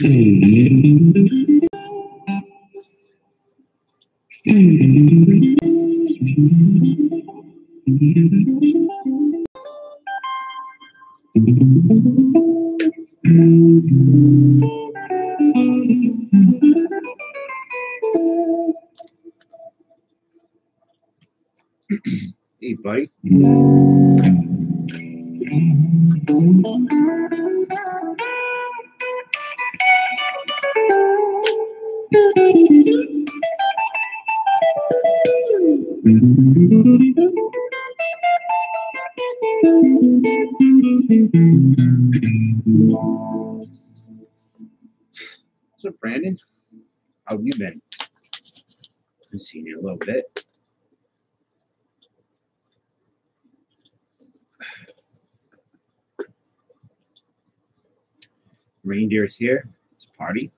Hey, buddy. What's up, Brandon? How have you been? I've seen you a little bit. Reindeer's here. It's a party.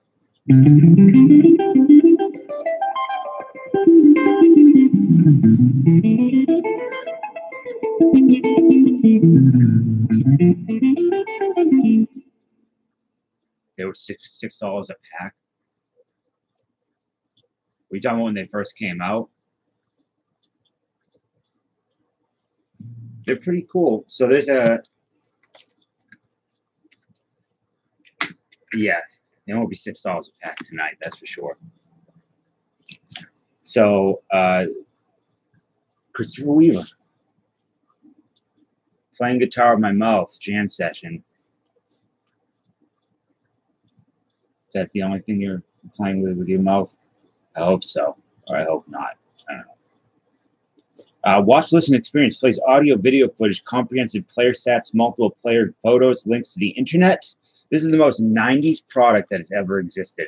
They were six six dollars a pack. We about when they first came out? They're pretty cool. So there's a yeah, they won't be six dollars a pack tonight. That's for sure. So uh, Christopher Weaver playing guitar with my mouth jam session. Is that the only thing you're playing with with your mouth? I hope so, or I hope not. I don't know. Uh, Watch, listen, experience plays audio, video footage, comprehensive player stats, multiple player photos, links to the internet. This is the most 90s product that has ever existed.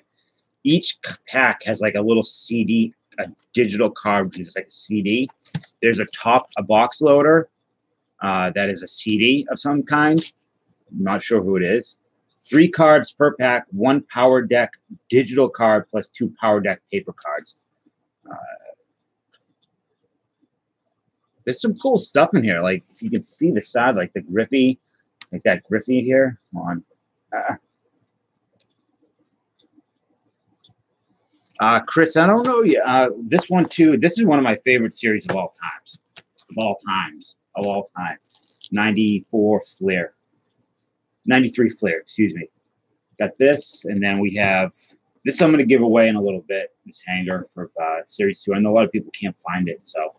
Each pack has like a little CD, a digital card, which is like a CD. There's a top, a box loader uh, that is a CD of some kind. I'm not sure who it is. Three cards per pack, one power deck digital card plus two power deck paper cards. Uh, there's some cool stuff in here. Like you can see the side, like the Griffey, like that Griffey here. Come on. Uh, Chris, I don't know. Uh, this one too. This is one of my favorite series of all times. Of all times. Of all time. 94 Flair. 93 Flair, excuse me. Got this, and then we have this. I'm going to give away in a little bit. This hanger for uh, Series Two. I know a lot of people can't find it, so.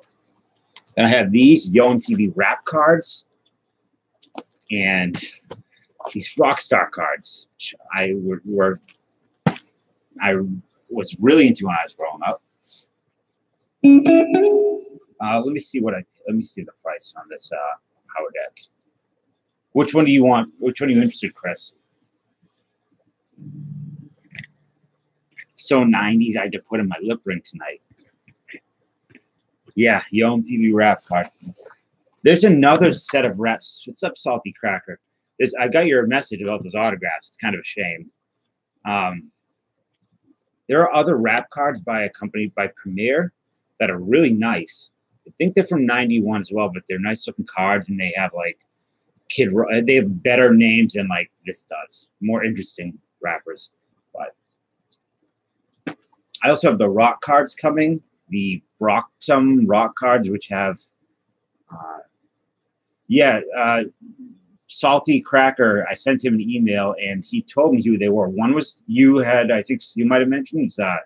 Then I have these Yo TV rap cards, and these Rockstar cards, which I were, were I was really into when I was growing up. Uh, let me see what I let me see the price on this uh, power deck. Which one do you want? Which one are you interested, Chris? So 90s, I had to put in my lip ring tonight. Yeah, Yo TV rap card. There's another set of reps. What's up, Salty Cracker? There's, I got your message about those autographs. It's kind of a shame. Um, there are other rap cards by a company by Premier that are really nice. I think they're from '91 as well, but they're nice looking cards, and they have like kid. They have better names than like this does. More interesting rappers, but I also have the rock cards coming. The Brockum rock cards, which have, uh, yeah, uh, Salty Cracker. I sent him an email and he told me who they were. One was you had, I think you might have mentioned that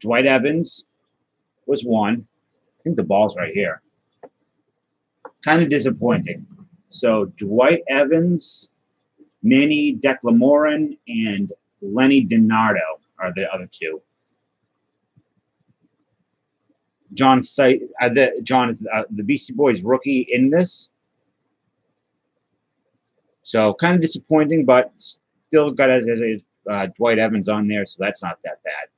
Dwight Evans was one. I think the ball's right here. Kind of disappointing. So Dwight Evans, Manny Delcarmen, and Lenny DiNardo are the other two. John, Th- uh, the, John is uh, the Beastie Boys rookie in this. So kind of disappointing, but still got uh, Dwight Evans on there, so that's not that bad.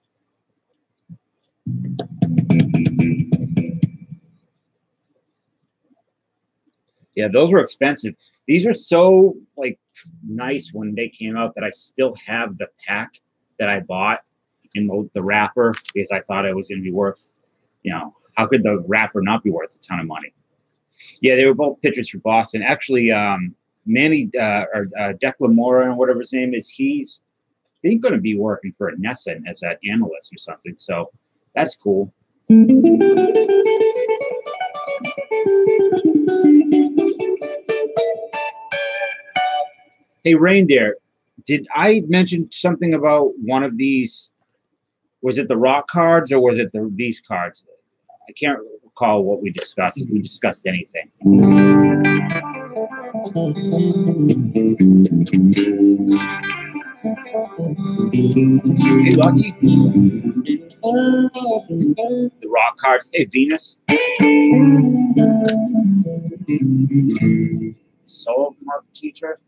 Yeah, those were expensive. These are so like nice when they came out that I still have the pack that I bought in the, the wrapper because I thought it was going to be worth, you know, how could the wrapper not be worth a ton of money? Yeah, they were both pitchers for Boston. Actually, um, Manny uh, or uh, Declamora or whatever his name is, he's think, going to be working for NESN as an analyst or something. So that's cool. Hey, Reindeer, did I mention something about one of these? Was it the rock cards or was it the these cards? I can't recall what we discussed. If we discussed anything. Hey, Lucky. The rock cards. Hey, Venus. Soul of teacher.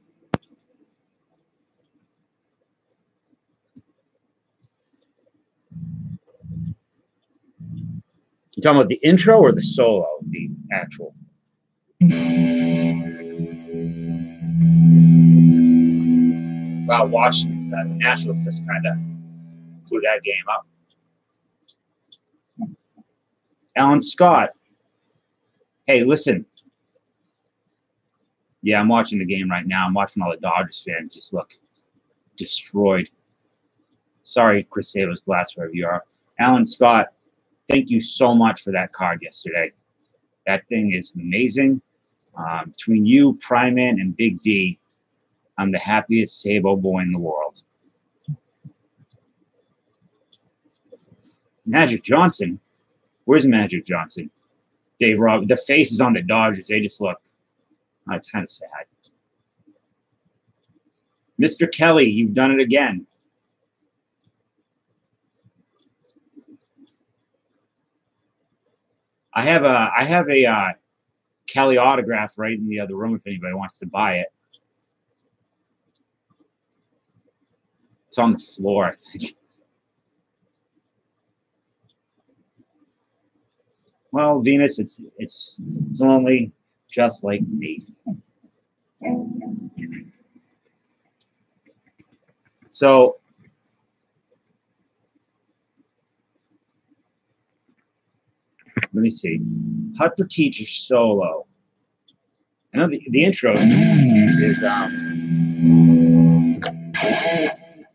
You talking about the intro or the solo? The actual. Wow, Washington, the Nationals just kind of blew that game up. Alan Scott. Hey, listen. Yeah, I'm watching the game right now. I'm watching all the Dodgers fans just look destroyed. Sorry, Chris Sabo's glass wherever you are. Alan Scott, thank you so much for that card yesterday. That thing is amazing. Um, between you, Pryman, and Big D, I'm the happiest Sabo boy in the world. Magic Johnson. Where's Magic Johnson? Dave Rob. The faces on the Dodgers, they just look. Oh, it's kind of sad. Mr. Kelly, you've done it again. I have a I have a uh, Kelly autograph right in the other room if anybody wants to buy it. It's on the floor, I think. Well, Venus, it's it's it's only just like me. So let me see. Hot for Teacher solo. I know the, the intro is um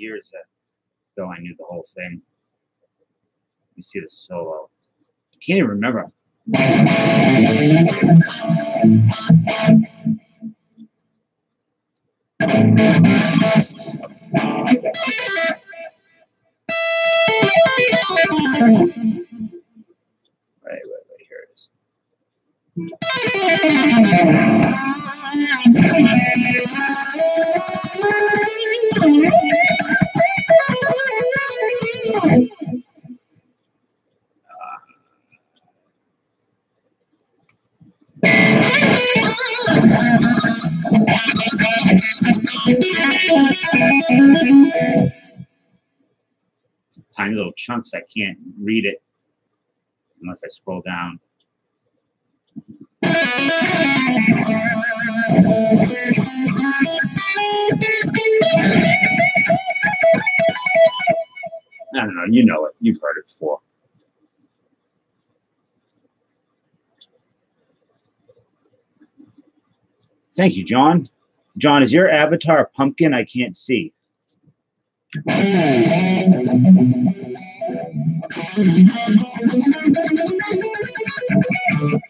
Years ago, I knew the whole thing. You see the solo. I can't even remember. Wait. Here it is. Tiny little chunks. I can't read it unless I scroll down. I don't know. You know it. You've heard it before. Thank you, John. John, is your avatar a pumpkin? I can't see.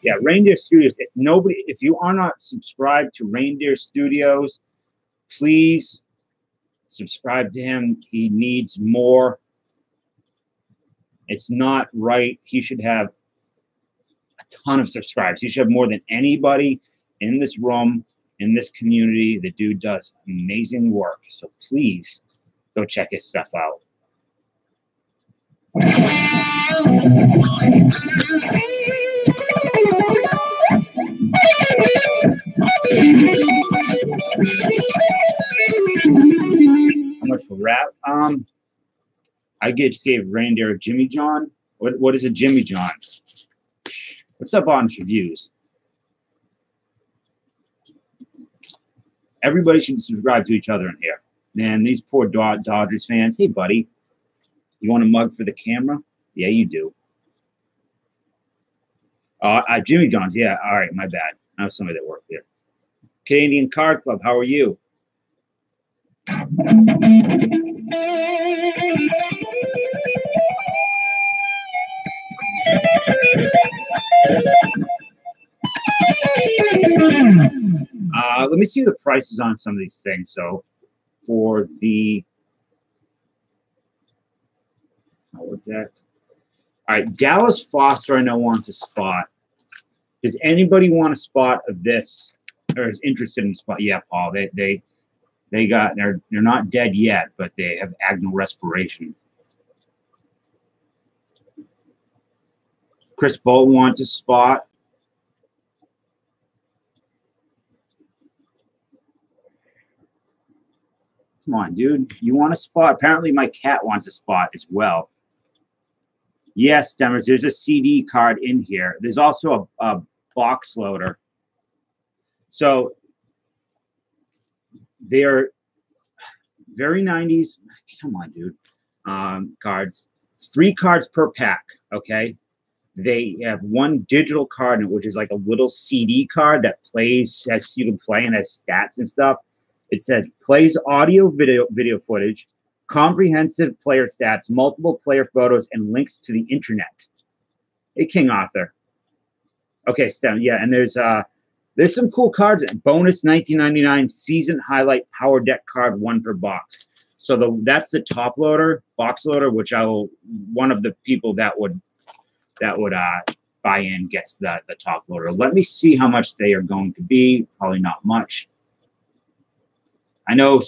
Yeah, Reindeer Studios. If nobody, if you are not subscribed to Reindeer Studios, please subscribe to him. He needs more. It's not right. He should have a ton of subscribers. He should have more than anybody in this room, in this community. The dude does amazing work. So please go check his stuff out. Much for rap? Um, I just gave reindeer Jimmy John. What what is a Jimmy John? What's up on reviews? Everybody should subscribe to each other in here. Man, these poor Dodgers fans. Hey, buddy, you want a mug for the camera? Yeah, you do. Uh, uh, Jimmy John's. Yeah, all right, my bad. I have somebody that worked here. Canadian Card Club, how are you? Uh, let me see the prices on some of these things. So for the deck. All right, Dallas Foster, I know wants a spot. Does anybody want a spot of this or is interested in spot? Yeah, Paul. They they they got they're they're not dead yet, but they have agonal respiration. Chris Bolt wants a spot. Come on, dude. You want a spot? Apparently, my cat wants a spot as well. Yes, Stemmers, there's a CD card in here. There's also a, a box loader. So they're very 90s. Come on, dude. Um, cards. Three cards per pack. Okay. They have one digital card, which is like a little CD card that plays, as you can play and has stats and stuff. It says plays audio, video, video footage, comprehensive player stats, multiple player photos, and links to the internet. Hey, King Arthur. Okay, Stem. Yeah, and there's uh there's some cool cards. Bonus 1999 season highlight power deck card, one per box. So the that's the top loader, box loader, which I will one of the people that would that would uh buy in gets the the top loader. Let me see how much they are going to be. Probably not much. I know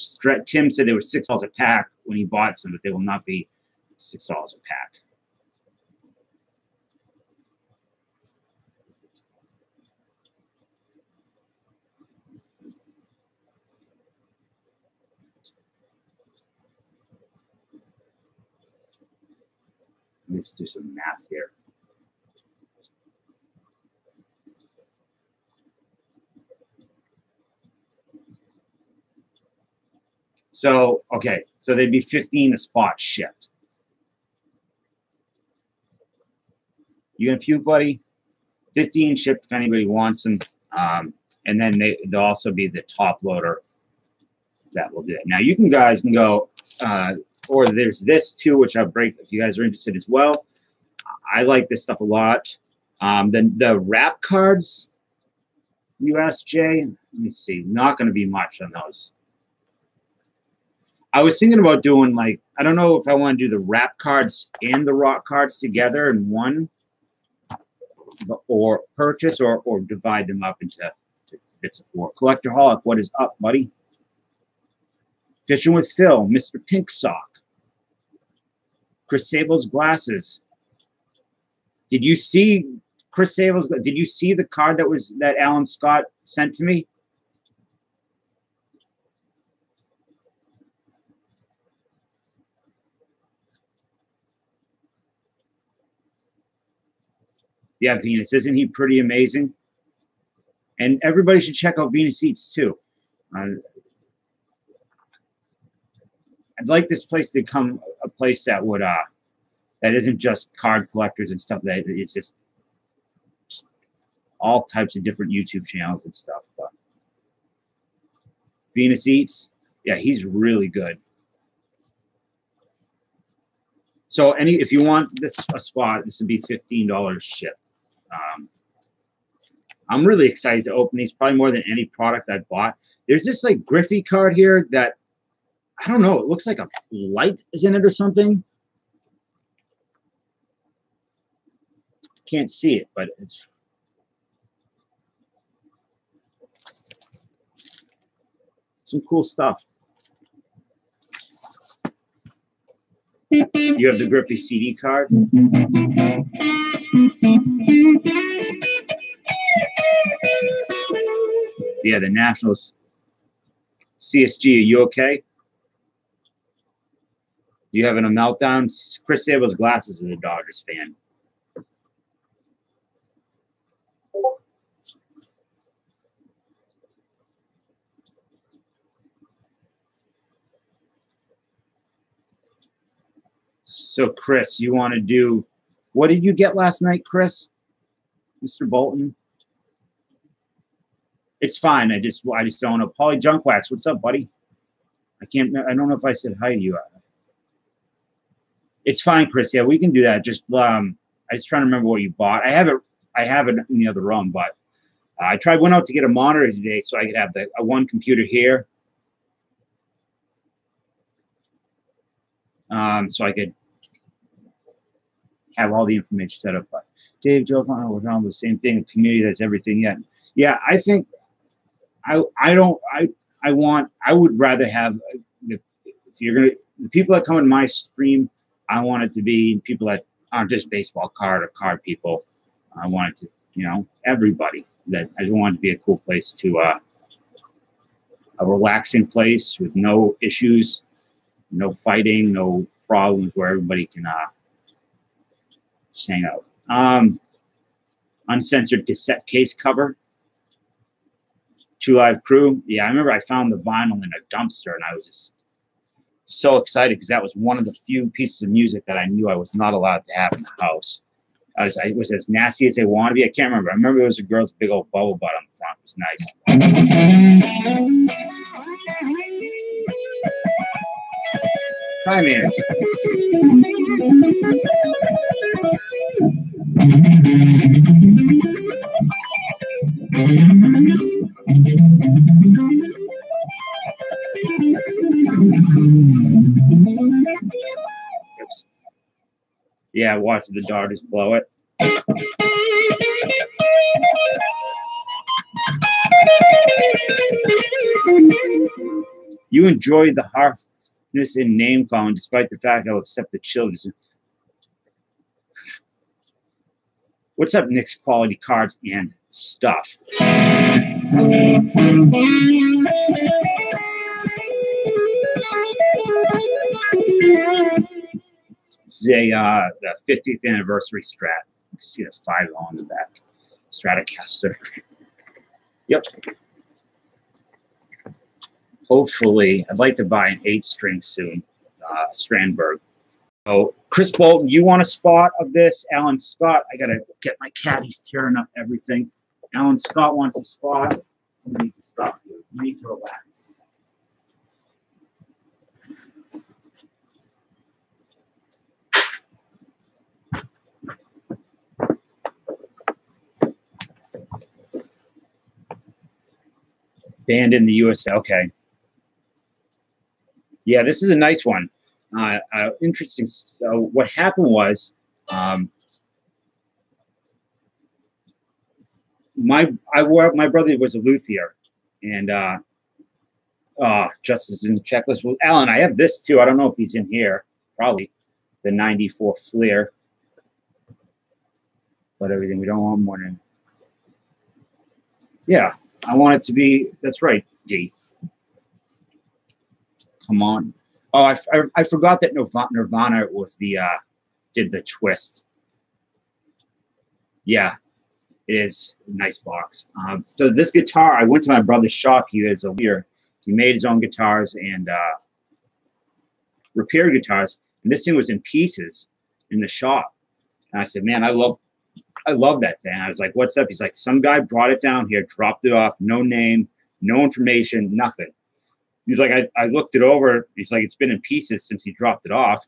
Tim said they were six dollars a pack when he bought some, but they will not be six dollars a pack. Let's do some math here. So, okay, so they'd be 15 a spot shipped. You gonna puke, buddy? 15 shipped if anybody wants them. Um, and then they, they'll also be the top loader that will do it. Now you can guys can go, uh, or there's this too, which I'll break if you guys are interested as well. I like this stuff a lot. Um, then the rap cards, USJ, let me see, not going to be much on those. I was thinking about doing like I don't know if I want to do the rap cards and the rock cards together in one, or purchase or or divide them up into bits of four. Collector Holic, what is up, buddy? Fishing with Phil, Mr. Pink Sock, Chris Sabo's glasses. Did you see Chris Sabo's? Did you see the card that was that Alan Scott sent to me? Yeah, Venus. Isn't he pretty amazing? And everybody should check out Venus Eats too. Uh, I'd like this place to become a place that would uh that isn't just card collectors and stuff. That it's just all types of different YouTube channels and stuff. But Venus Eats, yeah, he's really good. So any if you want this a spot, this would be fifteen dollars shipped. Um, I'm really excited to open these, probably more than any product I've bought. There's this like Griffey card here that I don't know. It looks like a light is in it or something. Can't see it, but it's some cool stuff. You have the Griffey CD card. Yeah, the Nationals. CSG, are you okay? You having a meltdown? Chris Sabo's glasses is a Dodgers fan. So, Chris, you want to do what did you get last night, Chris? Mr. Bolton? It's fine. I just I just don't know. Polly Junkwax, what's up, buddy? I can't I don't know if I said hi to you. It's fine, Chris. Yeah, we can do that. Just um I was trying to remember what you bought. I have it I have it in the other room, but uh, I tried went out to get a monitor today so I could have the uh, one computer here. Um, so I could have all the information set up. But Dave, Joe, we're on the same thing. community that's everything yet. Yeah, I think I I don't I I want I would rather have if you're gonna the people that come in my stream, I want it to be people that aren't just baseball card or card people. I want it to you know everybody that I want it to be a cool place to uh, a relaxing place with no issues, no fighting, no problems, where everybody can uh, just hang out. Um, uncensored cassette case cover. Two Live Crew. Yeah, I remember I found the vinyl in a dumpster and I was just so excited because that was one of the few pieces of music that I knew I was not allowed to have in the house. I was, I was as nasty as they want to be. I can't remember. I remember it was a girl's big old bubble butt on the front. It was nice. Try me. Oops. Yeah, watch the Dodgers blow it. You enjoy the harshness in name calling, despite the fact I'll accept the chill. What's up, Nick's quality cards and stuff? Is a uh, the 50th anniversary strat. You can see the five on the back. Stratocaster. Yep. Hopefully, I'd like to buy an eight string soon. Uh, Strandberg. Oh, Chris Bolton, you want a spot of this? Alan Scott, I gotta get my cat. He's tearing up everything. Alan Scott wants a spot. You need to stop you. You need to relax. Banned in the USA. Okay. Yeah, this is a nice one. Uh, uh, interesting. So what happened was, um, my I wore my brother was a luthier, and uh, uh, Justice in the checklist. Well, Alan, I have this too. I don't know if he's in here. Probably the '94 Fleer, but everything we don't want more than. Yeah, I want it to be. That's right, D. Come on. Oh, I, I, I forgot that Nirvana was the uh, did the twist. Yeah, it is nice box. Um, so this guitar, I went to my brother's shop. He is a weird. He made his own guitars and uh, repaired guitars. And this thing was in pieces in the shop. And I said, "Man, I love, I love that thing." I was like, "What's up?" He's like, "Some guy brought it down here, dropped it off, no name, no information, nothing." He's like, I, I looked it over. He's like, it's been in pieces since he dropped it off.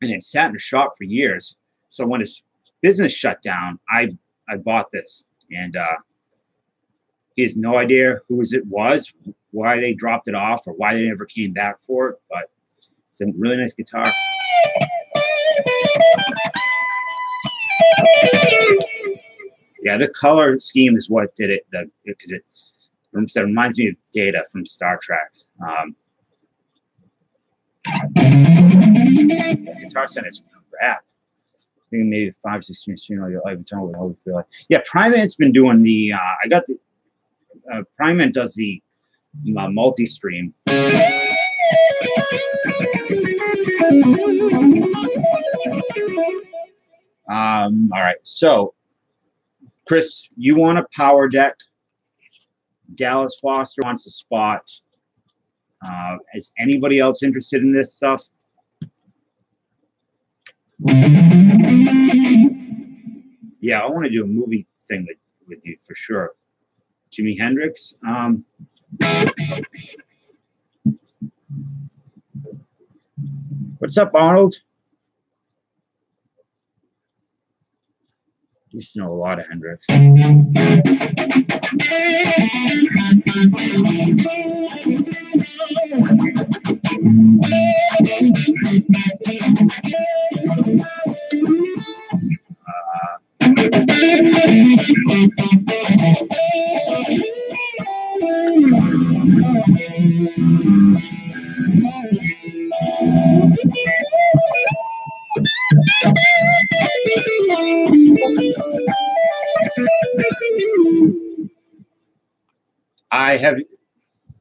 And it sat in the shop for years. So when his business shut down, I I bought this. And uh, he has no idea who it was, why they dropped it off, or why they never came back for it. But it's a really nice guitar. Yeah, the color scheme is what did it. Because it it reminds me of Data from Star Trek. Um, Guitar Center is crap. I think maybe five, six years, you know, you'll even tell what I feel like. Yeah, Primant's been doing the, uh, I got the, uh, Primant does the uh, multi stream. Um, all right. So, Chris, you want a power deck. Dallas Foster wants a spot. Uh, is anybody else interested in this stuff? Yeah, I want to do a movie thing with, with you for sure. Jimi Hendrix. Um, what's up, Arnold? Used to know a lot of Hendrix. I have.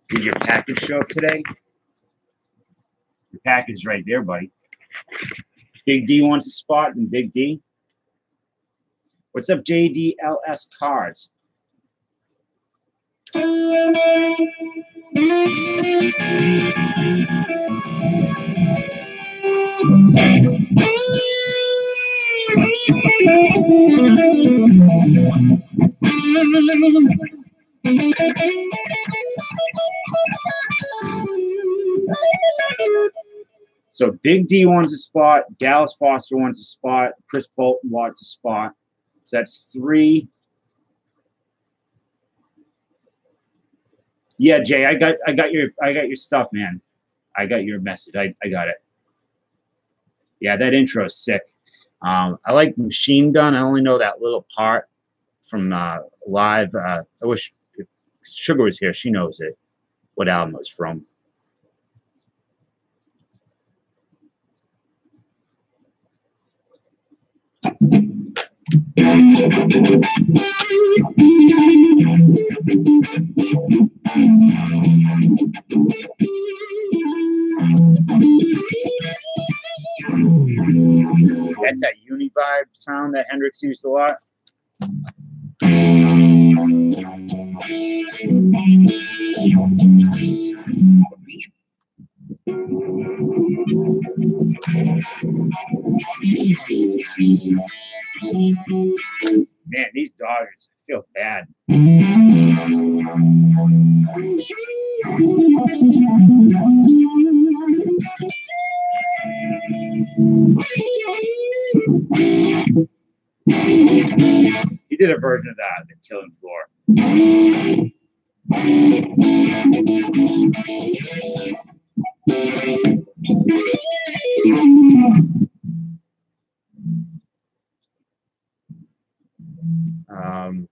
Did your package show up today? Your package right there, buddy. Big D wants a spot, and Big D. What's up, JDLS Cards? So Big D wants a spot, Dallas Foster wants a spot, Chris Bolton wants a spot. So that's three. Yeah, Jay, I got I got your I got your stuff, man. I got your message. I, I got it. Yeah, that intro is sick. Um, I like Machine Gun. I only know that little part from uh, live. Uh, I wish Sugar was here, she knows it. What album it was from? That's that Univibe sound that Hendrix used a lot. Man, these dogs feel bad. He did a version of that, the Killing Floor. Um,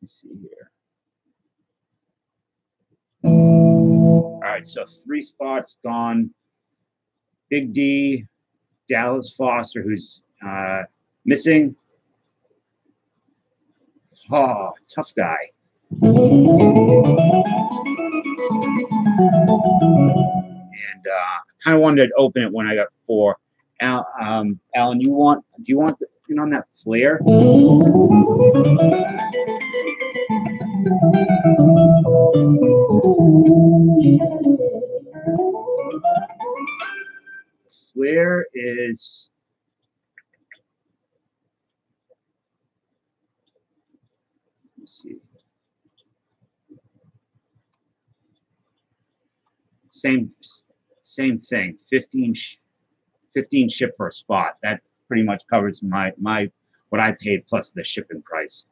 let's see here. All right, so three spots gone. Big D, Dallas Foster, who's uh, missing. Oh, tough guy. And uh, kind of wanted to open it when I got four. Al, um, Alan, you want? Do you want in on that Flair? Flair is. Let's see. Same, same thing. 15, sh- 15 ship for a spot. That pretty much covers my my what I paid plus the shipping price.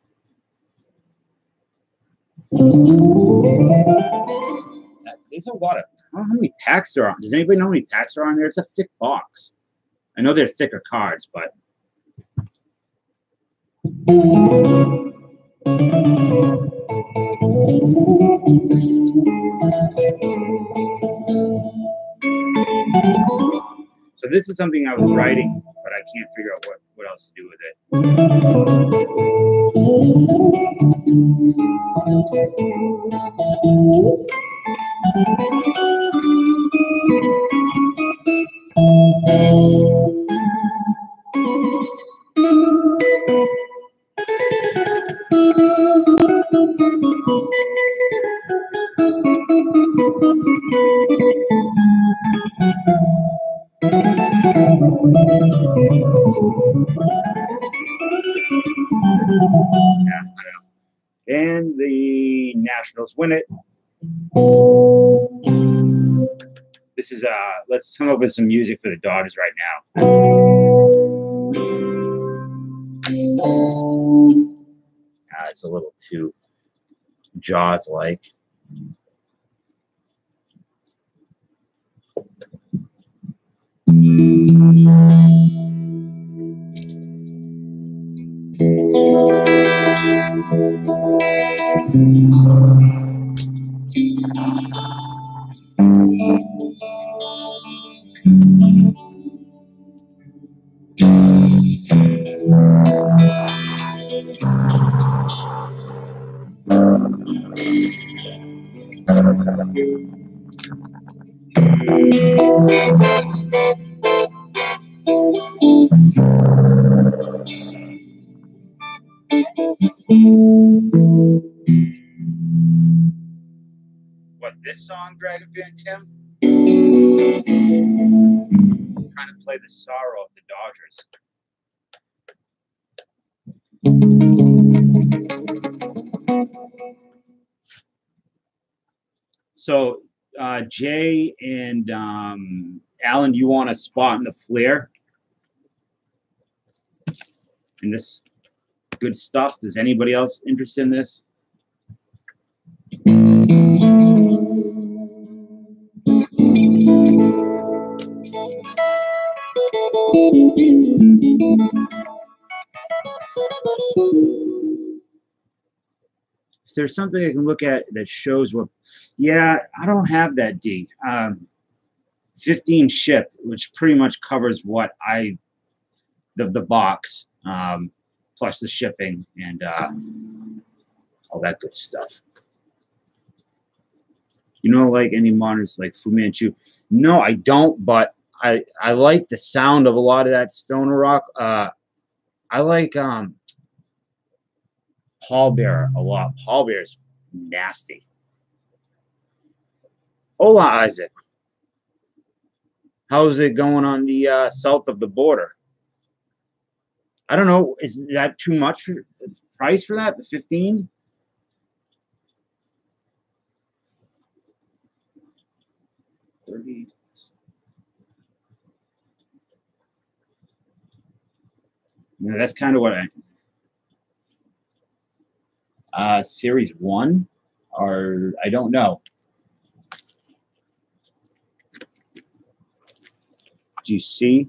That- There's a lot of. I don't know how many packs are. Does anybody know how many packs are on there? It's a thick box. I know they're thicker cards, but so this is something I was writing, but I can't figure out what, what else to do with it. And the Nationals win it. This is uh let's come up with some music for the Dodgers right now. Ah, it's a little too Jaws like. What this song, Dragon Fan Tim? trying to play the sorrow of the Dodgers. So, uh, Jay and um, Alan, you want a spot in the Flair? In this good stuff. Does anybody else interested in this? If there's something I can look at that shows what, yeah, I don't have that D. Um, 15 shipped, which pretty much covers what I, the, the box, um, plus the shipping and uh, all that good stuff. You know, like any monitors like Fu Manchu? No, I don't, but I I like the sound of a lot of that stoner rock. Uh, I like um Paul Bear a lot. Paul Bear's nasty. Hola, Isaac. How's it going on the uh, south of the border? I don't know. Is that too much for price for that? The 15? Yeah, that's kind of what I. Uh, series one, or I don't know. Do you see?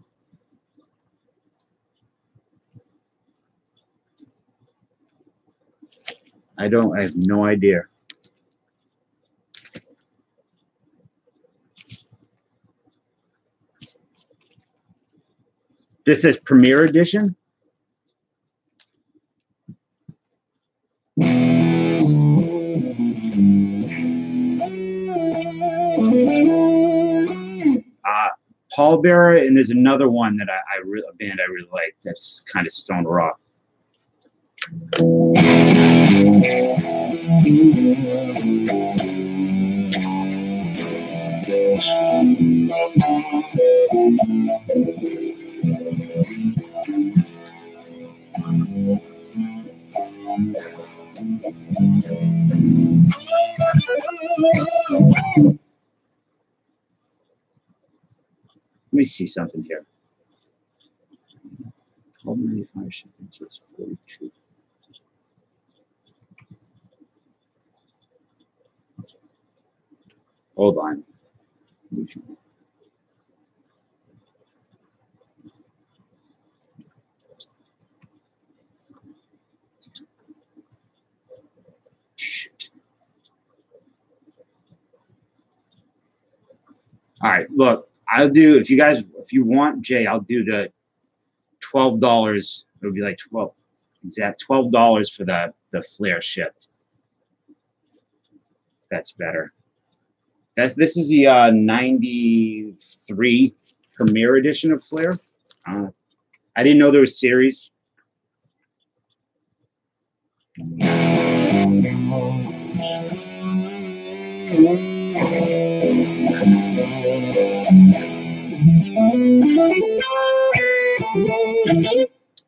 I don't. I have no idea. This is Premier Edition. Uh, Pallbearer, and there's another one that I, I really, a band I really like. That's kind of stone rock. Let me see something here. Twelve ninety five shipping says forty two. Hold on. Shit. All right, look, I'll do if you guys if you want Jay, I'll do the twelve dollars. It would be like twelve exact twelve dollars for the the Flair shipped. That's better. That's this is the uh, ninety three premiere Edition of Flair. Uh, I didn't know there was series.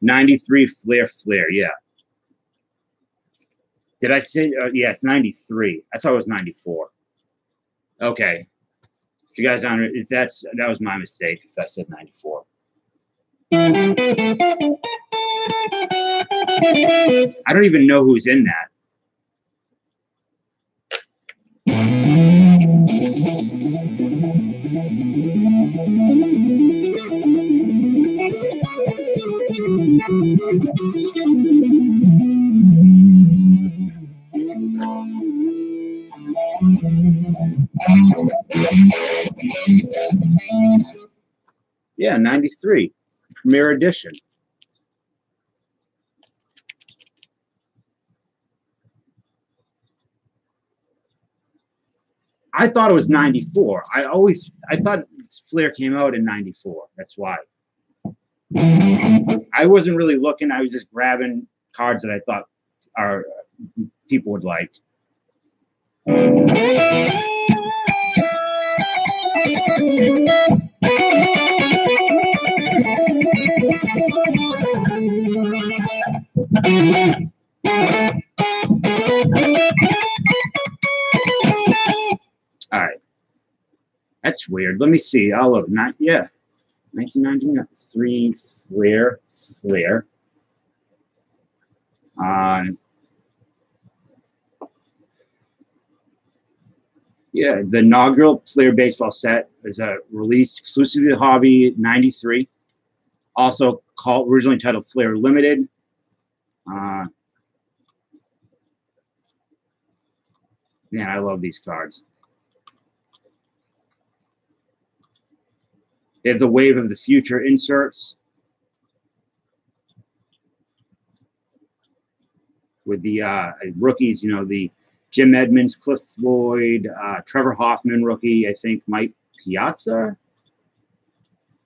Ninety-three Flair Flair, yeah. Did I say? Uh, yeah, it's ninety-three. I thought it was ninety-four. Okay, if you guys if that's that was my mistake if I said 94. I don't even know who's in that. Yeah, 93, Premier Edition. I thought it was 94. I always, I thought Flair came out in 94. That's why. I wasn't really looking. I was just grabbing cards that I thought our people would like. All right. That's weird. Let me see. I'll look. Not yeah. 1993 Flair Flair. Uh, yeah, the inaugural Flair baseball set is a release exclusively to Hobby 93. Also called originally titled Flair Limited. Uh, man, I love these cards. They have the Wave of the Future inserts with the uh, rookies, you know, the Jim Edmonds, Cliff Floyd, uh, Trevor Hoffman, rookie, I think Mike Piazza.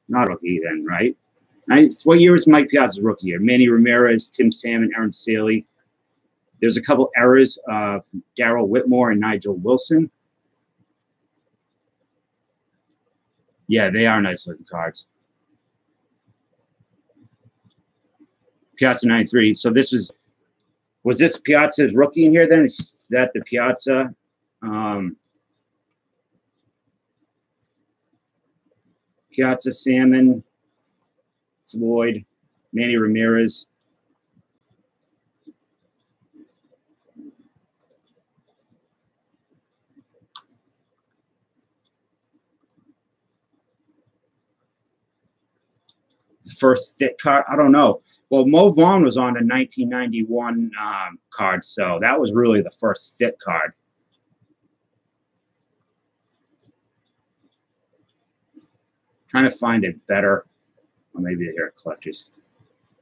Not rookie then, right? what year was Mike Piazza's rookie year? Manny Ramirez, Tim Salmon, Aaron Sele. There's a couple errors of Darrell Whitmore and Nigel Wilson. Yeah, they are nice looking cards. Piazza 93. So this was was this Piazza's rookie in here then? Is that the Piazza? Um, Piazza Salmon, Floyd, Manny Ramirez. First fit card, I don't know. Well, Mo Vaughn was on a 1991 um, card, so that was really the first fit card. Trying to find a better. Or maybe here clutches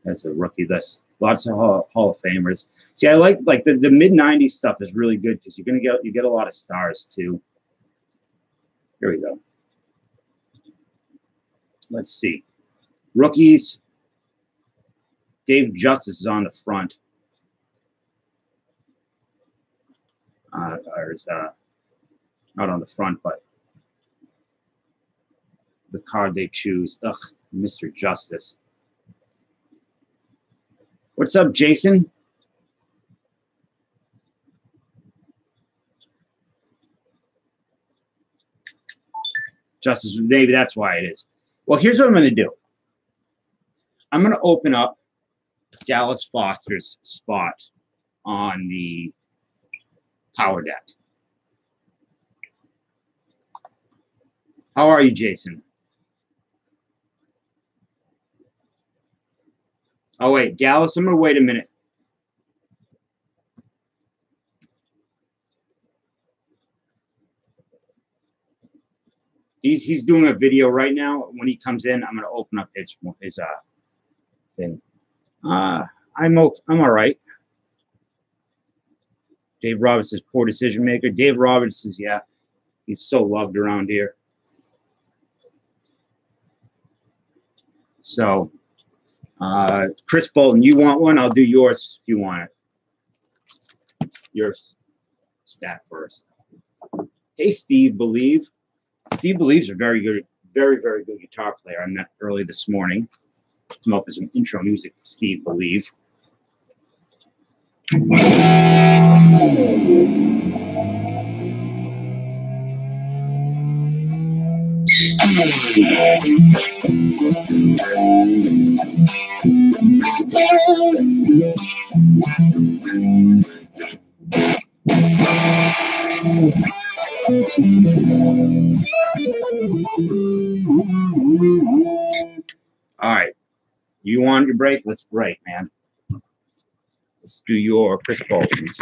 as a rookie list. Lots of Hall, Hall of Famers. See, I like like the, the mid 90s stuff is really good because you're gonna get you get a lot of stars too. Here we go. Let's see. Rookies, Dave Justice is on the front. Uh, or is uh, not on the front, but the card they choose. Ugh, Mr. Justice. What's up, Jason? Justice, maybe that's why it is. Well, here's what I'm going to do. I'm going to open up Dallas Foster's spot on the power deck. How are you, Jason? Oh, wait, Dallas, I'm going to wait a minute. He's, he's doing a video right now. When he comes in, I'm going to open up his, his uh, thing. Uh, I'm. I'm all right. Dave Roberts is poor decision maker. Dave Roberts is yeah, he's so loved around here. So, uh, Chris Bolton, you want one? I'll do yours if you want it. Yours stat first. Hey, Steve Believe. Steve Believe's a very good, very, very good guitar player. I met early this morning. Come up with some intro music for Steve Believe. All right. You want your break? Let's break, man. Let's do your Chris Bolton's.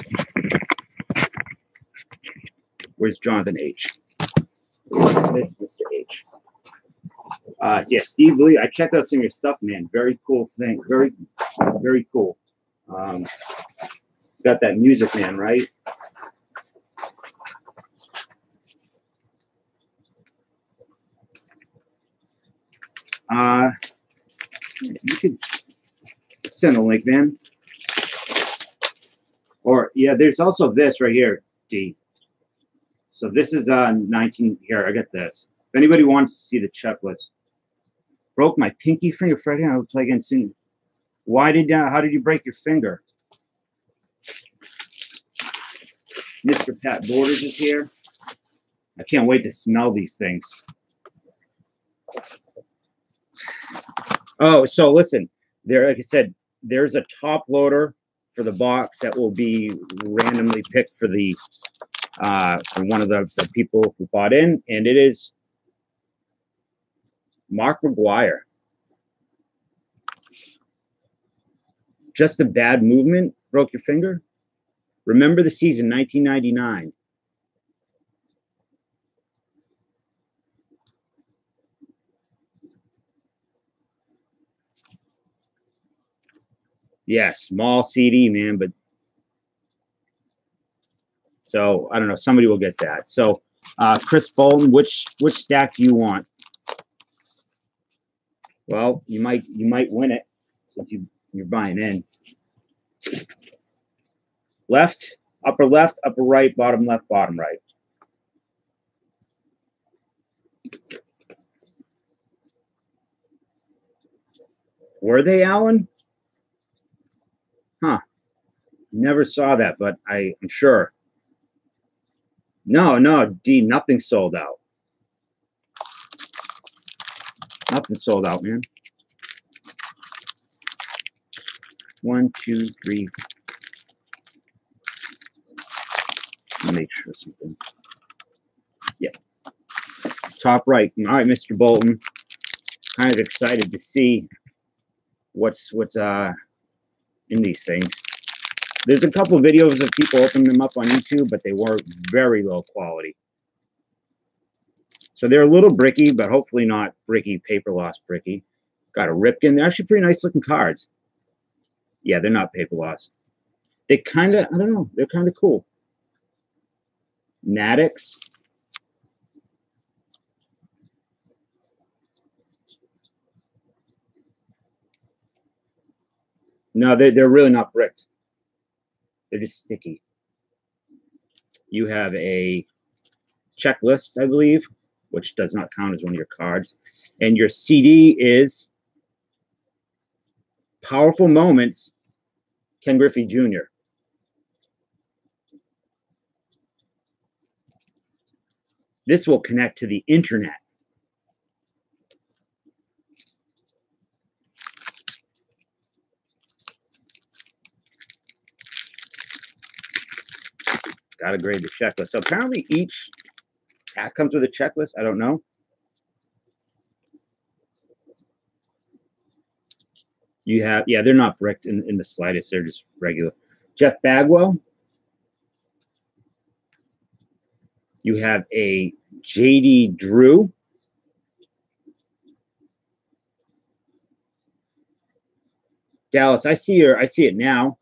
Where's Jonathan H? It's Mr. H. Uh, yeah, Steve Lee. I checked out some of your stuff, man. Very cool thing. Very, very cool. Um, got that music, man, right? Uh, you could send a link, man. Or yeah, there's also this right here, D. So this is uh 19 here. I got this. If anybody wants to see the checklist, broke my pinky finger Friday. I would play again soon. Why did uh, how did you break your finger? Mr. Pat Borders is here. I can't wait to smell these things. Oh, so listen, there, like I said, there's a top loader for the box that will be randomly picked for the uh, for one of the, the people who bought in, and it is Mark McGwire. Just a bad movement broke your finger. Remember the season 1999. Yeah, small CD, man, but so I don't know. Somebody will get that. So, uh, Chris Bolton, which which stack do you want? Well, you might you might win it since you you're buying in. Left, upper left, upper right, bottom left, bottom right. Were they, Alan? Huh. Never saw that, but I, I'm sure. No, no, D, nothing sold out. Nothing sold out, man. One, two, three. Make sure something. Yeah. Top right. All right, Mr. Bolton. Kind of excited to see what's what's uh in these things. There's a couple of videos of people opening them up on YouTube, but they were very low quality. So they're a little bricky, but hopefully not bricky, paper loss bricky. Got a Ripken. They're actually pretty nice looking cards. Yeah, they're not paper loss. They kind of, I don't know, they're kind of cool. Maddux. No, they're, they're really not bricked. They're just sticky. You have a checklist, I believe, which does not count as one of your cards. And your CD is Powerful Moments, Ken Griffey Jr. This will connect to the internet. Got to grade the checklist. So apparently each pack comes with a checklist. I don't know. You have, yeah, they're not bricked in, in the slightest. They're just regular. Jeff Bagwell. You have a JD Drew. Dallas, I see your, I see it now.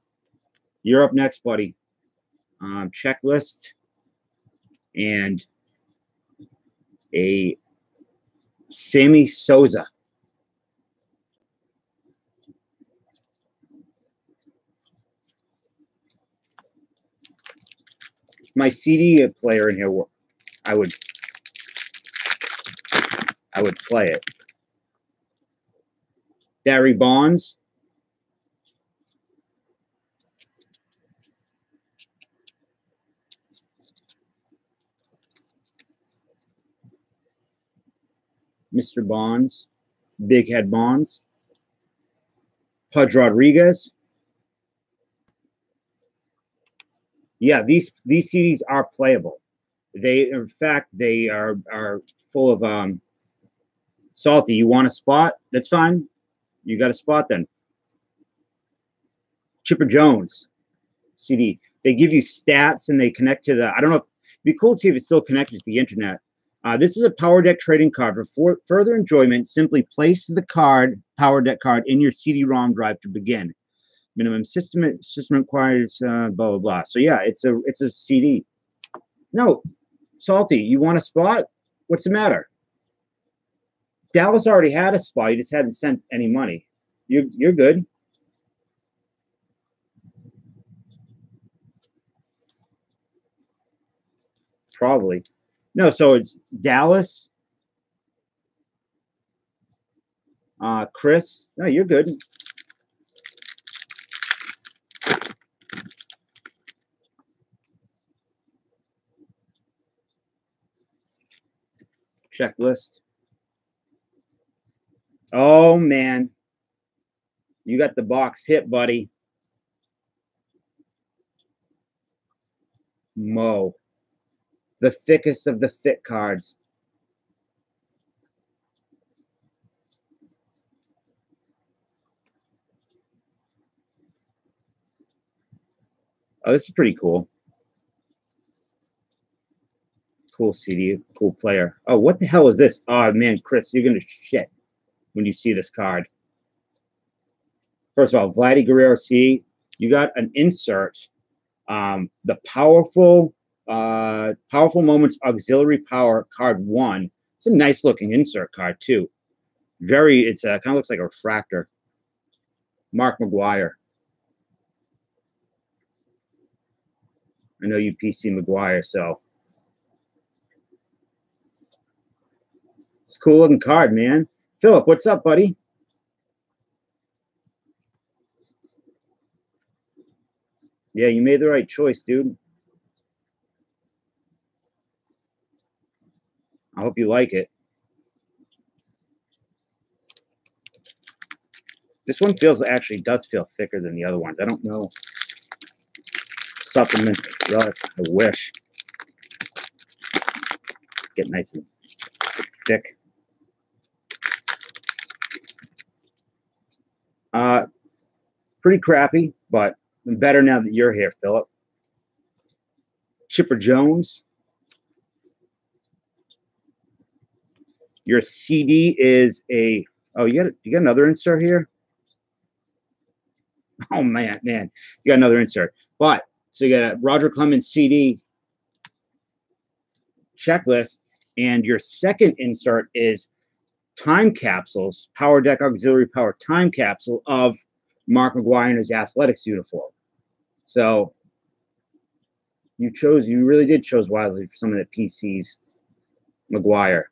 You're up next, buddy um, checklist and a Sammy Sosa. My CD player in here, I would, I would play it. Barry Bonds, Mr. Bonds, Big Head Bonds, Pudge Rodriguez. Yeah, these these CDs are playable. They, in fact, they are are full of um, salty. You want a spot? That's fine. You got a spot then. Chipper Jones CD. They give you stats and they connect to the. I don't know. If, it'd be cool to see if it's still connected to the internet. Uh, this is a Power Deck trading card. For, further enjoyment, simply place the card, Power Deck card, in your CD-ROM drive to begin. Minimum system system requires uh, blah blah blah. So yeah, it's a it's a CD. No, Salty, you want a spot? What's the matter? Dallas already had a spot. You just hadn't sent any money. You're you're good. Probably. No, so it's Dallas. Uh, Chris. No, you're good. Checklist. Oh man. You got the box hit, buddy. Mo the thickest of the thick cards. Oh, this is pretty cool. Cool CD, cool player. Oh, what the hell is this? Oh, man, Chris, you're going to shit when you see this card. First of all, Vladdy Guerrero C, you got an insert. Um, the powerful uh, Powerful Moments Auxiliary Power card one. It's a nice looking insert card too. Very, it's uh, kind of looks like a refractor. Mark McGwire. I know you PC McGwire, so it's cool looking card, man. Philip, what's up, buddy? Yeah, you made the right choice, dude. I hope you like it. This one feels actually does feel thicker than the other ones. I don't know. Supplement. I wish. Get nice and thick. Uh, pretty crappy, but better now that you're here, Philip. Chipper Jones. Your CD is a oh you got you got another insert here. Oh man, man, you got another insert. But so you got a Roger Clemens CD checklist, and your second insert is time capsules, Power Deck Auxiliary Power time capsule of Mark McGwire in his athletics uniform. So you chose, you really did chose wisely for some of the PCs, McGwire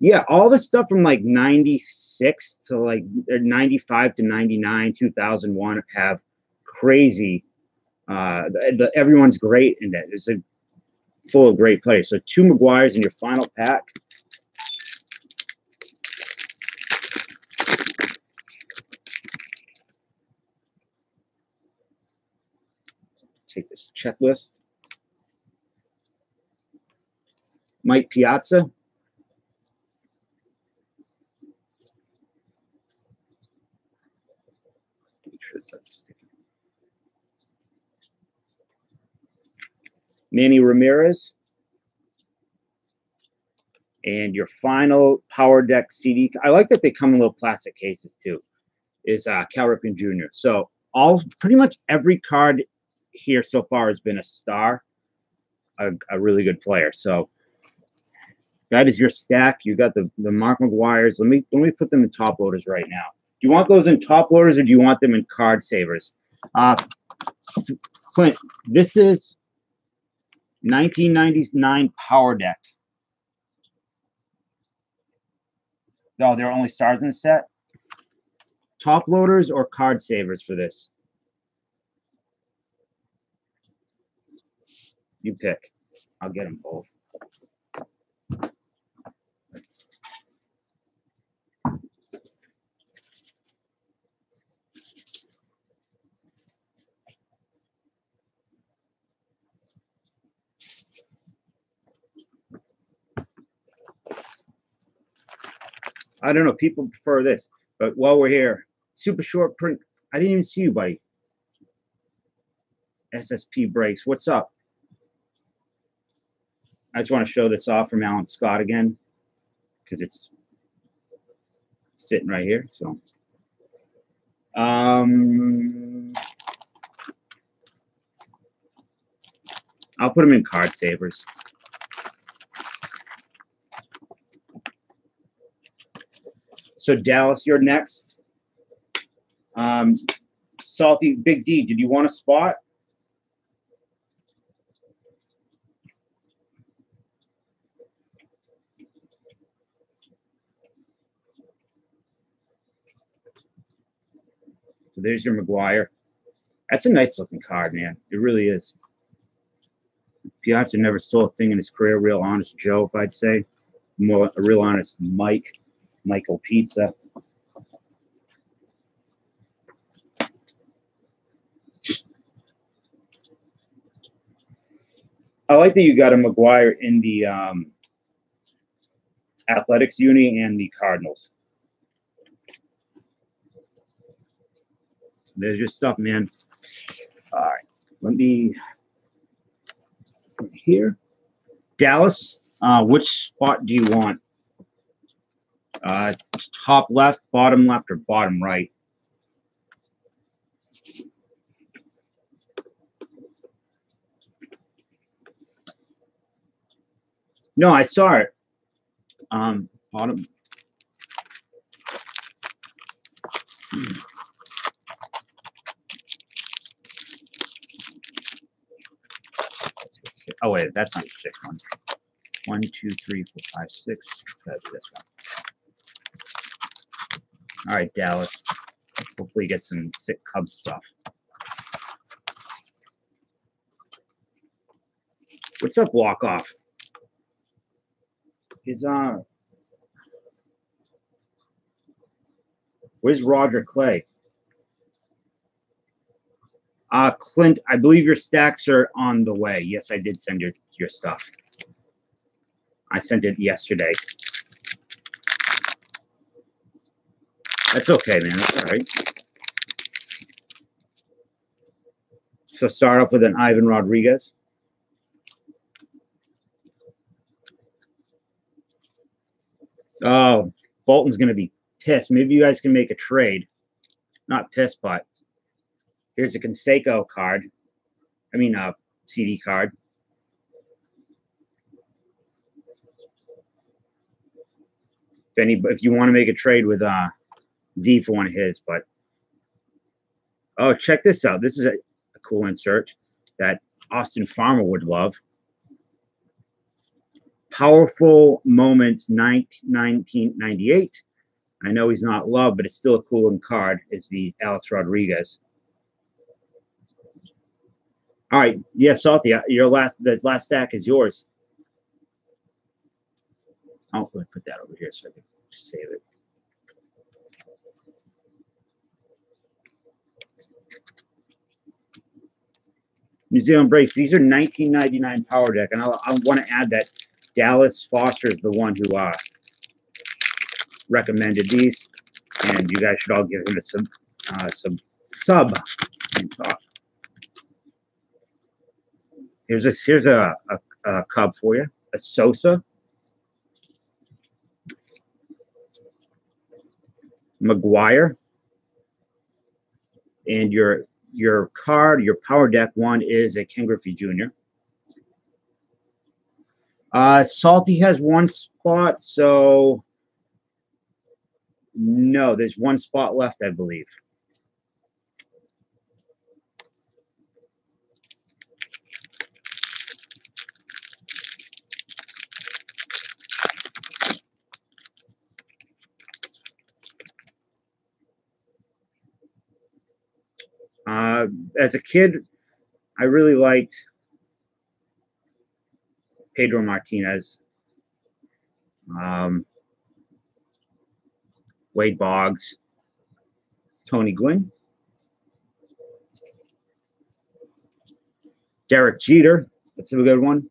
yeah, all the stuff from like 96 to like 95 to 99, 2001 have crazy. Uh, the, the, everyone's great in that. It's a full of great players. So two McGwires in your final pack. Take this checklist. Mike Piazza. Manny Ramirez. And your final Power Deck CD. I like that they come in little plastic cases too. Is uh, Cal Ripken Jr. So all pretty much every card here so far has been a star, a, a really good player. So that is your stack. You got the the Mark McGwire's. Let me let me put them in top loaders right now. Do you want those in top loaders or do you want them in card savers? Uh, Clint, this is 1999 Power Deck. Oh, there are only stars in the set. Top loaders or card savers for this? You pick. I'll get them both. I don't know. People prefer this, but while we're here, super short print. I didn't even see you, buddy. SSP breaks. What's up? I just want to show this off from Alan Scott again because it's sitting right here. So, um, I'll put them in card savers. So Dallas, you're next. Um, Salty Big D, did you want a spot? So there's your McGwire. That's a nice looking card, man. It really is. Piazza never stole a thing in his career. Real honest Joe, if I'd say. More a real honest Mike. Michael Piazza. I like that you got a McGwire in the um, athletics uni and the Cardinals. There's your stuff, man. All right, let me here. Dallas, uh, which spot do you want? Uh, top left, bottom left, or bottom right? No, I saw it. Um, bottom. Oh wait, that's not the sixth one. One, two, three, four, five, six. This one. All right, Dallas. Hopefully, get some sick Cubs stuff. What's up, walk off? Is uh, where's Roger Clay? Uh, Clint, I believe your stacks are on the way. Yes, I did send your your stuff. I sent it yesterday. That's okay, man. That's all right. So start off with an Ivan Rodriguez. Oh, Bolton's going to be pissed. Maybe you guys can make a trade. Not pissed, but here's a Canseco card. I mean, a CD card. If any, if you want to make a trade with uh D for one of his, but oh, check this out. This is a, a cool insert that Austin Farmer would love. Powerful Moments 1998. I know he's not loved, but it's still a cool card. Is the Alex Rodriguez. All right, yeah, Salty. Uh, your last, the last stack is yours. I'll put that over here so I can save it. New Zealand Breaks. These are 1999 Power Deck, and I'll, I want to add that Dallas Foster is the one who uh, recommended these, and you guys should all give him a sub, uh, some sub. Here's a here's a, a, a cub for you, a Sosa. McGwire, and your your card, your power deck one is a Ken Griffey Jr. Uh, Salty has one spot, so no, there's one spot left, I believe. Uh, as a kid, I really liked Pedro Martinez, um, Wade Boggs, Tony Gwynn, Derek Jeter. That's a good one.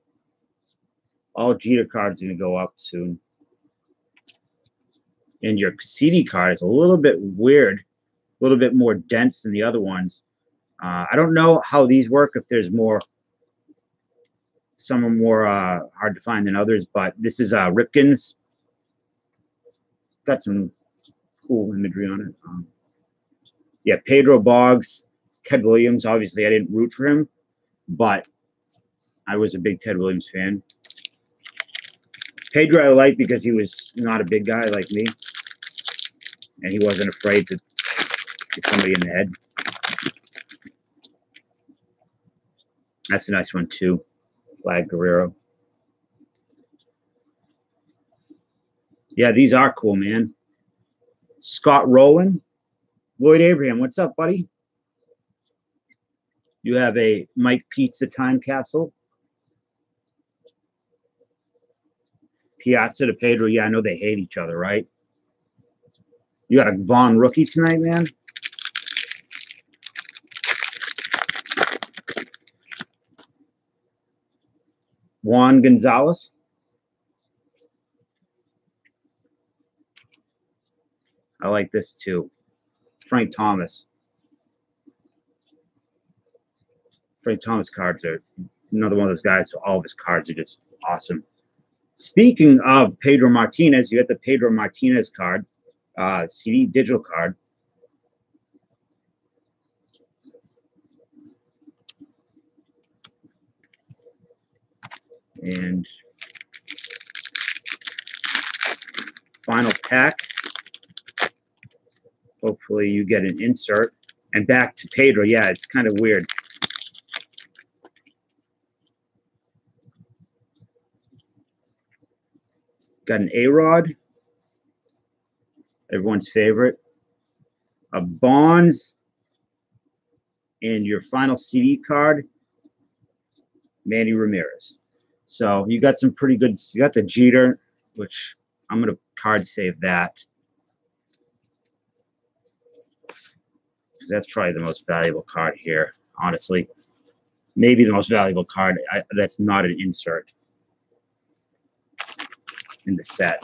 All Jeter cards are going to go up soon. And your CD card is a little bit weird, a little bit more dense than the other ones. Uh, I don't know how these work, if there's more, some are more uh, hard to find than others, but this is uh, Ripken's. Got some cool imagery on it. Um, yeah, Pedro Boggs, Ted Williams. Obviously, I didn't root for him, but I was a big Ted Williams fan. Pedro I like because he was not a big guy like me, and he wasn't afraid to get somebody in the head. That's a nice one too. Vlad Guerrero. Yeah, these are cool, man. Scott Rolen, Lloyd Abraham. What's up, buddy? You have a Mike Piazza time capsule. Piazza to Pedro. Yeah, I know they hate each other, right? You got a Vaughn rookie tonight, man. Juan Gonzalez. I like this too. Frank Thomas. Frank Thomas cards are another one of those guys. So all of his cards are just awesome. Speaking of Pedro Martinez, you got the Pedro Martinez card, uh, CD digital card. And final pack. Hopefully you get an insert. And back to Pedro. Yeah, it's kind of weird. Got an A-Rod. Everyone's favorite. A Bonds. And your final CD card, Manny Ramirez. So you got some pretty good. You got the Jeter, which I'm gonna card save that because that's probably the most valuable card here. Honestly, maybe the most valuable card. I, that's not an insert in the set.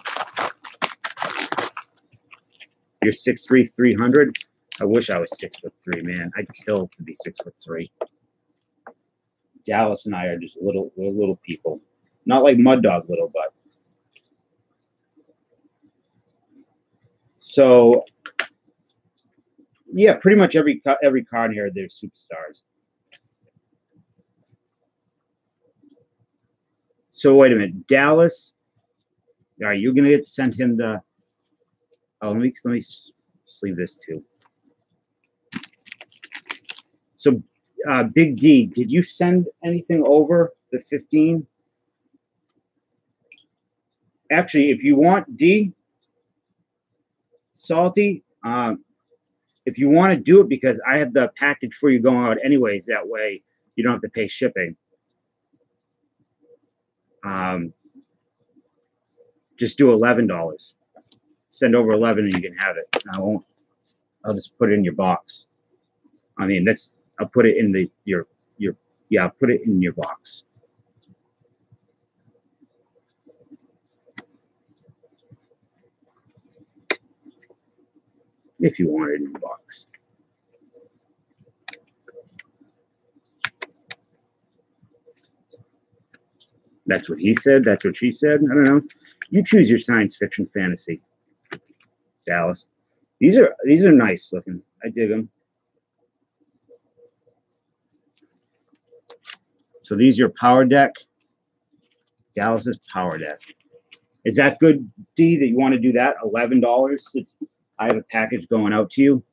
You're six three, three hundred. I wish I was six foot three, man. I'd kill to be six foot three. Dallas and I are just little little people, not like Mud Dog little, but so yeah, pretty much every every card here they're superstars. So wait a minute, Dallas. All right, you're gonna get send him the. Oh, let me let me sleeve this too. So uh, Big D, did you send anything over the 15? Actually, if you want D, Salty, um, if you want to do it because I have the package for you going out anyways, that way you don't have to pay shipping. Um, just do eleven dollars. Send over eleven and you can have it. I won't. I'll just put it in your box. I mean, that's I'll put it in the your your yeah, I'll put it in your box. If you want it in your box. That's what he said. That's what she said. I don't know. You choose your science fiction fantasy. Dallas. These are these are nice looking. I dig them. So these are your power deck. Dallas's power deck. Is that good, D? That you want to do that? Eleven dollars. It's. I have a package going out to you.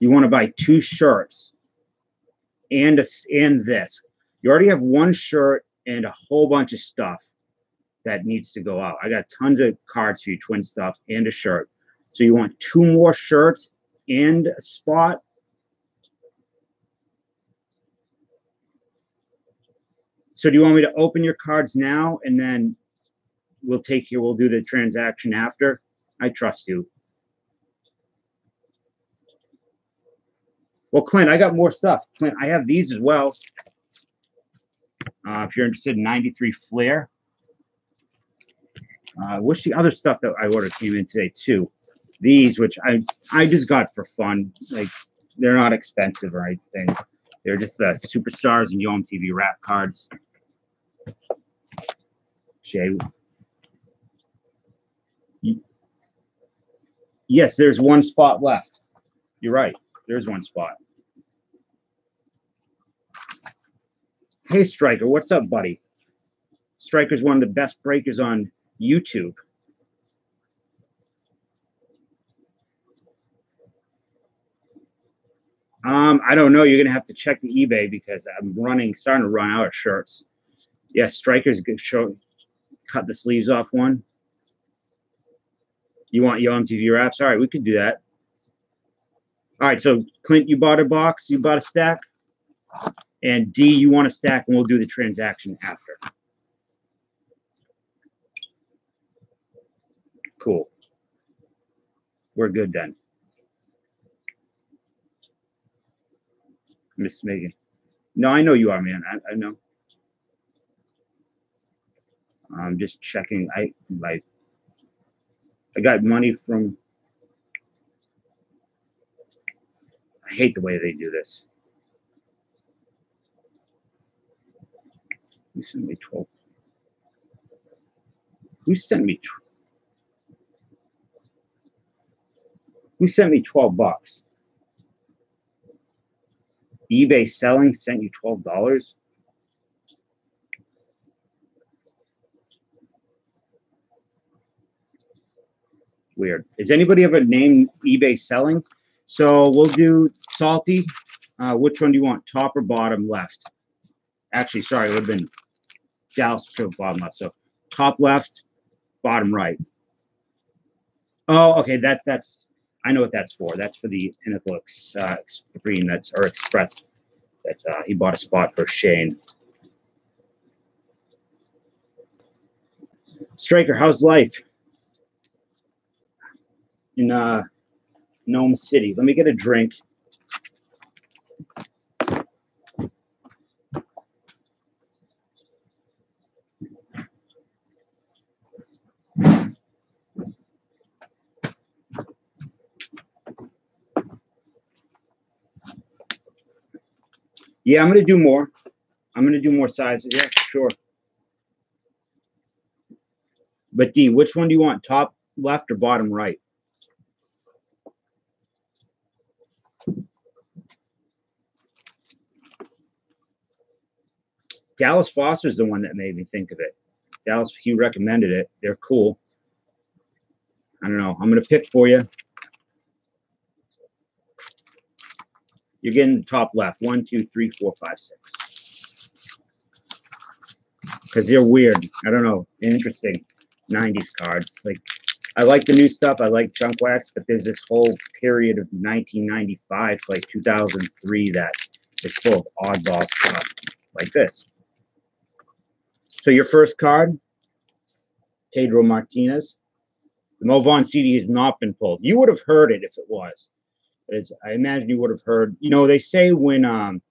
You want to buy two shirts and a, and this. You already have one shirt and a whole bunch of stuff that needs to go out. I got tons of cards for you, twin stuff, and a shirt. So you want two more shirts and spot. So do you want me to open your cards now and then we'll take you, we'll do the transaction after? I trust you. Well, Clint, I got more stuff. Clint, I have these as well. Uh, if you're interested in 93 Flair. I uh, wish the other stuff that I ordered came in today too. These, which I I just got for fun, like they're not expensive or anything. They're just the superstars and Yo TV rap cards. Jay. Yes, there's one spot left. You're right. There's one spot. Hey, Striker, what's up, buddy? Striker's one of the best breakers on YouTube. Um, I don't know. You're gonna have to check the eBay because I'm running, starting to run out of shirts. Yeah, strikers show cut the sleeves off one. You want Yo MTV Raps? All right, we could do that. All right, so Clint, you bought a box, you bought a stack, and D, you want a stack, and we'll do the transaction after. Cool. We're good then. Miss Megan. No, I know you are, man. I, I know. I'm just checking. I like. I got money from. I hate the way they do this. Who sent me twelve? Who sent me? Who sent me 12 bucks? eBay selling sent you $12? Weird. Is anybody ever named eBay selling? So we'll do salty. Uh, which one do you want? Top or bottom left? Actually, sorry, it would have been Dallas to bottom left. So top left, bottom right. Oh, okay. That that's I know what that's for. That's for the Pinnacle uh, Extreme. That's or Express. That's uh, he bought a spot for Shane. Striker, how's life in uh, Nome City? Let me get a drink. Yeah, I'm to do more. I'm to do more sizes. Yeah, sure. But D, which one do you want? Top left or bottom right? Dallas Foster's the one that made me think of it. Dallas, he recommended it. They're cool. I don't know. I'm to pick for you. You're getting top left. One, two, three, four, five, six. Because they're weird. I don't know. Interesting. 90s cards. Like, I like the new stuff. I like junk wax, but there's this whole period of 1995 to like 2003 that is full of oddball stuff like this. So your first card, Pedro Martinez. The Mo Vaughn CD has not been pulled. You would have heard it if it was as I imagine you would have heard. You know, they say when um,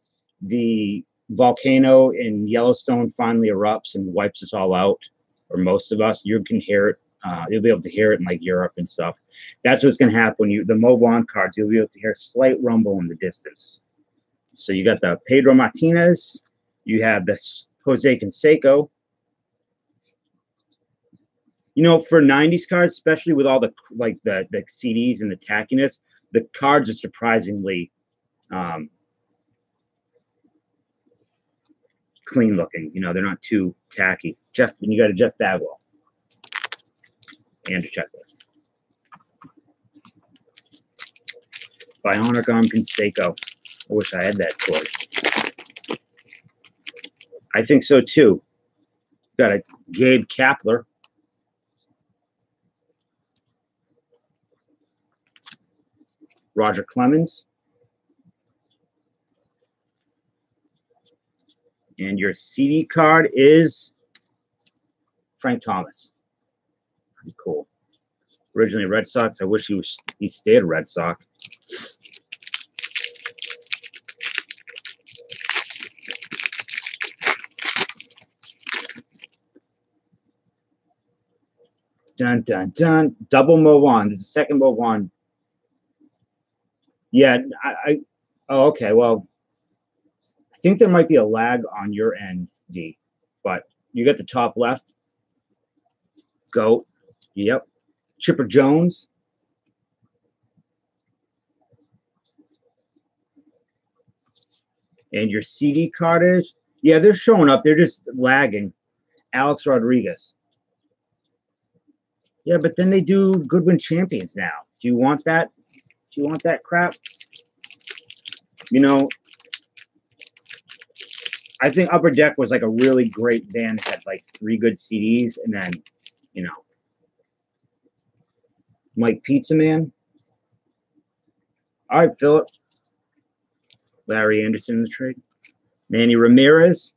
the volcano in Yellowstone finally erupts and wipes us all out, or most of us, you can hear it. Uh, you'll be able to hear it in like Europe and stuff. That's what's going to happen when you the Mo Vaughn cards. You'll be able to hear a slight rumble in the distance. So you got the Pedro Martinez. You have this Jose Canseco. You know, for '90s cards, especially with all the like the the CDs and the tackiness, the cards are surprisingly um, clean looking. You know, they're not too tacky. Jeff, and you got a Jeff Bagwell and checklist. Bionic Arm Canseco. I wish I had that cord. I think so too. Got a Gabe Kapler. Roger Clemens. And your CD card is Frank Thomas. Pretty cool. Originally Red Sox. I wish he was he stayed Red Sox. Dun dun dun. Double Mo. This is the second Mo on. Yeah, I, I oh okay. Well, I think there might be a lag on your end, D, but you got the top left. Goat. Yep. Chipper Jones. And your CD card is, yeah, they're showing up. They're just lagging. Alex Rodriguez. Yeah, but then they do Goodwin Champions now. Do you want that? Do you want that crap? You know, I think Upper Deck was like a really great band. Had like three good CDs, and then, you know, Mike Pizza Man. All right, Philip. Larry Andersen in the trade. Manny Ramirez.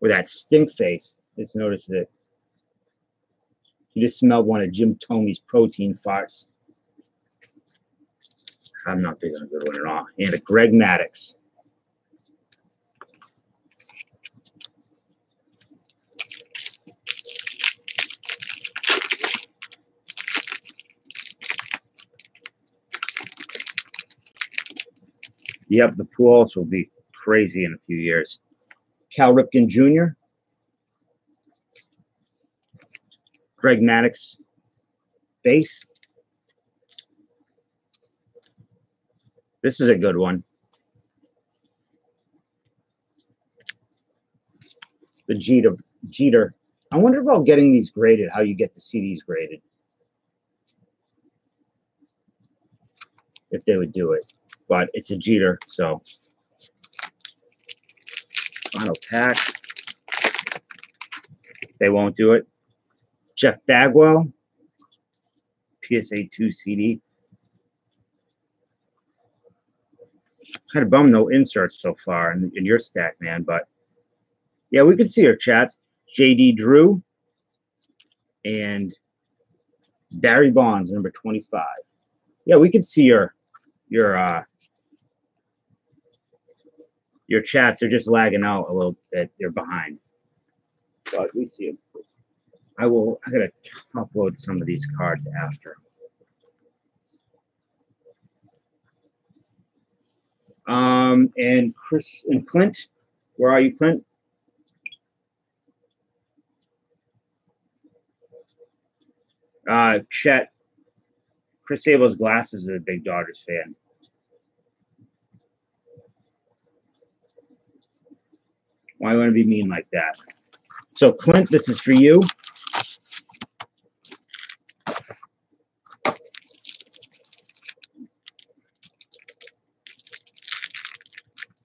With that stink face. Just noticed it. You just smelled one of Jim Thome's protein farts. I'm not big on a good one at all. And a Greg Maddux. Yep, the pools will be crazy in a few years. Cal Ripken Jr. Greg Maddux base. This is a good one. The Jeter. Jeter. I wonder about getting these graded, how you get the CDs graded. If they would do it. But it's a Jeter, so. Final pack. They won't do it. Jeff Bagwell, PSA 2 CD. Kind of bum no inserts so far in, in your stack, man. But yeah, we can see your chats. JD Drew and Barry Bonds, number 25. Yeah, we can see your your uh your chats. They're just lagging out a little bit. They're behind. But we see them. I will. I gotta upload some of these cards after. Um, and Chris and Clint, where are you, Clint? Uh, Chet. Chris Sabo's glasses is a big Dodgers fan. Why want to be mean like that? So, Clint, this is for you.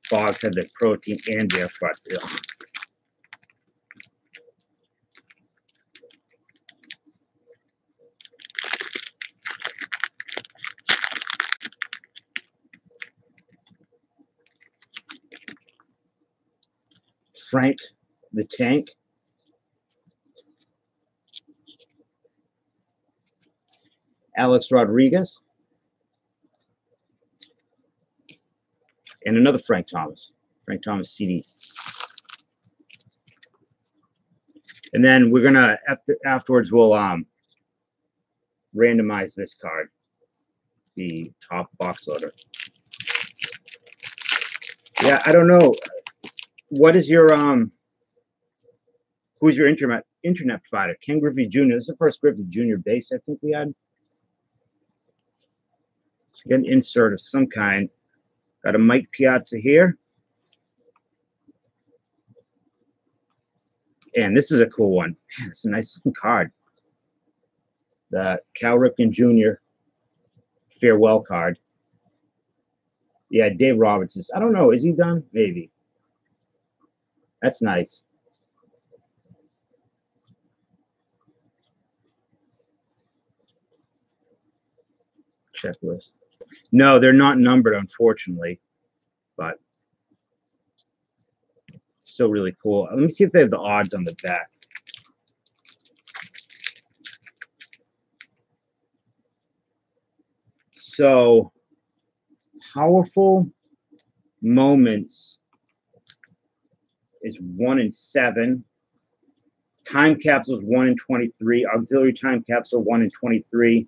Had the protein and the fat. Frank the Tank. Alex Rodriguez. And another Frank Thomas, Frank Thomas CD. And then we're gonna after afterwards we'll um randomize this card, the top box loader. Yeah, I don't know. What is your um who's your internet internet provider? Ken Griffey Jr. This is the first Griffey Jr. base I think we had. Get an insert of some kind. Got a Mike Piazza here. And this is a cool one. It's a nice card. The Cal Ripken Jr. farewell card. Yeah, Dave Robertson. I don't know. Is he done? Maybe. That's nice. checklist. No, they're not numbered, unfortunately, but still really cool. Let me see if they have the odds on the back. So powerful moments is one in seven. Time capsules one in 23. Auxiliary time capsule one in 23.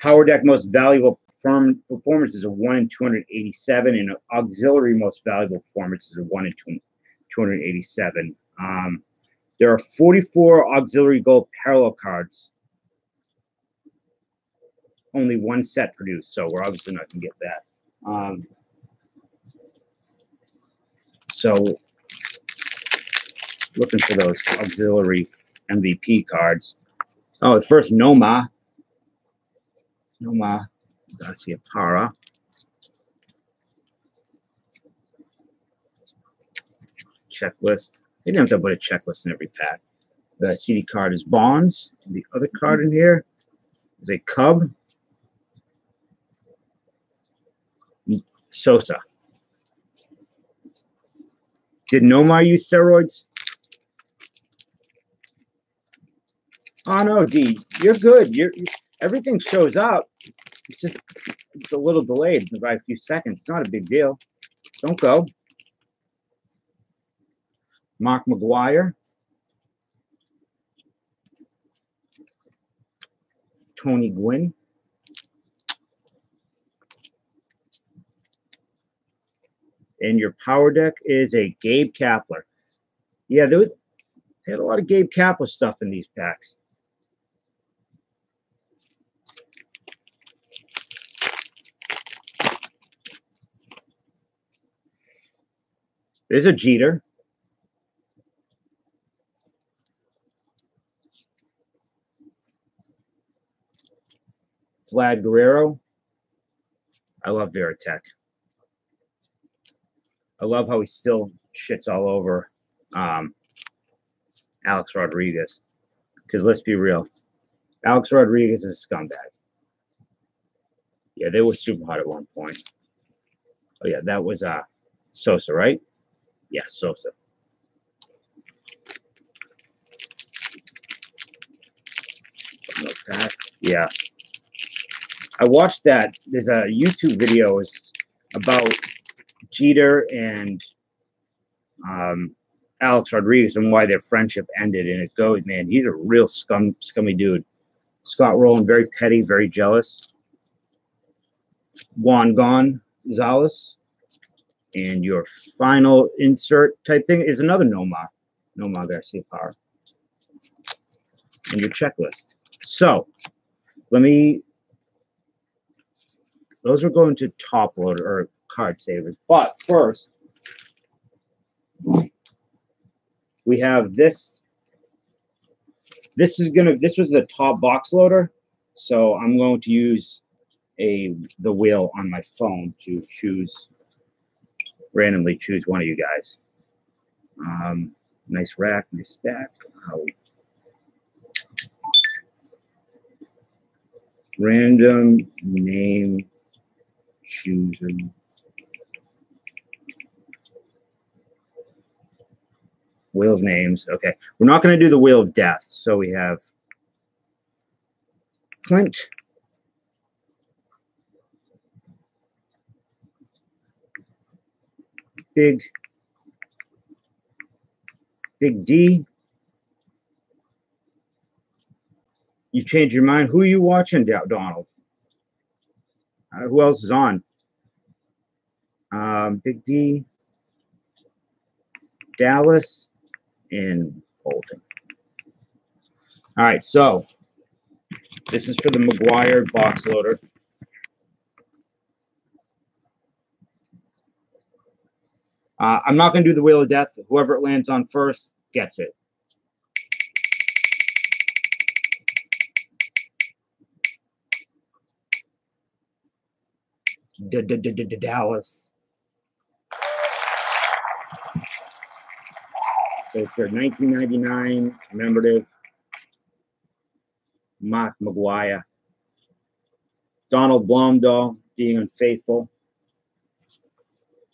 Power deck most valuable perform, performance is a one in 287, and auxiliary most valuable performance is a one in 287. Um, there are 44 auxiliary gold parallel cards. Only one set produced, so we're obviously not going to get that. Um, so looking for those auxiliary MVP cards. Oh, the first Nomar. Nomar Garcia Para. Checklist. They didn't have to put a checklist in every pack. The CD card is Bonds. The other card in here is a Cub. Sosa. Did Nomar use steroids? Oh no, D, you're good. You're, you everything shows up. It's just it's a little delayed by a few seconds. It's not a big deal. Don't go. Mark McGwire. Tony Gwynn. And your power deck is a Gabe Kapler. Yeah, they, had a lot of Gabe Kapler stuff in these packs. There's a Jeter. Vlad Guerrero. I love Varitek. I love how he still shits all over um, Alex Rodriguez. Because let's be real, Alex Rodriguez is a scumbag. Yeah, they were super hot at one point. Oh yeah, that was uh Sosa, right? Yeah, Sosa. Yeah. I watched that. There's a YouTube video about Jeter and um, Alex Rodriguez and why their friendship ended. And it goes, man, he's a real scum, scummy dude. Scott Rolen, very petty, very jealous. Juan Gone Zales. And your final insert type thing is another Nomar, Nomar Garcia Power. And your checklist. So let me, those are going to top loader or card savers. But first, we have this. This is gonna. This was the top box loader, so I'm going to use a the wheel on my phone to choose randomly choose one of you guys. Um, nice rack, nice stack. Oh. Random name choosing. Wheel of names. Okay. We're not going to do the wheel of death. So we have Clint. Big. Big D. You change your mind. Who are you watching, Donald? Uh, who else is on? Um, Big D. Dallas and Bolton. All right, so this is for the McGwire box loader. Uh, I'm not going to do the Wheel of Death. Whoever it lands on first gets it. D -d -d Dallas. So it's their 1999 commemorative Mark McGwire. Donald Blomdahl being unfaithful.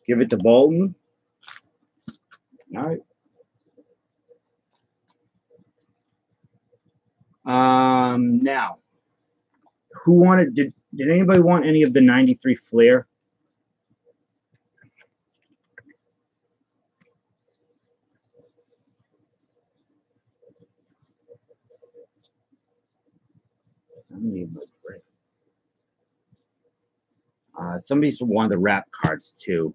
Give it to Bolton. All right. Um, now, who wanted? Did did anybody want any of the '93 Fleer? Uh, somebody wanted the rap cards too.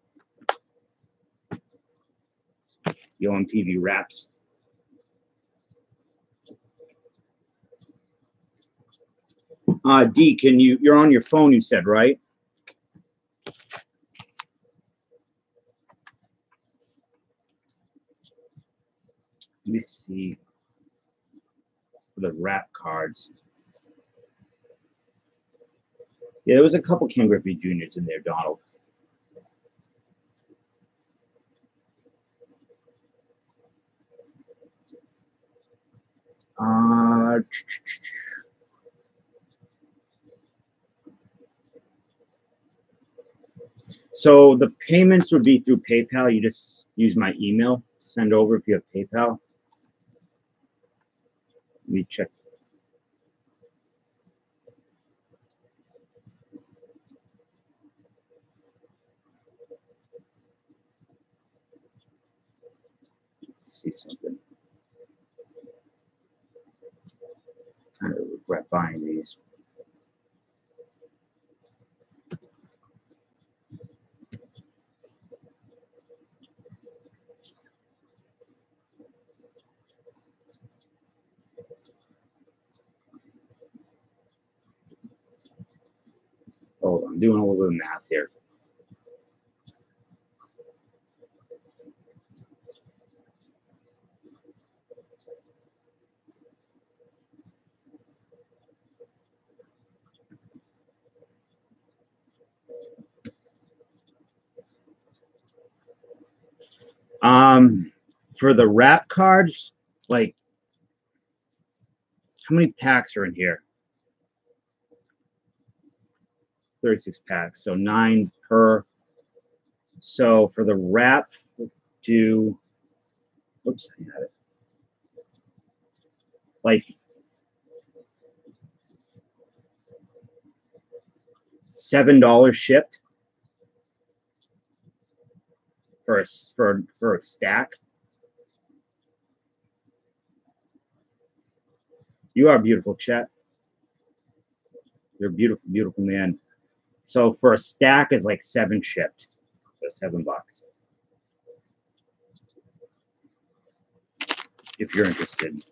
Yo MTV raps. Uh, D, can you? You're on your phone. You said right. Let me see the rap cards. Yeah, there was a couple Ken Griffey Juniors in there, Donald. Uh, so the payments would be through PayPal. You just use my email, send over if you have PayPal. Let me check see something. Kind of regret buying these. Oh, I'm doing a little bit of math here. Um, for the rap cards, like how many packs are in here? 36 packs, so nine per. So for the rap, do oops, I had it. Like seven dollars shipped for a for for a stack. You are beautiful, Chet. You're a beautiful, beautiful man. So for a stack is like seven shipped. So seven bucks. If you're interested.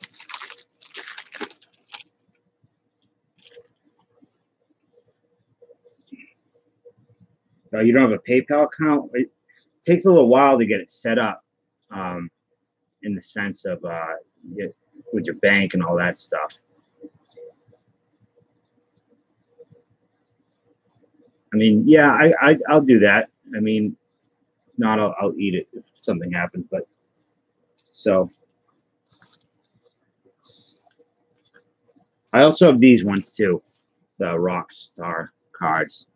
Uh, you don't have a PayPal account? It takes a little while to get it set up um, in the sense of uh, with your bank and all that stuff. I mean, yeah, I, I I'll do that. I mean, not I'll, I'll eat it if something happens, but so I also have these ones too, the rock star cards,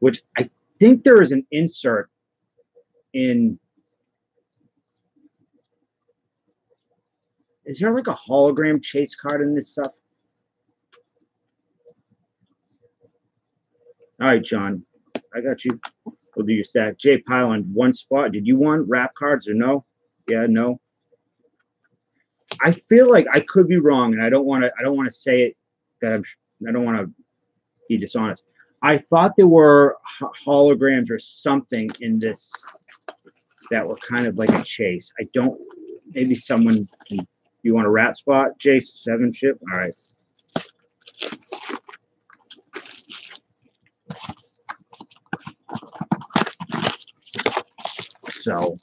which I think there is an insert in. Is there like a hologram chase card in this stuff? All right, John, I got you. We'll do your stack. Jay Pylon, one spot. Did you want rap cards or no? Yeah, no. I feel like I could be wrong, and I don't want to. I don't want to say it that I'm. I don't want to be dishonest. I thought there were holograms or something in this that were kind of like a chase. I don't. Maybe someone can. You want a rat spot, J seven ship? All right. So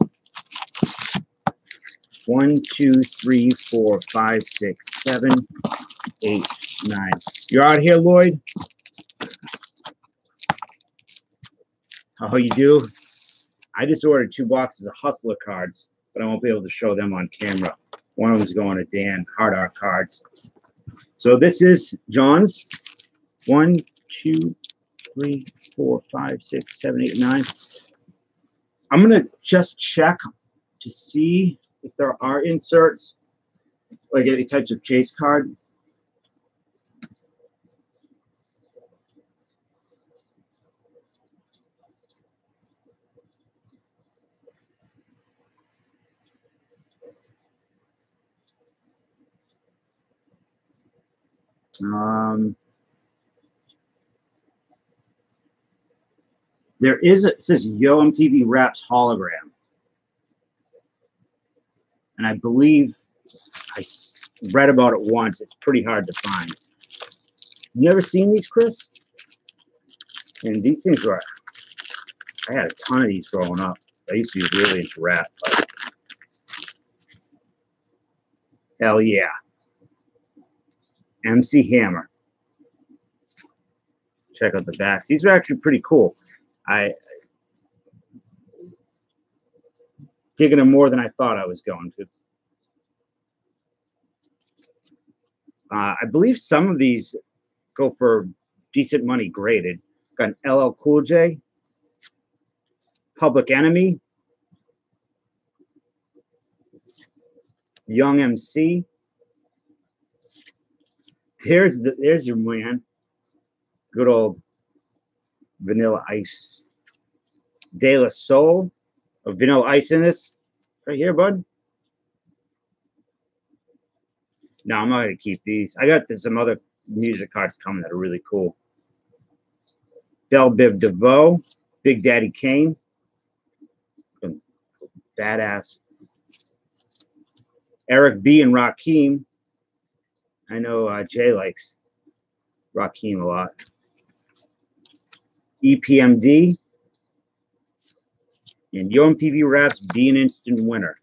one, two, three, four, five, six, seven, eight, nine. You're out here, Lloyd? Oh, you do? I just ordered two boxes of Hustler cards, but I won't be able to show them on camera. One of them's going to Dan, Hard Art Cards. So this is John's. one, two, three, four, five, six, seven, eight, nine. I'm gonna just check to see if there are inserts, like any types of chase card. Um, there is a, it says Yo MTV Raps hologram, and I believe I read about it once. It's pretty hard to find. You ever seen these, Chris? And these things were. I had a ton of these growing up. I used to be really into rap. But hell yeah. MC Hammer. Check out the backs. These are actually pretty cool. I digging them more than I thought I was going to. Uh, I believe some of these go for decent money graded. Got an LL Cool J, Public Enemy, Young MC. There's the there's your man. Good old Vanilla Ice. De La Soul. Of Vanilla Ice in this. Right here, bud. No, I'm not gonna keep these. I got some other music cards coming that are really cool. Bell Biv DeVoe, Big Daddy Kane. Badass. Eric B and Rakim. I know uh, Jay likes Rakim a lot. EPMD. And Yo MTV Raps be an instant winner.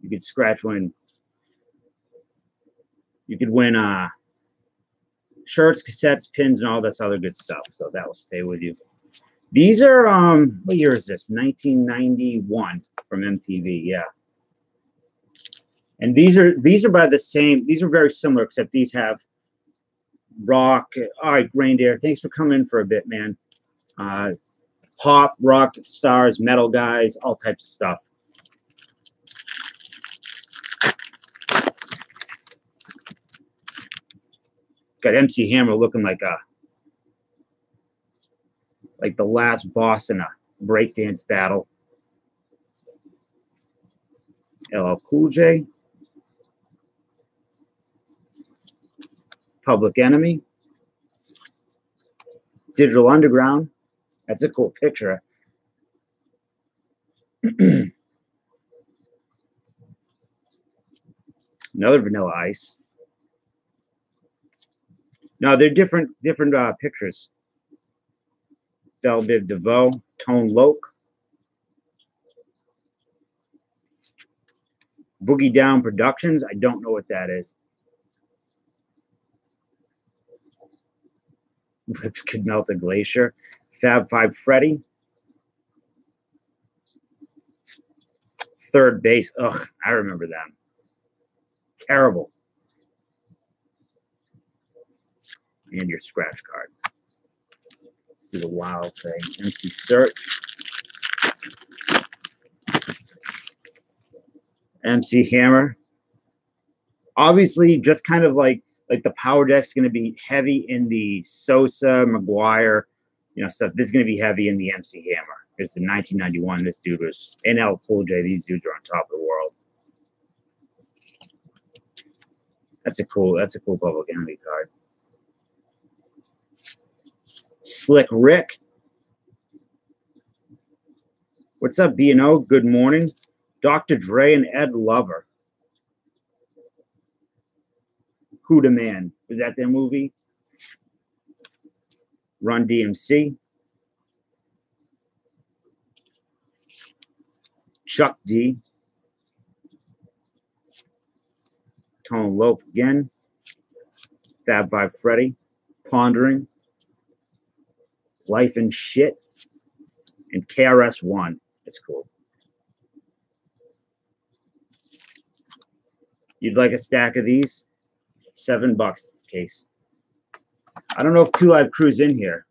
You could scratch one. You could win uh shirts, cassettes, pins, and all this other good stuff. So that will stay with you. These are um what year is this? 1991 from MTV, yeah. And these are these are by the same, these are very similar, except these have rock. All right, reindeer. Thanks for coming for a bit, man. Uh pop, rock stars, metal guys, all types of stuff. Got MC Hammer looking like a like the last boss in a breakdance battle. LL Cool J. Public Enemy. Digital Underground. That's a cool picture. Another Vanilla Ice. No, they're different, different uh, pictures. Bell Biv DeVoe, Tone Loc, Boogie Down Productions. I don't know what that is. Lips could melt a glacier. Fab Five Freddy. Third Bass. Ugh, I remember them. Terrible. And your scratch card. This is a wild thing. MC Serch. MC Hammer. Obviously, just kind of like like the power deck's going to be heavy in the Sosa, McGwire, you know, stuff. This is going to be heavy in the MC Hammer. It's in 1991. This dude was LL Cool J. These dudes are on top of the world. That's a cool. That's a cool public enemy card. Slick Rick. What's up, B&O? Good morning. Dr. Dre and Ed Lover. Who the Man? Was that their movie? Run DMC. Chuck D. Tone Loc again. Fab Five Freddy. Pondering. Life and Shit. And KRS One. It's cool. You'd like a stack of these? Seven bucks. case. I don't know if Two Live Crew's in here.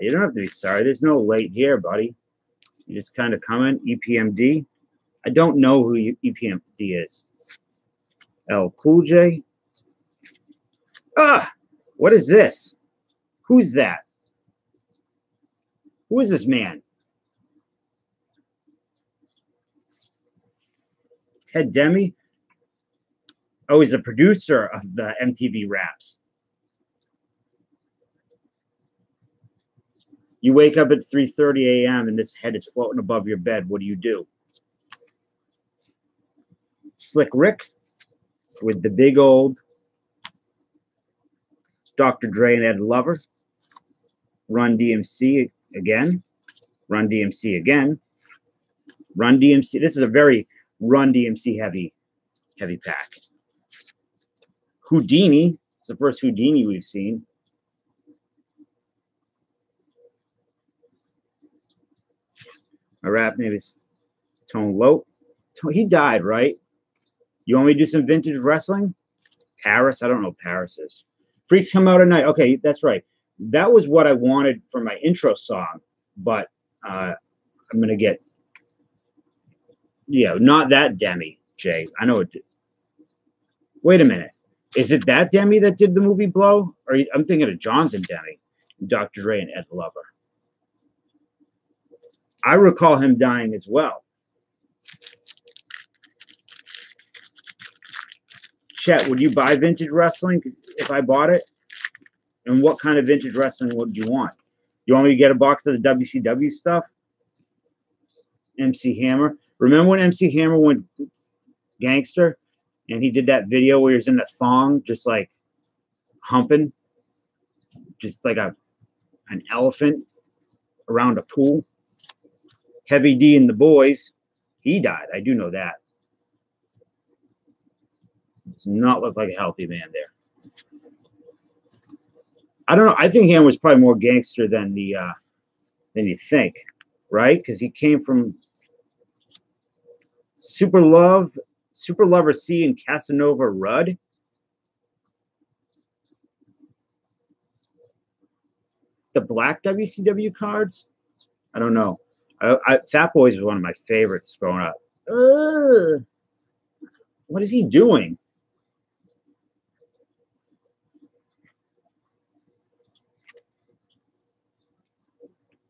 You don't have to be sorry. There's no late here, buddy. You just kind of comment EPMD. I don't know who EPMD is. LL Cool J. Ah, what is this? Who's that? Who is this man? Ted Demme. Oh, he's a producer of the MTV Raps. You wake up at 3:30 a.m. and this head is floating above your bed. What do you do? Slick Rick with the big old Dr. Dre and Ed Lover. Run DMC again. Run DMC again. Run DMC. This is a very Run DMC heavy, heavy pack. Houdini. It's the first Houdini we've seen. My rap name is Tone Loc. He died, right? You want me to do some vintage wrestling? Paris? I don't know Paris is. Freaks come out at night. Okay, that's right. That was what I wanted for my intro song, but uh, I'm gonna get yeah, not that Demme, Jay. I know it. Wait a minute. Is it that Demme that did the movie Blow? Or I'm thinking of Jonathan Demme, Dr. Dre, and Ed Lover. I recall him dying as well. Chet, would you buy vintage wrestling if I bought it? And what kind of vintage wrestling would you want? You want me to get a box of the WCW stuff? MC Hammer. Remember when MC Hammer went gangster and he did that video where he was in the thong, just like humping, just like a an elephant around a pool? Heavy D and the boys, he died. I do know that. Does not look like a healthy man there. I don't know. I think Ham was probably more gangster than the uh, than you think, right? Because he came from Super Love, Super Lover C, and Casanova Rud. The black WCW cards? I don't know. I, I, Fat Boys was one of my favorites growing up. Uh, what is he doing?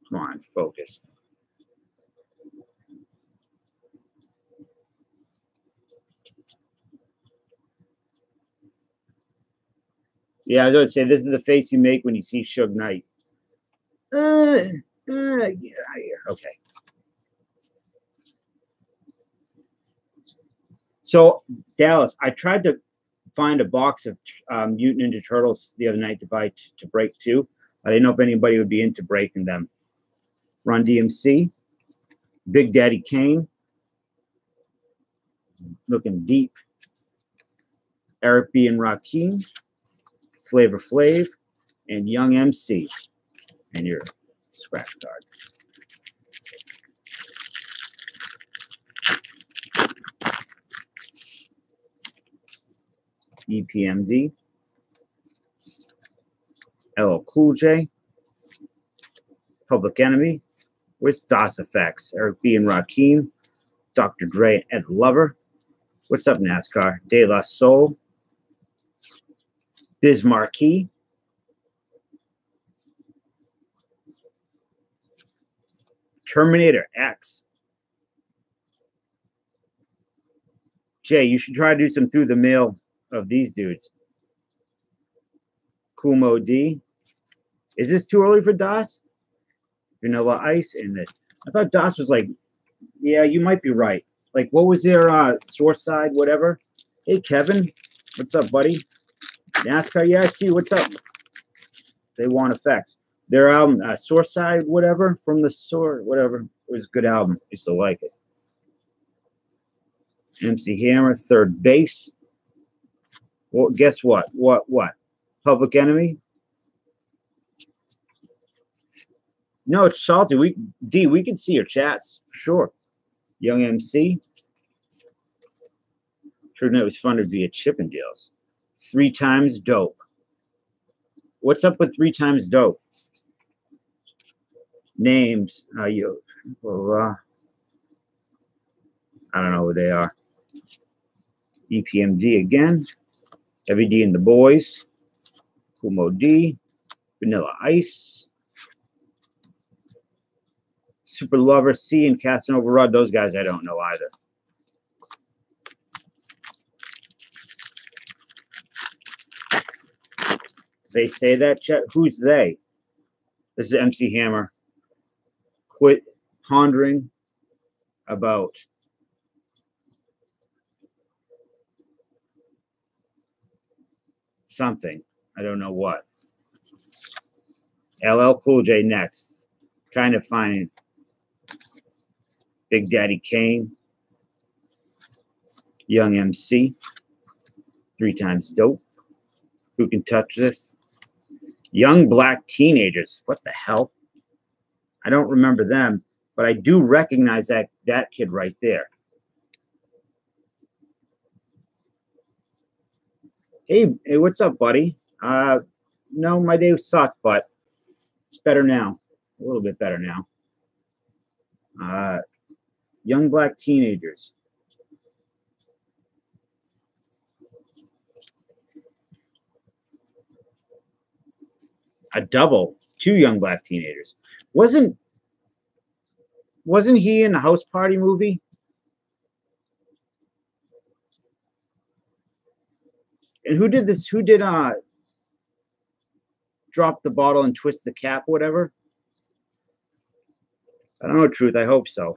Come on, focus. Yeah, I was going to say this is the face you make when you see Suge Knight. Uh, uh, yeah, okay. So Dallas, I tried to find a box of um, Mutant Ninja Turtles the other night to buy to break too. I didn't know if anybody would be into breaking them. Run DMC, Big Daddy Kane, looking deep. Eric B. and Rakim. Flavor Flav, and Young MC, and your scratch card. EPMD, LL Cool J, Public Enemy, with Das EFX, Eric B. and Rakim, Dr. Dre, Ed Lover. What's up, NASCAR? De La Soul, Biz Markie. Terminator X. Jay, you should try to do some through the mail of these dudes. Kool Moe Dee. Is this too early for Das? Vanilla Ice in this. I thought Das was like, yeah, you might be right. Like, what was their uh, source side, whatever? Hey, Kevin. What's up, buddy? NASCAR, yeah, I see. What's up? They want effects. Their album, uh, Source Side, whatever, from the source, whatever, it was a good album. I used to like it. MC Hammer, Third Bass. Well, guess what? What? What? Public Enemy. No, it's salty. We D, we can see your chats sure. Young MC, True it was fun to be at Chippendales. Three times dope. What's up with three times dope? Names. Uh, you. Uh, I don't know who they are. EPMD again. Heavy D and the boys. Kool Moe Dee. Vanilla Ice. Super Lover C and Casanova Rod. Those guys I don't know either. They say that, Chet. Who's they? This is MC Hammer. Quit pondering about something. I don't know what. LL Cool J next. Kind of finding Big Daddy Kane. Young MC. Three times dope. Who can touch this? Young black teenagers. What the hell? I don't remember them, but I do recognize that that kid right there. Hey, hey, what's up, buddy? Uh, no, my day sucked, but it's better now. A little bit better now. Uh, young black teenagers. A double, two young black teenagers. Wasn't wasn't he in the house party movie? And who did this? Who did uh drop the bottle and twist the cap, whatever? I don't know truth. I hope so.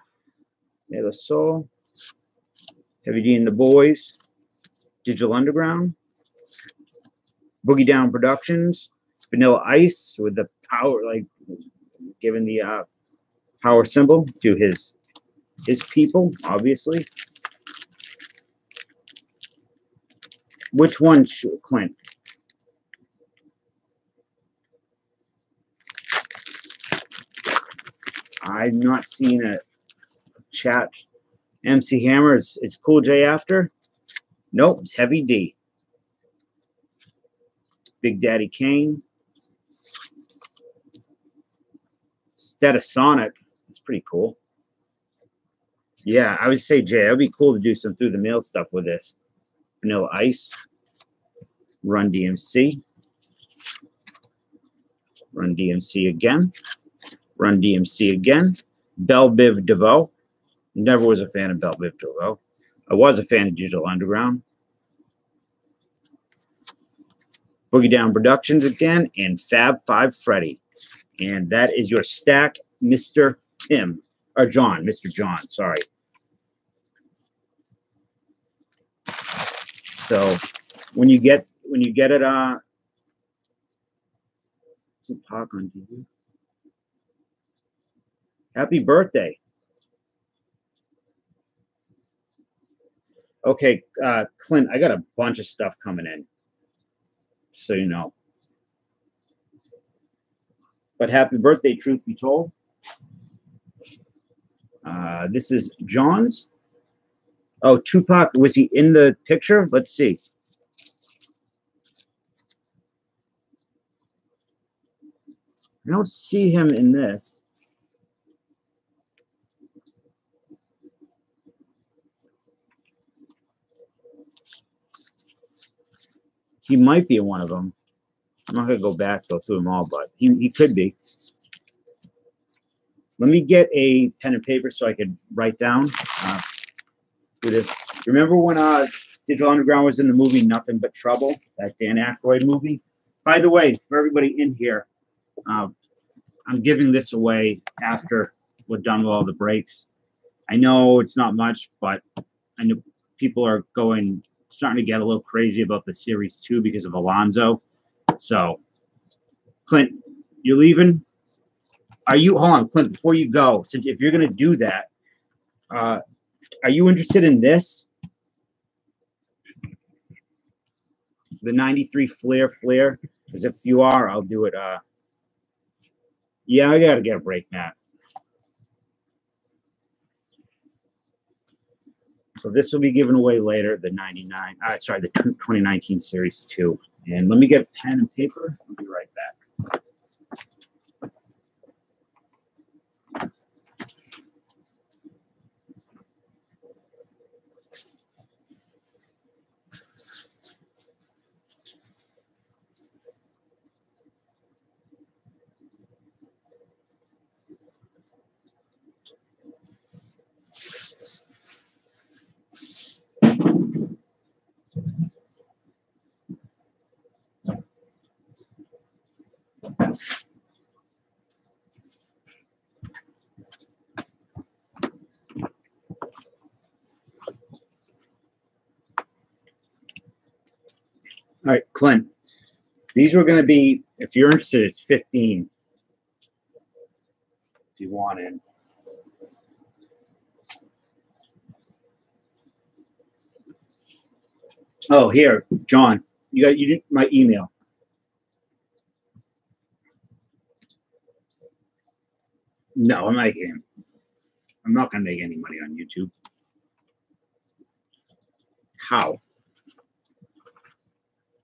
Yeah, the soul. Heavy D and the boys. Digital Underground. Boogie Down Productions. Vanilla Ice with the power, like giving the uh, power symbol to his his people, obviously. Which one, Clint? I'm not seeing a chat. MC Hammer is, is Cool J after? Nope, it's Heavy D. Big Daddy Kane. That a sonic. It's pretty cool. Yeah, I would say, Jay, it would be cool to do some through the mail stuff with this. Vanilla Ice. Run DMC. Run DMC again. Run DMC again. Bell Biv DeVoe. Never was a fan of Bell Biv DeVoe. I was a fan of Digital Underground. Boogie Down Productions again and Fab Five Freddy. And that is your stack, Mr. Tim. Or John, Mr. John, sorry. So when you get when you get it uh on TV. Happy birthday. Okay, uh, Clint, I got a bunch of stuff coming in. So you know. But happy birthday, truth be told. Uh, this is John's. Oh, Tupac, was he in the picture? Let's see. I don't see him in this. He might be one of them. I'm not gonna go back go through them all, but he, he could be. Let me get a pen and paper so I could write down. Uh, this. Remember when uh, Digital Underground was in the movie Nothing But Trouble, that Dan Aykroyd movie? By the way, for everybody in here, uh, I'm giving this away after we're done with all the breaks. I know it's not much, but I know people are going starting to get a little crazy about the series two because of Alonso. So, Clint, you're leaving. Are you hold on, Clint? Before you go, since if you're going to do that, uh, are you interested in this? The '93 Flair Flair. Because if you are, I'll do it. Uh, yeah, I got to get a break, Matt. So this will be given away later, the 99, uh, sorry, the 2019 Series 2. And let me get pen and paper. I'll be right back. All right, Clint. These were going to be, if you're interested, it's 15. If you want in. Oh, here, John. You got you my email. No, I'm not getting. I'm not going to make any money on YouTube. How?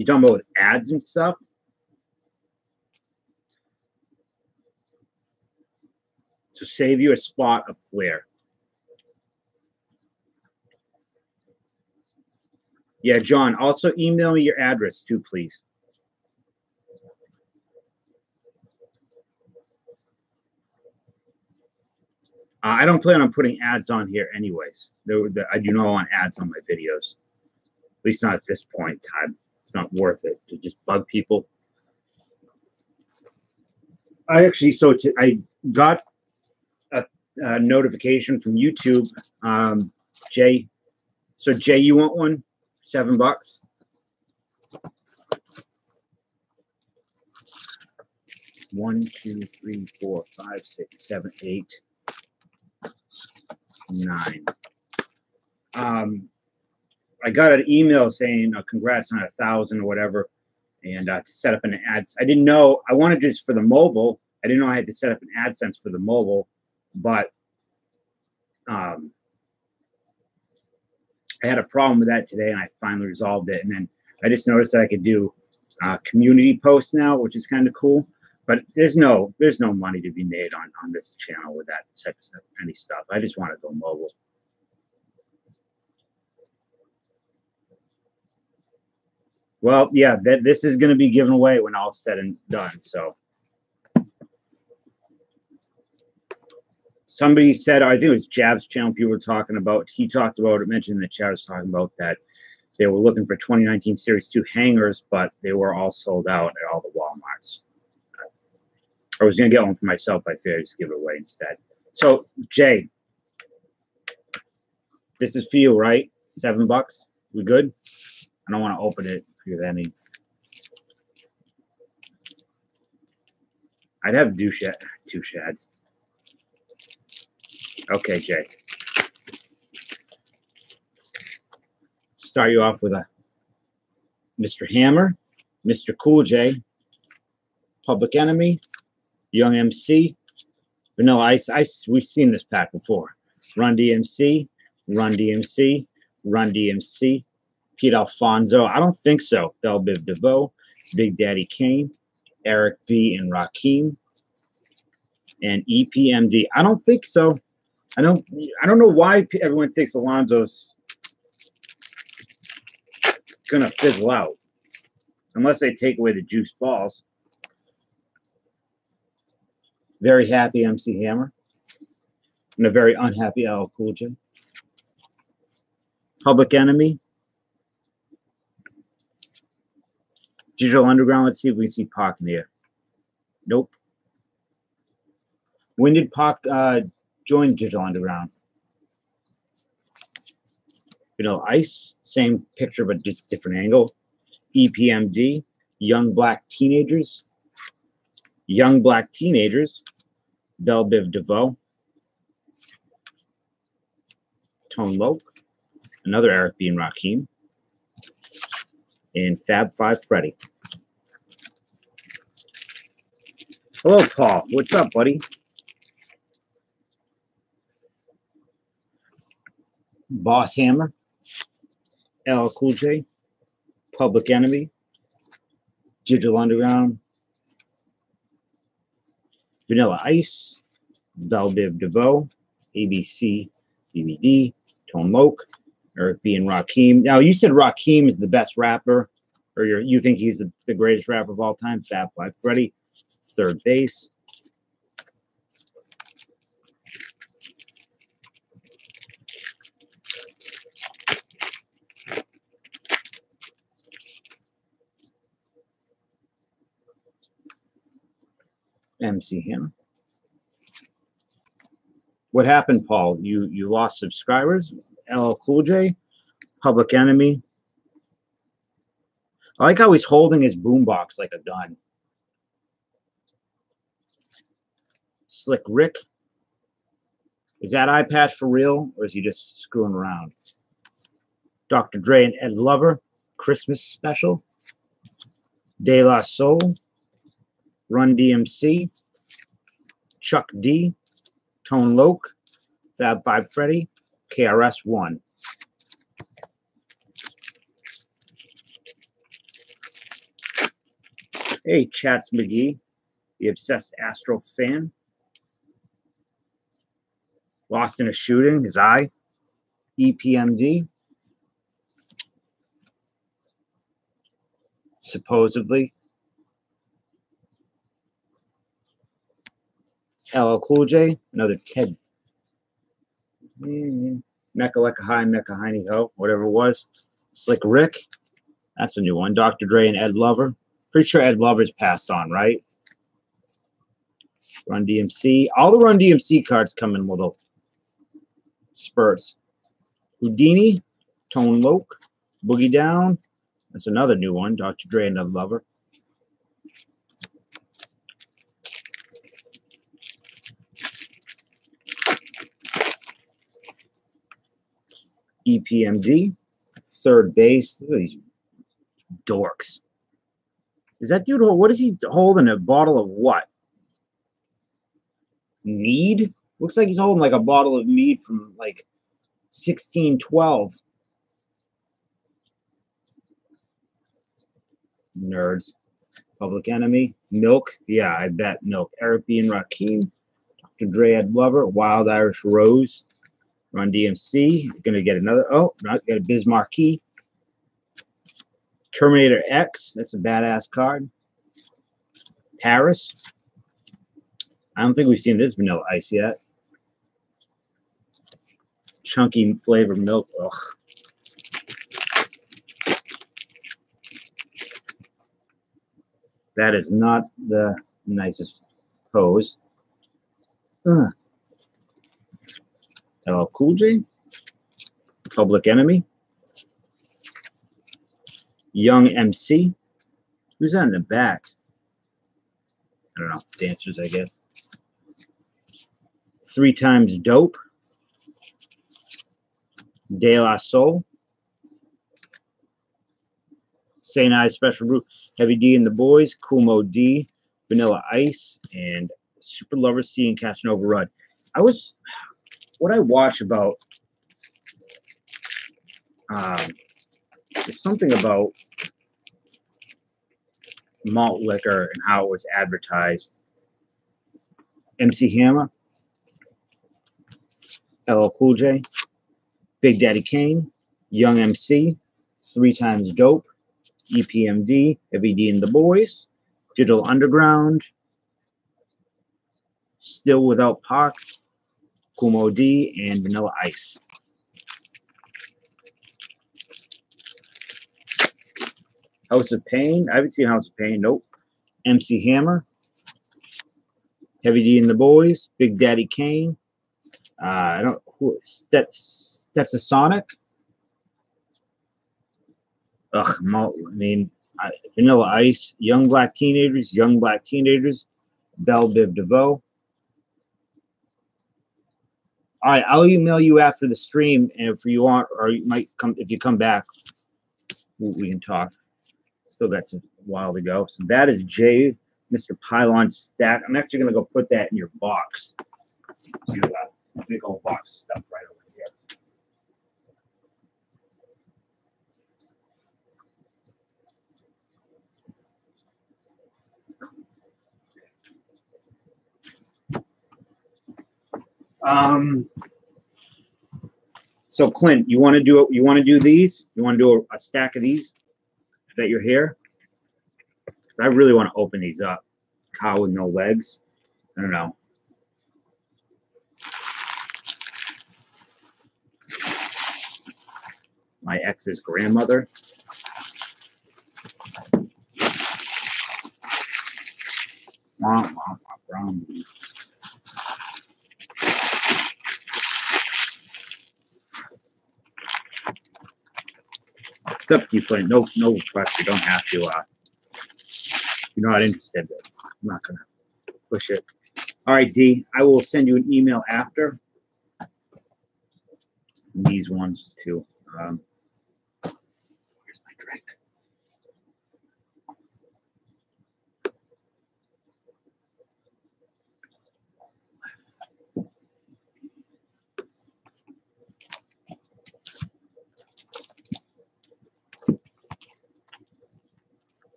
You talking about ads and stuff? To save you a spot of flair. Yeah, John, also email me your address too, please. Uh, I don't plan on putting ads on here anyways. There, there, I do not want ads on my videos. At least not at this point in time. It's not worth it to just bug people. I actually, so to, I got a, a, notification from YouTube. Um, Jay, so Jay, you want one? Seven bucks. One, two, three, four, five, six, seven, eight nine. Um, I got an email saying uh, congrats on a thousand or whatever, and uh, to set up an ads. I didn't know I wanted just for the mobile. I didn't know I had to set up an AdSense for the mobile, but um, I had a problem with that today, and I finally resolved it. And then I just noticed that I could do uh, community posts now, which is kind of cool but there's no there's no money to be made on on this channel with that type of stuff, any stuff. I just want to go mobile. Well, yeah, that this is going to be given away when all said and done. So somebody said, I think it was Jab's channel people were talking about. He talked about it, mentioned in the chat was talking about that they were looking for 2019 Series 2 hangers, but they were all sold out at all the Walmarts. I was going to get one for myself. I figured just give it away instead. So, Jay, this is for you, right? Seven bucks. We good? I don't want to open it have any. I'd have two, sh- two shads. Okay, Jay. Start you off with a Mr. Hammer, Mr. Cool J, Public Enemy, Young MC, Vanilla Ice. Ice. We've seen this pack before. Run DMC, Run DMC, Run DMC, Pete Alonso. I don't think so. Bell Biv DeVoe, Big Daddy Kane, Eric B. and Rakim, and EPMD. I don't think so. I don't. I don't know why everyone thinks Alonso's gonna fizzle out, unless they take away the juice balls. Very happy MC Hammer. And a very unhappy LL Cool J. Public Enemy. Digital Underground. Let's see if we see Pac in here. Nope. When did Pac uh, join Digital Underground? You know, Ice, same picture, but just different angle. EPMD, Young Black Teenagers young black teenagers, Bell Biv DeVoe, Tone Loc, another Eric B. and Rakim, and Fab Five Freddy. Hello, Paul. What's up, buddy? Boss Hammer, LL Cool J, Public Enemy, Digital Underground, Vanilla Ice, Bell Biv DeVoe, ABC, DVD, Tone Loc, Eric B. and Rakim. Now, you said Rakim is the best rapper, or you you think he's the, the greatest rapper of all time? Fab Five Freddy, Third Bass. MC him. What happened, Paul? You you lost subscribers? LL Cool J, Public Enemy. I like how he's holding his boombox like a gun. Slick Rick. Is that eye patch for real, or is he just screwing around? Dr. Dre and Ed Lover, Christmas special. De La Soul, Run DMC, Chuck D, Tone Loc, Fab Five Freddy, KRS One. Hey, Chats McGee, the obsessed Astro fan. Lost in a shooting, his eye. EPMD. Supposedly. LL Cool J, another Ted. Mm, Mecca Lecca High, Mecca Heiny Ho, whatever it was. Slick Rick, that's a new one. Dr. Dre and Ed Lover. Pretty sure Ed Lover's passed on, right? Run DMC. All the Run DMC cards come in little spurts. Whodini, Tone Loc, Boogie Down. That's another new one. Dr. Dre Ed Lover. EPMD, Third Bass. Look at these dorks. Is that dude? What is he holding? A bottle of what? Mead? Looks like he's holding like a bottle of mead from like 1612. Nerds. Public Enemy. Milk. Yeah, I bet Milk. Eric B. and Rakim. Dr. Dre Ed Lover. Wild Irish Rose. Run DMC. To get another. Oh, not get a Biz Markie. Terminator X. That's a badass card. Paris. I don't think we've seen this vanilla ice yet. Chunky flavor milk. Ugh. That is not the nicest pose. Ugh. LL Cool J, Public Enemy, Young MC. Who's that in the back? I don't know. Dancers, I guess. Three times dope. De La Soul. St. I Special Brew. Heavy D and the Boys. Kool Moe Dee. Vanilla Ice. And Super Lover C and Casanova Rud. I was what I watch about um, something about malt liquor and how it was advertised. MC Hammer, LL Cool J, Big Daddy Kane, Young MC, Three Times Dope, EPMD, Heavy D and the Boys, Digital Underground, Still Without Pac, Kool Moe Dee, and Vanilla Ice. House of Pain. I haven't seen House of Pain. Nope. MC Hammer. Heavy D and the Boys. Big Daddy Kane. Uh, I don't who Stet Stetsasonic. Ugh, I mean, I, Vanilla Ice, Young Black Teenagers, Young Black Teenagers, Bell Biv DeVoe. All right, I'll email you after the stream, and if you want, or you might come if you come back, we, can talk. Still got some while to go. So that is Jay, Mr. Pylon stack. I'm actually gonna go put that in your box. Got a big old box of stuff right over here. Um. So Clint, you want to do? You want to do these? You want to do a, a stack of these that you're here? Because I really want to open these up. Cow with no legs. I don't know. My ex's grandmother. To you, Clint. No, no request. You don't have to. Uh, you're not interested, I'm not gonna push it. All right, D. I will send you an email after these ones too. Um, where's my drink?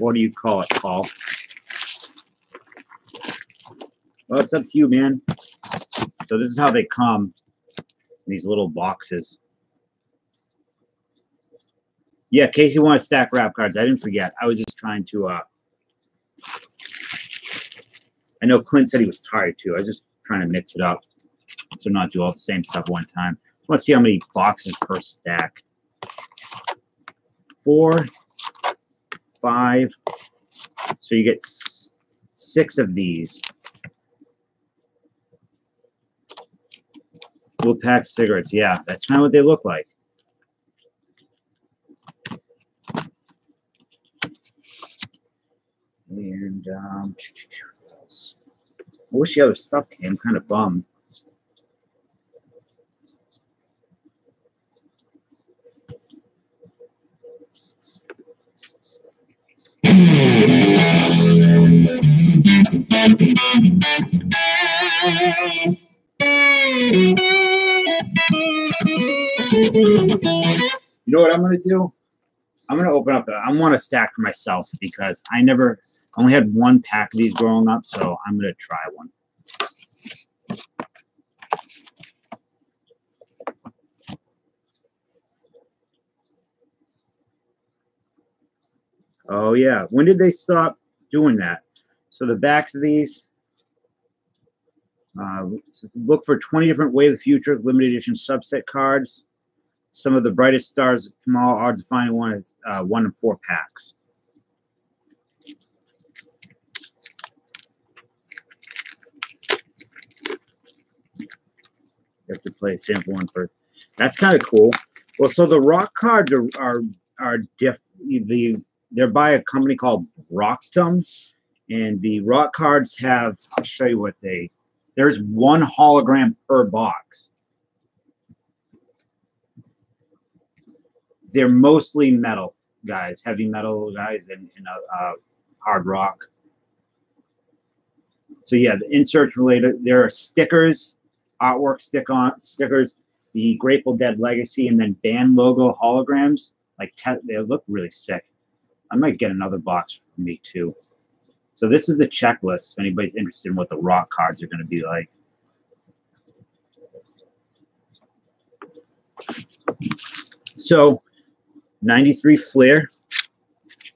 What do you call it, Paul? Well, it's up to you, man. So this is how they come these little boxes. Yeah, Casey to stack rap cards. I didn't forget. I was just trying to uh I know Clint said he was tired too. I was just trying to mix it up. So not do all the same stuff one time. Let's see how many boxes per stack. Four, five. So you get six of these. Little pack cigarettes. Yeah, that's kind of what they look like. And um? I wish the other stuff came. Kind of bummed. You know what I'm gonna do? I'm gonna open up. I want a stack for myself because I never only had one pack of these growing up, so I'm gonna try one. Oh yeah, when did they stop doing that? So the backs of these. Uh, look for 20 different Way of Future limited edition subset cards. Some of the brightest stars, small odds of finding one is uh, one in four packs. You have to play sample one first. That's kind of cool. Well, so the rock cards are are are diff. The they're by a company called Brockum, and the rock cards have. I'll show you what they. There's one hologram per box. They're mostly metal guys, heavy metal guys, and, and uh, uh, hard rock. So yeah, the inserts related. There are stickers, artwork stick on stickers, the Grateful Dead legacy, and then band logo holograms. Like they look really sick. I might get another box for me too. So this is the checklist. If anybody's interested in what the rock cards are going to be like. So 93 Flair.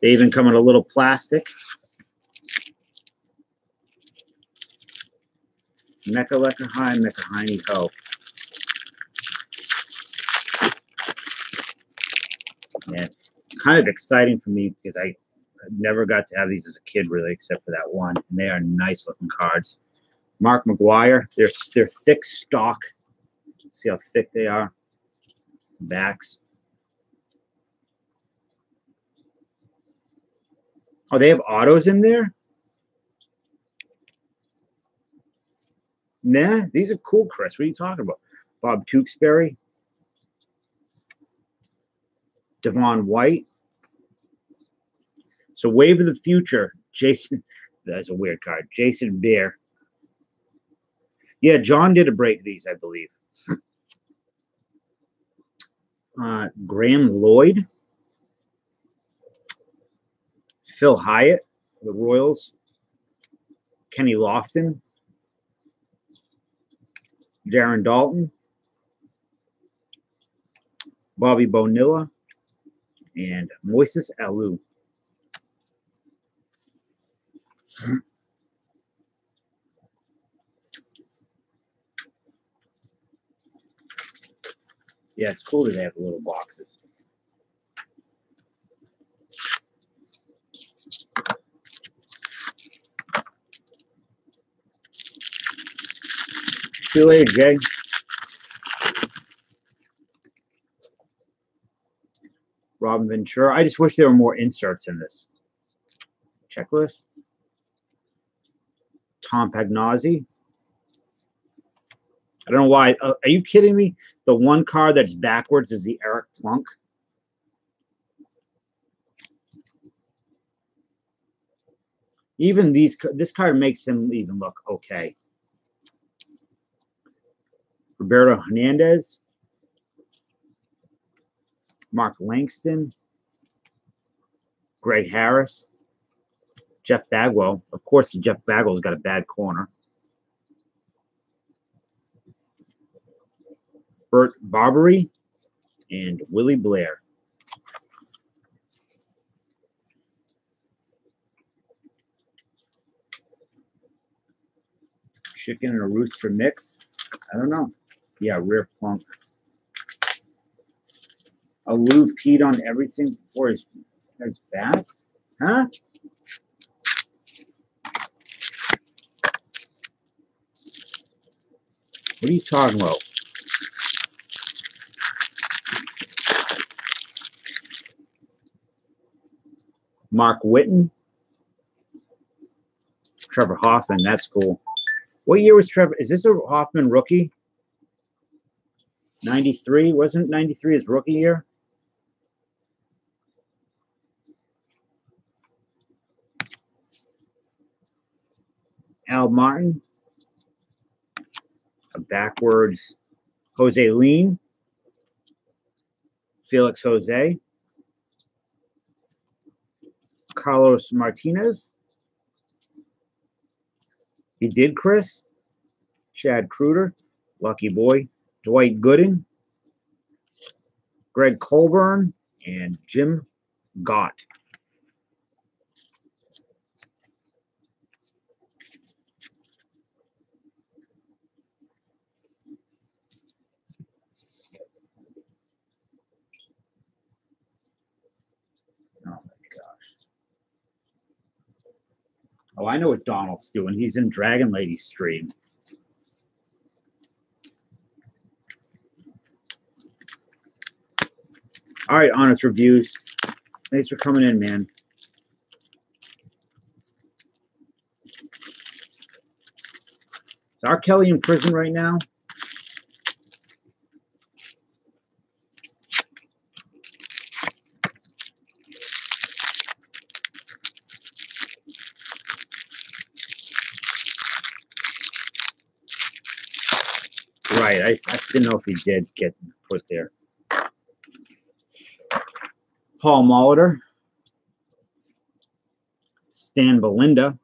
They even come in a little plastic. Mecha Lecca High, Mecha Heiny Ho. Yeah, kind of exciting for me because I never got to have these as a kid, really, except for that one. And they are nice looking cards. Mark McGwire, they're they're thick stock. See how thick they are. Backs. Oh, they have autos in there? Nah, these are cool, Chris. What are you talking about? Bob Tewksbury. Devon White. So Wave of the Future, Jason. That's a weird card. Jason Bere. Yeah, John did a break these, I believe. Uh, Graham Lloyd. Phil Hiatt, the Royals. Kenny Lofton. Darren Daulton, Bobby Bonilla. And Moises Alou. Yeah, it's cool that they have little boxes. See you later, Jay. Robin Ventura. I just wish there were more inserts in this checklist. Tom Pagnozzi. I don't know why. Uh, are you kidding me? The one card that's backwards is the Eric Plunk. Even these, this card makes him even look okay. Roberto Hernandez. Mark Langston. Greg Harris. Jeff Bagwell. Of course, Jeff Bagwell's got a bad corner. Bret Barberie and Willie Blair. Chicken and a rooster mix. I don't know. Yeah, rear plunk. A Lou peed on everything before his, his? Huh? What are you talking about? Mark Whiten. Trevor Hoffman, that's cool. What year was Trevor? Is this a Hoffman rookie? 93? Wasn't 93 his rookie year? Al Martin. Backwards Jose Lean. Felix Jose. Carlos Martinez. He did, Chris. Chad Kreuter, lucky boy. Dwight Gooden, Greg Colbrunn, and Jim Gott. Oh, I know what Donald's doing. He's in Dragon Lady stream. All right, honest reviews. Thanks for coming in, man. Is R. Kelly in prison right now? Right, I, I didn't know if he did get put there. Paul Molitor, Stan Belinda,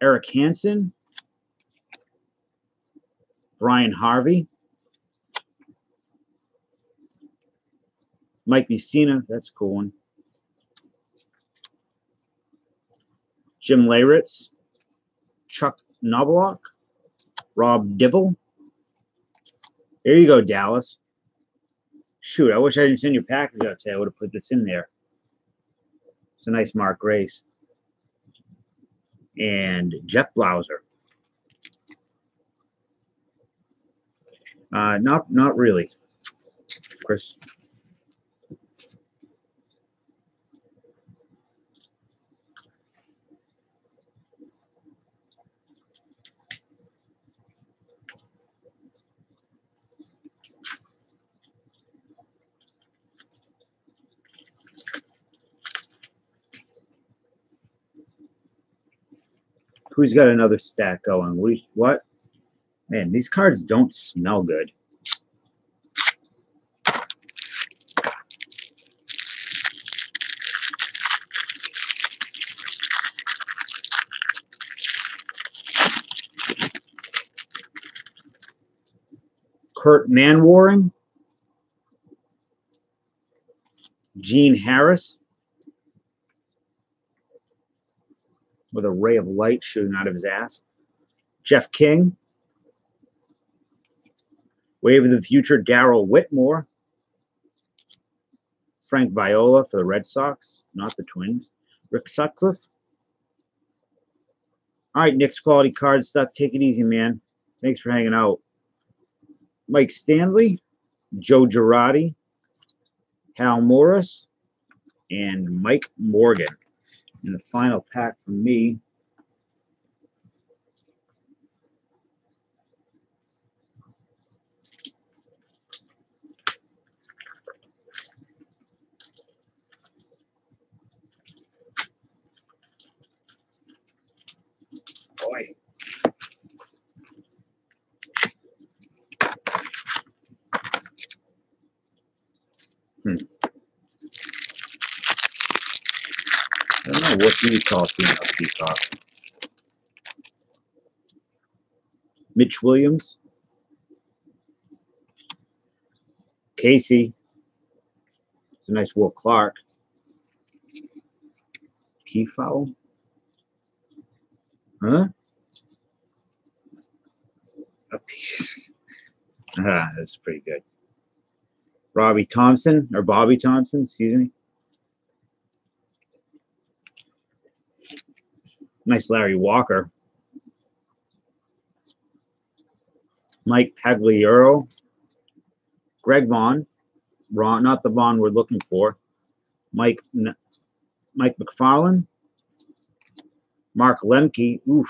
Erik Hanson, Brian Harvey, Mike Mussina, that's a cool one. Jim Leyritz, Chuck Knoblauch, Rob Dibble. There you go, Dallas. Shoot, I wish I didn't send your package out today. I would have put this in there. It's a nice Mark Grace. And Jeff Blauser. Uh, not not really, Chris. Who's got another stack going? We what? Man, these cards don't smell good. Kirt Manwaring, Gene Harris, with a ray of light shooting out of his ass. Jeff King, Wave of the Future, Darrell Whitmore, Frank Viola for the Red Sox, not the Twins. Rick Sutcliffe. All right, Nick's quality card stuff. Take it easy, man. Thanks for hanging out. Mike Stanley, Joe Girardi, Hal Morris, and Mike Morgan. And the final pack from me boy. Hmm. What do you call peacock. Mitch Williams. Casey. It's a nice Will Clark. Key foul. Huh? A piece. ah, that's pretty good. Robbie Thompson or Bobby Thompson, excuse me. Nice Larry Walker. Mike Pagliaro. Greg Vaughn. Ron, not the Vaughn we're looking for. Mike Mike Macfarlane. Mark Lemke. Oof.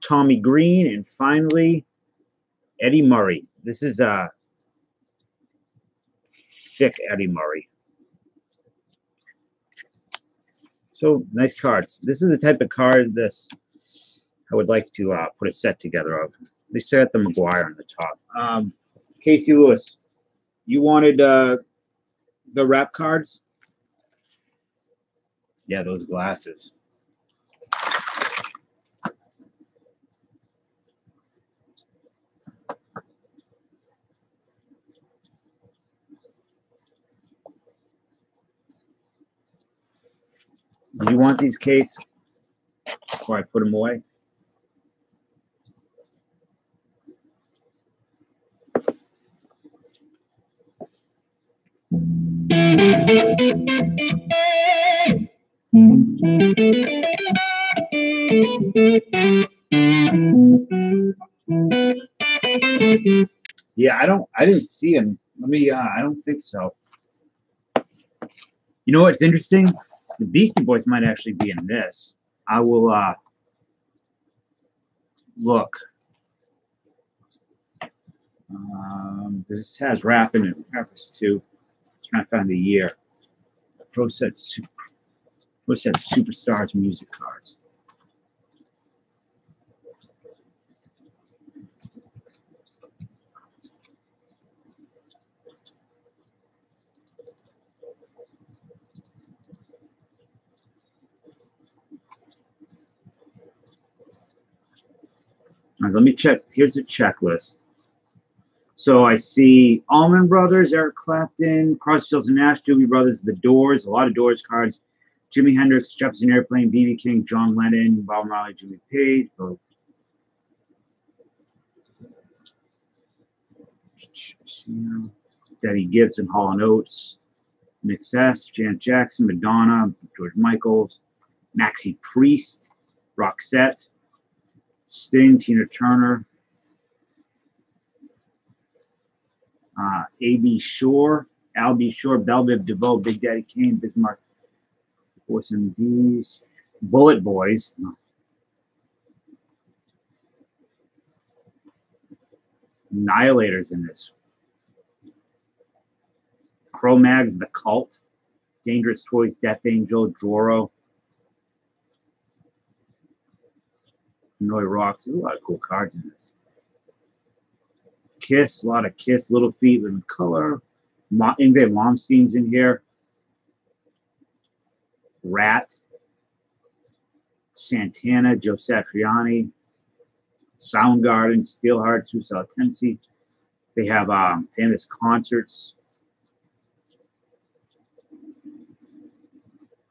Tommy Greene, and finally Eddie Murray. This is a thick Eddie Murray. So nice cards. This is the type of card this I would like to uh, put a set together of. They set the McGwire on the top. Um, Casey Lewis, you wanted uh, the rap cards? Yeah, those glasses. Do you want these case before I put them away? Yeah, I don't. I didn't see him. Let me. Uh, I don't think so. You know what's interesting? The Beastie Boys might actually be in this. I will uh, look. Um, this has rapping and preface too. Trying to find the year. Pro set super. Pro set superstars music cards. Right, let me check. Here's a checklist. So I see Allman Brothers, Eric Clapton, Crosby, and Nash, Doobie Brothers, The Doors, a lot of Doors cards. Jimi Hendrix, Jefferson Airplane, B.B. King, John Lennon, Bob Marley, Jimmy Page. Both. Debbie Gibson, Hall and Oates, Nick S, Janet Jackson, Madonna, George Michaels, Maxi Priest, Roxette, Sting, Tina Turner, uh, A.B. Shore, Al B. Sure, Bell Biv DeVoe, Big Daddy Kane, Biz Markie, Force MDs, Bullet Boys. Annihilators in this. Cro-Mags, The Cult, Dangerous Toys, Death Angel, Joro, Hanoi Rocks. There's a lot of cool cards in this. Kiss, a lot of Kiss, Little Feat, Living Color. Mo- Yngwie Malmsteen's in here. Ratt, Santana, Joe Satriani, Soundgarden, Steelheart, Suicide Tendency. They have um, famous concerts.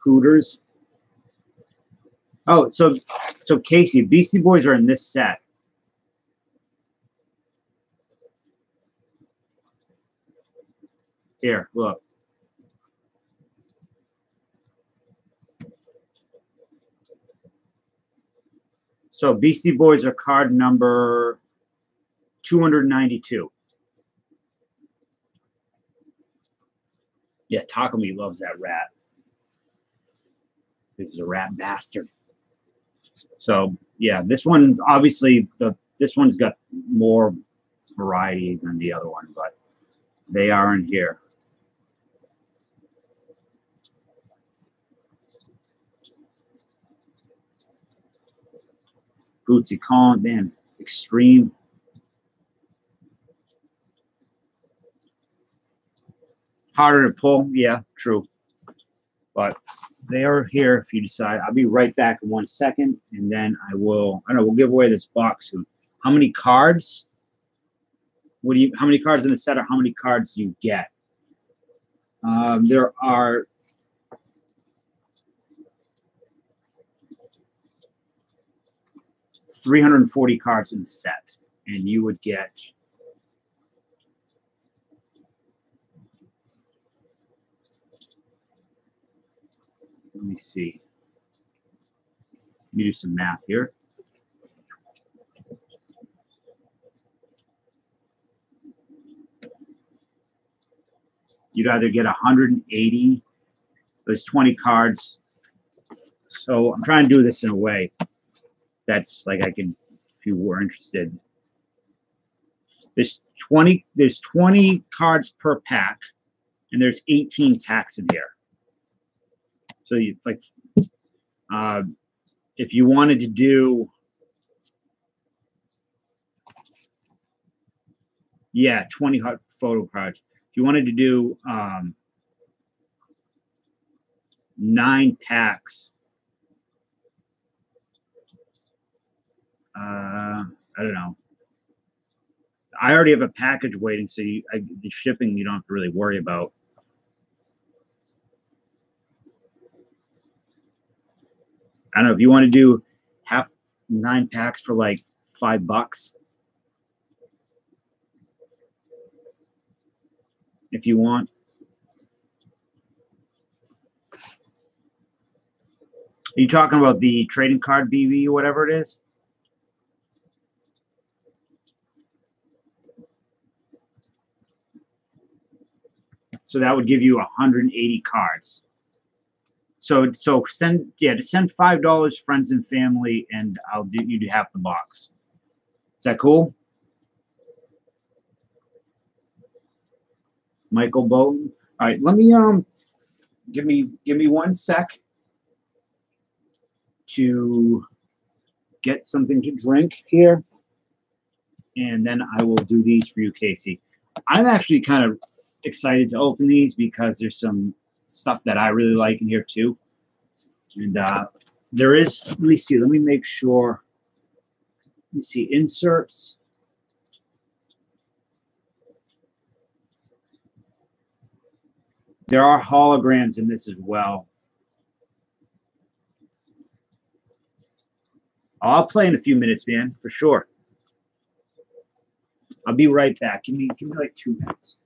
Hooters. Oh, so so Casey, Beastie Boys are in this set. Here, look. So Beastie Boys are card number 292. Yeah, Takumi loves that rat. This is a rat bastard. So yeah, this one obviously the this one's got more variety than the other one, but they are in here. Bootsy Collin, man, extreme. Harder to pull, yeah, true. But they are here if you decide. I'll be right back in one second, and then I will. I don't know. We'll give away this box. How many cards? What do you? How many cards in the set? Or how many cards you get? Um, there are 340 cards in the set, and you would get let me see. Let me do some math here. You'd either get 180, there's 20 cards. So I'm trying to do this in a way that's like I can, if you were interested. There's 20, there's 20 cards per pack, and there's 18 packs in here. So you like, uh, if you wanted to do, yeah, 20 hot photo cards. If you wanted to do um, nine packs, uh, I don't know. I already have a package waiting, so you, I, the shipping you don't have to really worry about. I don't know if you want to do half nine packs for like five bucks. If you want. Are you talking about the trading card BB or whatever it is? So that would give you 180 cards. So so send yeah to send five dollars friends and family and I'll do you half the box. Is that cool? Michael Bowden. All right, let me um give me give me one sec to get something to drink here. And then I will do these for you, Casey. I'm actually kind of excited to open these because there's some stuff that I really like in here too. And uh, there is, let me see, let me make sure. Let me see, inserts. There are holograms in this as well. I'll play in a few minutes, man, for sure. I'll be right back. Give me, give me like two minutes.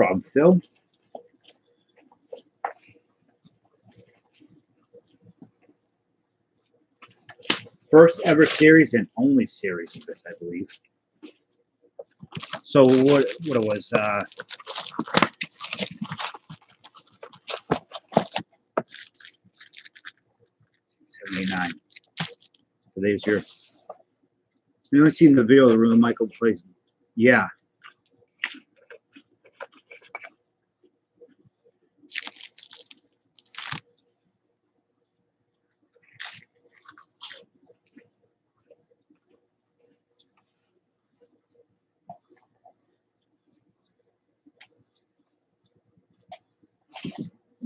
Problem, Phil. First ever series and only series of this, I believe. So what what it was uh Seventy-nine. So there's your. You only seen the video of the room Michael plays. Yeah,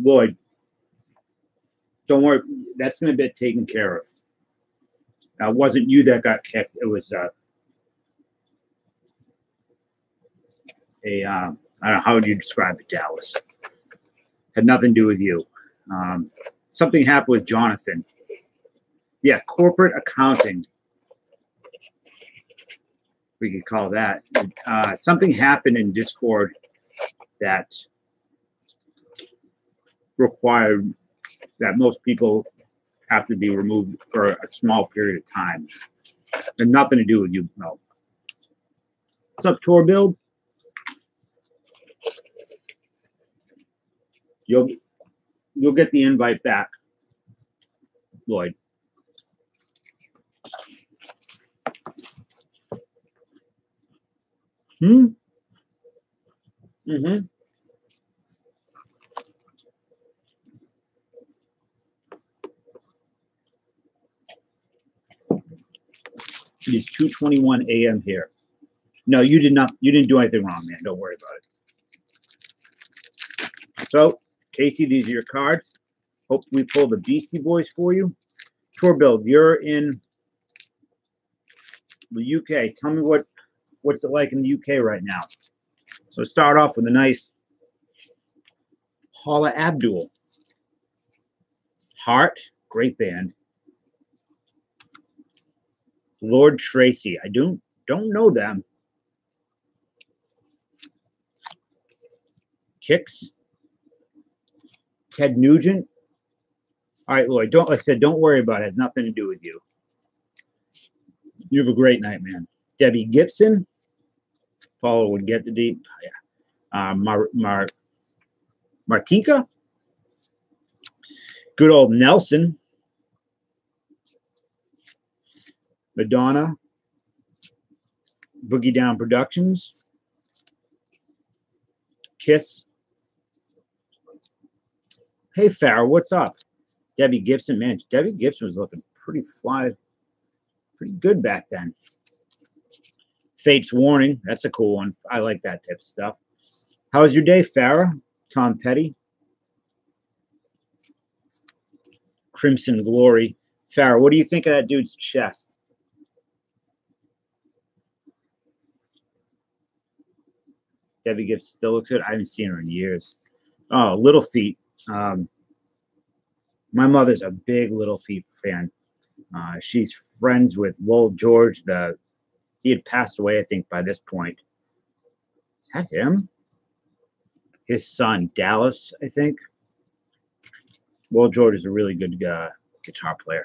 Lloyd, don't worry, that's going to get taken care of. Now, it wasn't you that got kicked. It was uh, a, uh, I don't know, how would you describe it, Dallas? Had nothing to do with you. Um, something happened with Jonathan. Yeah, corporate accounting. We could call that. Uh, something happened in Discord that required that most people have to be removed for a small period of time. And nothing to do with you, no. What's up, tour build? You'll you'll get the invite back, Lloyd. Hmm. Mm-hmm. It is 2:21 a.m. here. No, you did not. You didn't do anything wrong, man. Don't worry about it. So, Casey, these are your cards. Hope we pull the Beastie Boys for you. Tour build. You're in the UK. Tell me what what's it like in the UK right now. So start off with a nice Paula Abdul. Heart, great band. Lord Tracy. I don't don't know them. Kicks. Ted Nugent. All right, Lloyd. Don't I said, don't worry about it. it has nothing to do with you. You have a great night, man. Debbie Gibson. Paula would get the deep. Yeah. Uh, Mar, Mar Martika. Good old Nelson. Madonna, Boogie Down Productions, Kiss. Hey, Farrah, what's up? Debbie Gibson, man, Debbie Gibson was looking pretty fly, pretty good back then. Fate's Warning, that's a cool one. I like that type of stuff. How was your day, Farrah? Tom Petty. Crimson Glory. Farrah, what do you think of that dude's chest? Debbie Gibbs still looks good. I haven't seen her in years. Oh, Little Feat. Um, my mother's a big Little Feat fan. Uh, she's friends with Lowell George. The he had passed away, I think, by this point. Is that him? His son, Dallas, I think. Lowell George is a really good uh, guitar player.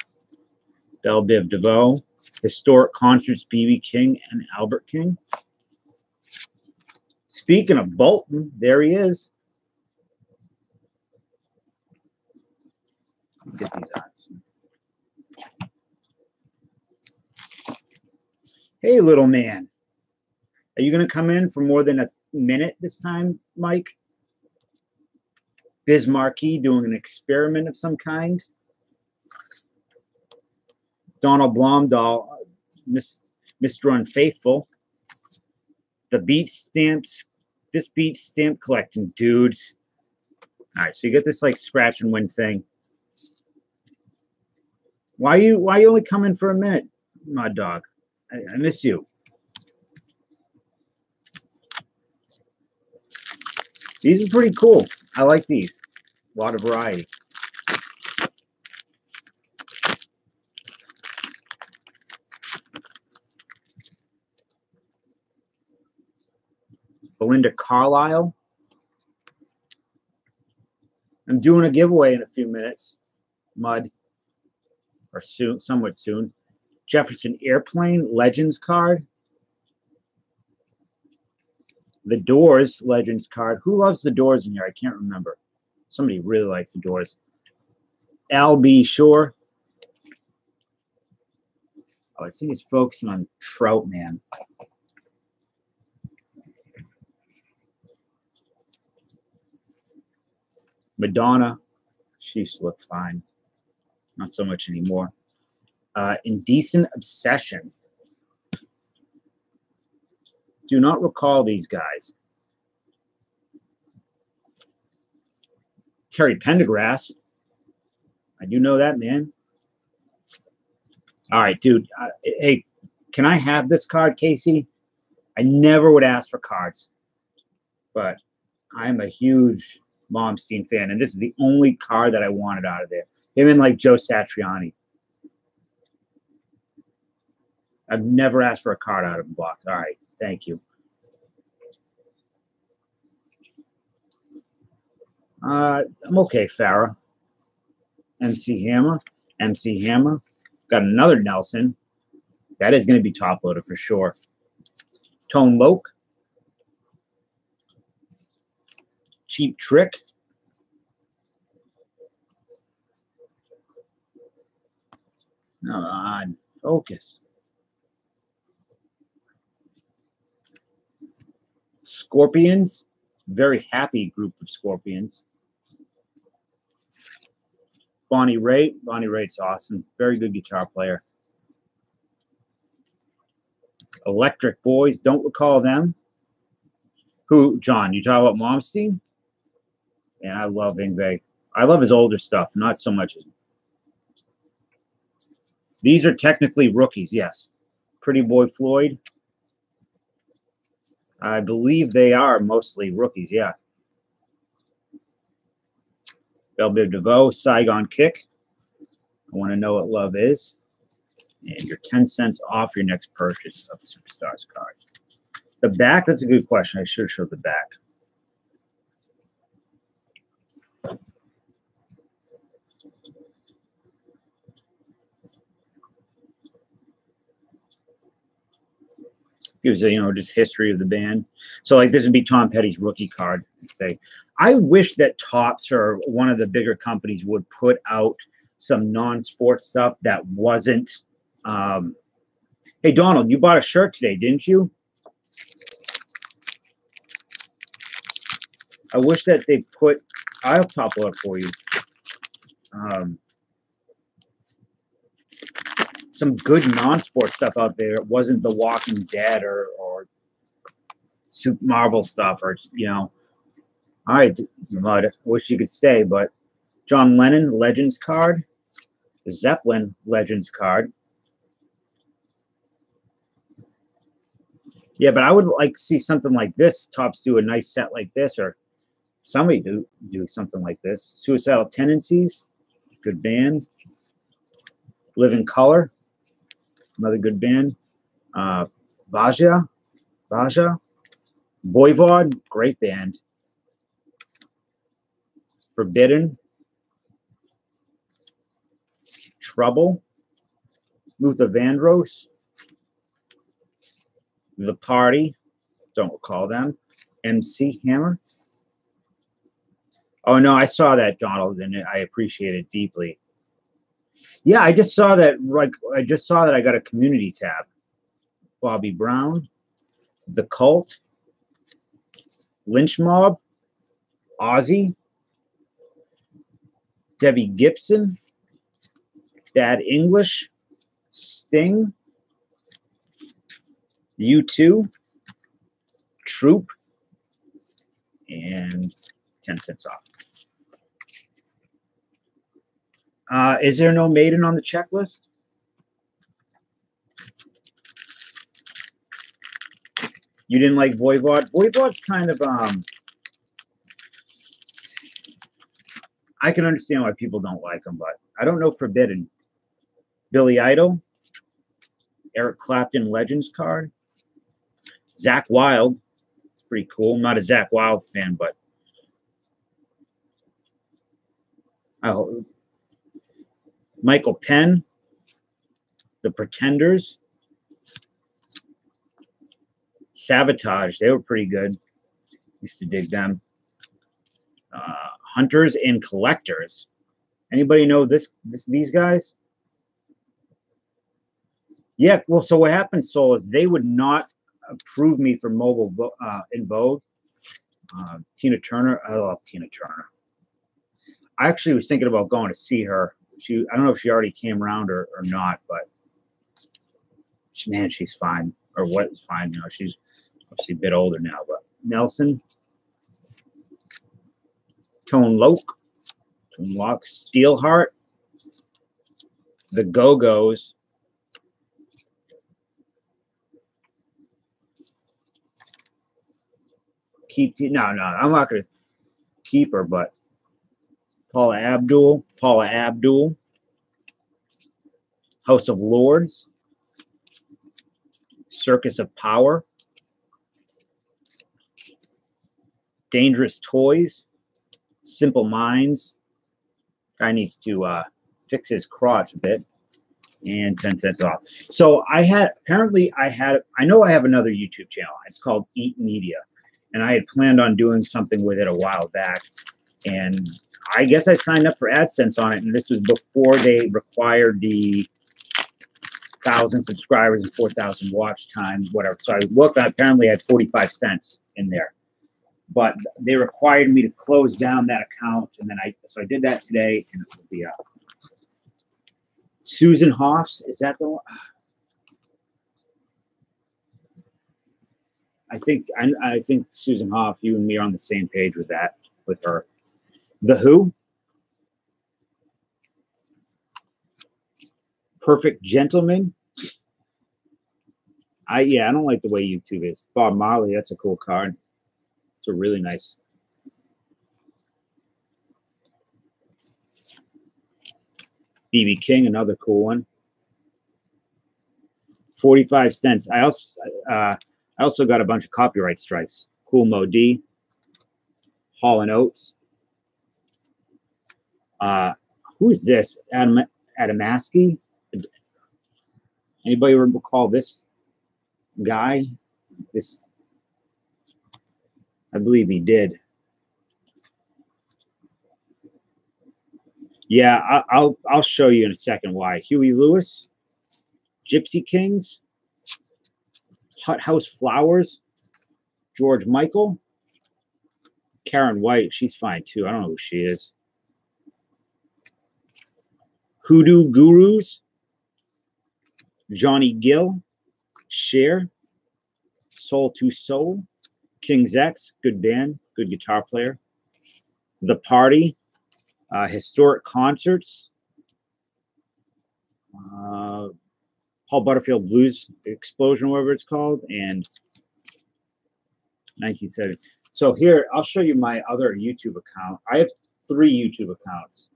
Bell Biv DeVoe, historic concerts, BB King and Albert King. Speaking of Bolton, there he is. Get these odds. Hey, little man. Are you going to come in for more than a minute this time, Mike? Biz Markie doing an experiment of some kind. Donald Blomdahl, uh, Miss, Mr. Unfaithful. The beat stamps this beats stamp collecting, dudes. All right, so you get this like scratch and win thing. Why you why you only come in for a minute, my dog? I, I miss you. These are pretty cool. I like these. A lot of variety. Belinda Carlisle. I'm doing a giveaway in a few minutes. Mud, or soon, somewhat soon. Jefferson Airplane Legends card. The Doors Legends card. Who loves the Doors in here? I can't remember. Somebody really likes the Doors. Al B. Sure. Oh, I think he's focusing on Trout Madonna, she used to look fine. Not so much anymore. Uh, Indecent Obsession. Do not recall these guys. Terry Pendergrass. I do know that man. All right, dude. Uh, hey, can I have this card, Casey? I never would ask for cards, but I'm a huge Malmsteen fan, and this is the only car that I wanted out of there. Him and like Joe Satriani. I've never asked for a card out of a box. All right, thank you. Uh, I'm okay, Farah. MC Hammer, MC Hammer. Got another Nelson. That is going to be top loaded for sure. Tone Loc. Cheap Trick. Come on, focus. Scorpions, very happy group of Scorpions. Bonnie Raitt. Bonnie Raitt's awesome. Very good guitar player. Electric Boys. Don't recall them. Who, John? You talk about Malmsteen? And I love Yngwie. I love his older stuff, not so much. As these are technically rookies, yes. Pretty Boy Floyd. I believe they are mostly rookies, yeah. Bell Biv DeVoe, Saigon Kick. I want to know what love is. And you're 10 cents off your next purchase of Superstars cards. The back, that's a good question. I should show the back. Gives you know just history of the band. So like this would be Tom Petty's rookie card. Say, I wish that Topps or one of the bigger companies would put out some non-sports stuff that wasn't. Um, hey Donald, you bought a shirt today, didn't you? I wish that they put. I'll top load for you. Um, some good non-sport stuff out there. It wasn't The Walking Dead or or Super Marvel stuff or you know. All right, Mud. Wish you could stay, but John Lennon Legends card, the Zeppelin Legends card. Yeah, but I would like to see something like this. Topps do a nice set like this, or somebody do do something like this. Suicidal Tendencies, good band. Living Colour, another good band. Uh, Vaja, Vaja, Voivod, great band. Forbidden, Trouble, Luther Vandross, The Party, don't recall them, MC Hammer. Oh no, I saw that, Donald, and I appreciate it deeply. Yeah, I just saw that. Like, I just saw that I got a community tab. Bobby Brown, The Cult, Lynch Mob, Ozzy, Debbie Gibson, Bad English, Sting, U2, Troop, and 10 cents off. Uh, is there no maiden on the checklist? You didn't like Voivod? Voivod's kind of um I can understand why people don't like him, but I don't know Forbidden. Billy Idol, Eric Clapton Legends card, Zakk Wylde. It's pretty cool. I'm not a Zakk Wylde fan, but I hope. Michael Penn, The Pretenders, Sabotage. They were pretty good. Used to dig them. Uh, hunters and collectors. Anybody know this, this these guys? Yeah, well, so what happened, Soul, is they would not approve me for mobile uh, En Vogue. Uh, Tina Turner, I love Tina Turner. I actually was thinking about going to see her. She, I don't know if she already came around or, or not, but she, man, she's fine. Or what is fine, you know, she's obviously a bit older now, but Nelson, Tone Loc, Tone Loc, Steelheart, the Go Go's, keep. No, no, I'm not to keep her, but Paula Abdul, Paula Abdul, House of Lords, Circus of Power, Dangerous Toys, Simple Minds. Guy needs to uh, fix his crotch a bit and 10 cents off. So I had apparently I had I know I have another YouTube channel. It's called Eat Media and I had planned on doing something with it a while back. And I guess I signed up for AdSense on it, and this was before they required the thousand subscribers and four thousand watch times, whatever. So I looked, apparently I apparently had forty five cents in there, but they required me to close down that account, and then I so I did that today, and it will be up. Susan Hoffs, is that the one? I think I, I think Susan Hoff, you and me are on the same page with that with her. The Who, Perfect Gentleman. I yeah, I don't like the way YouTube is. Bob Marley, that's a cool card. It's a really nice. BB King, another cool one. 45 cents. I also uh, I also got a bunch of copyright strikes. Kool Moe Dee, Hall and Oates. Uh, who is this? Adam Adamski? Anybody recall this guy? This, I believe he did. Yeah, I, I'll I'll show you in a second why. Huey Lewis, Gypsy Kings. Hothouse Flowers, George Michael, Karyn White. She's fine too. I don't know who she is. Hoodoo Gurus, Johnny Gill, Cher, Soul II Soul, King's X, good band, good guitar player. The Party, uh, historic concerts. Uh, Paul Butterfield Blues Explosion, whatever it's called, and 1970. So here, I'll show you my other YouTube account. I have three YouTube accounts.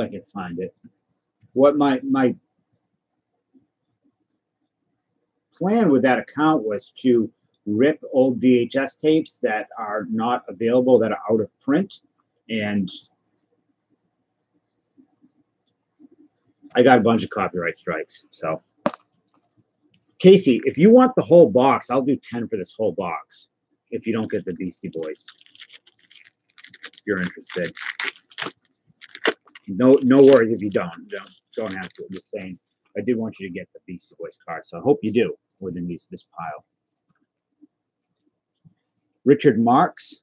I can find it. What my my plan with that account was to rip old VHS tapes that are not available, that are out of print, and I got a bunch of copyright strikes. So, Casey, if you want the whole box, I'll do 10 for this whole box if you don't get the Beastie Boys. If you're interested. No, no worries if you don't. Don't, don't have to. I'm just saying. I did want you to get the Beastie Boys card, so I hope you do within these this pile. Richard Marx,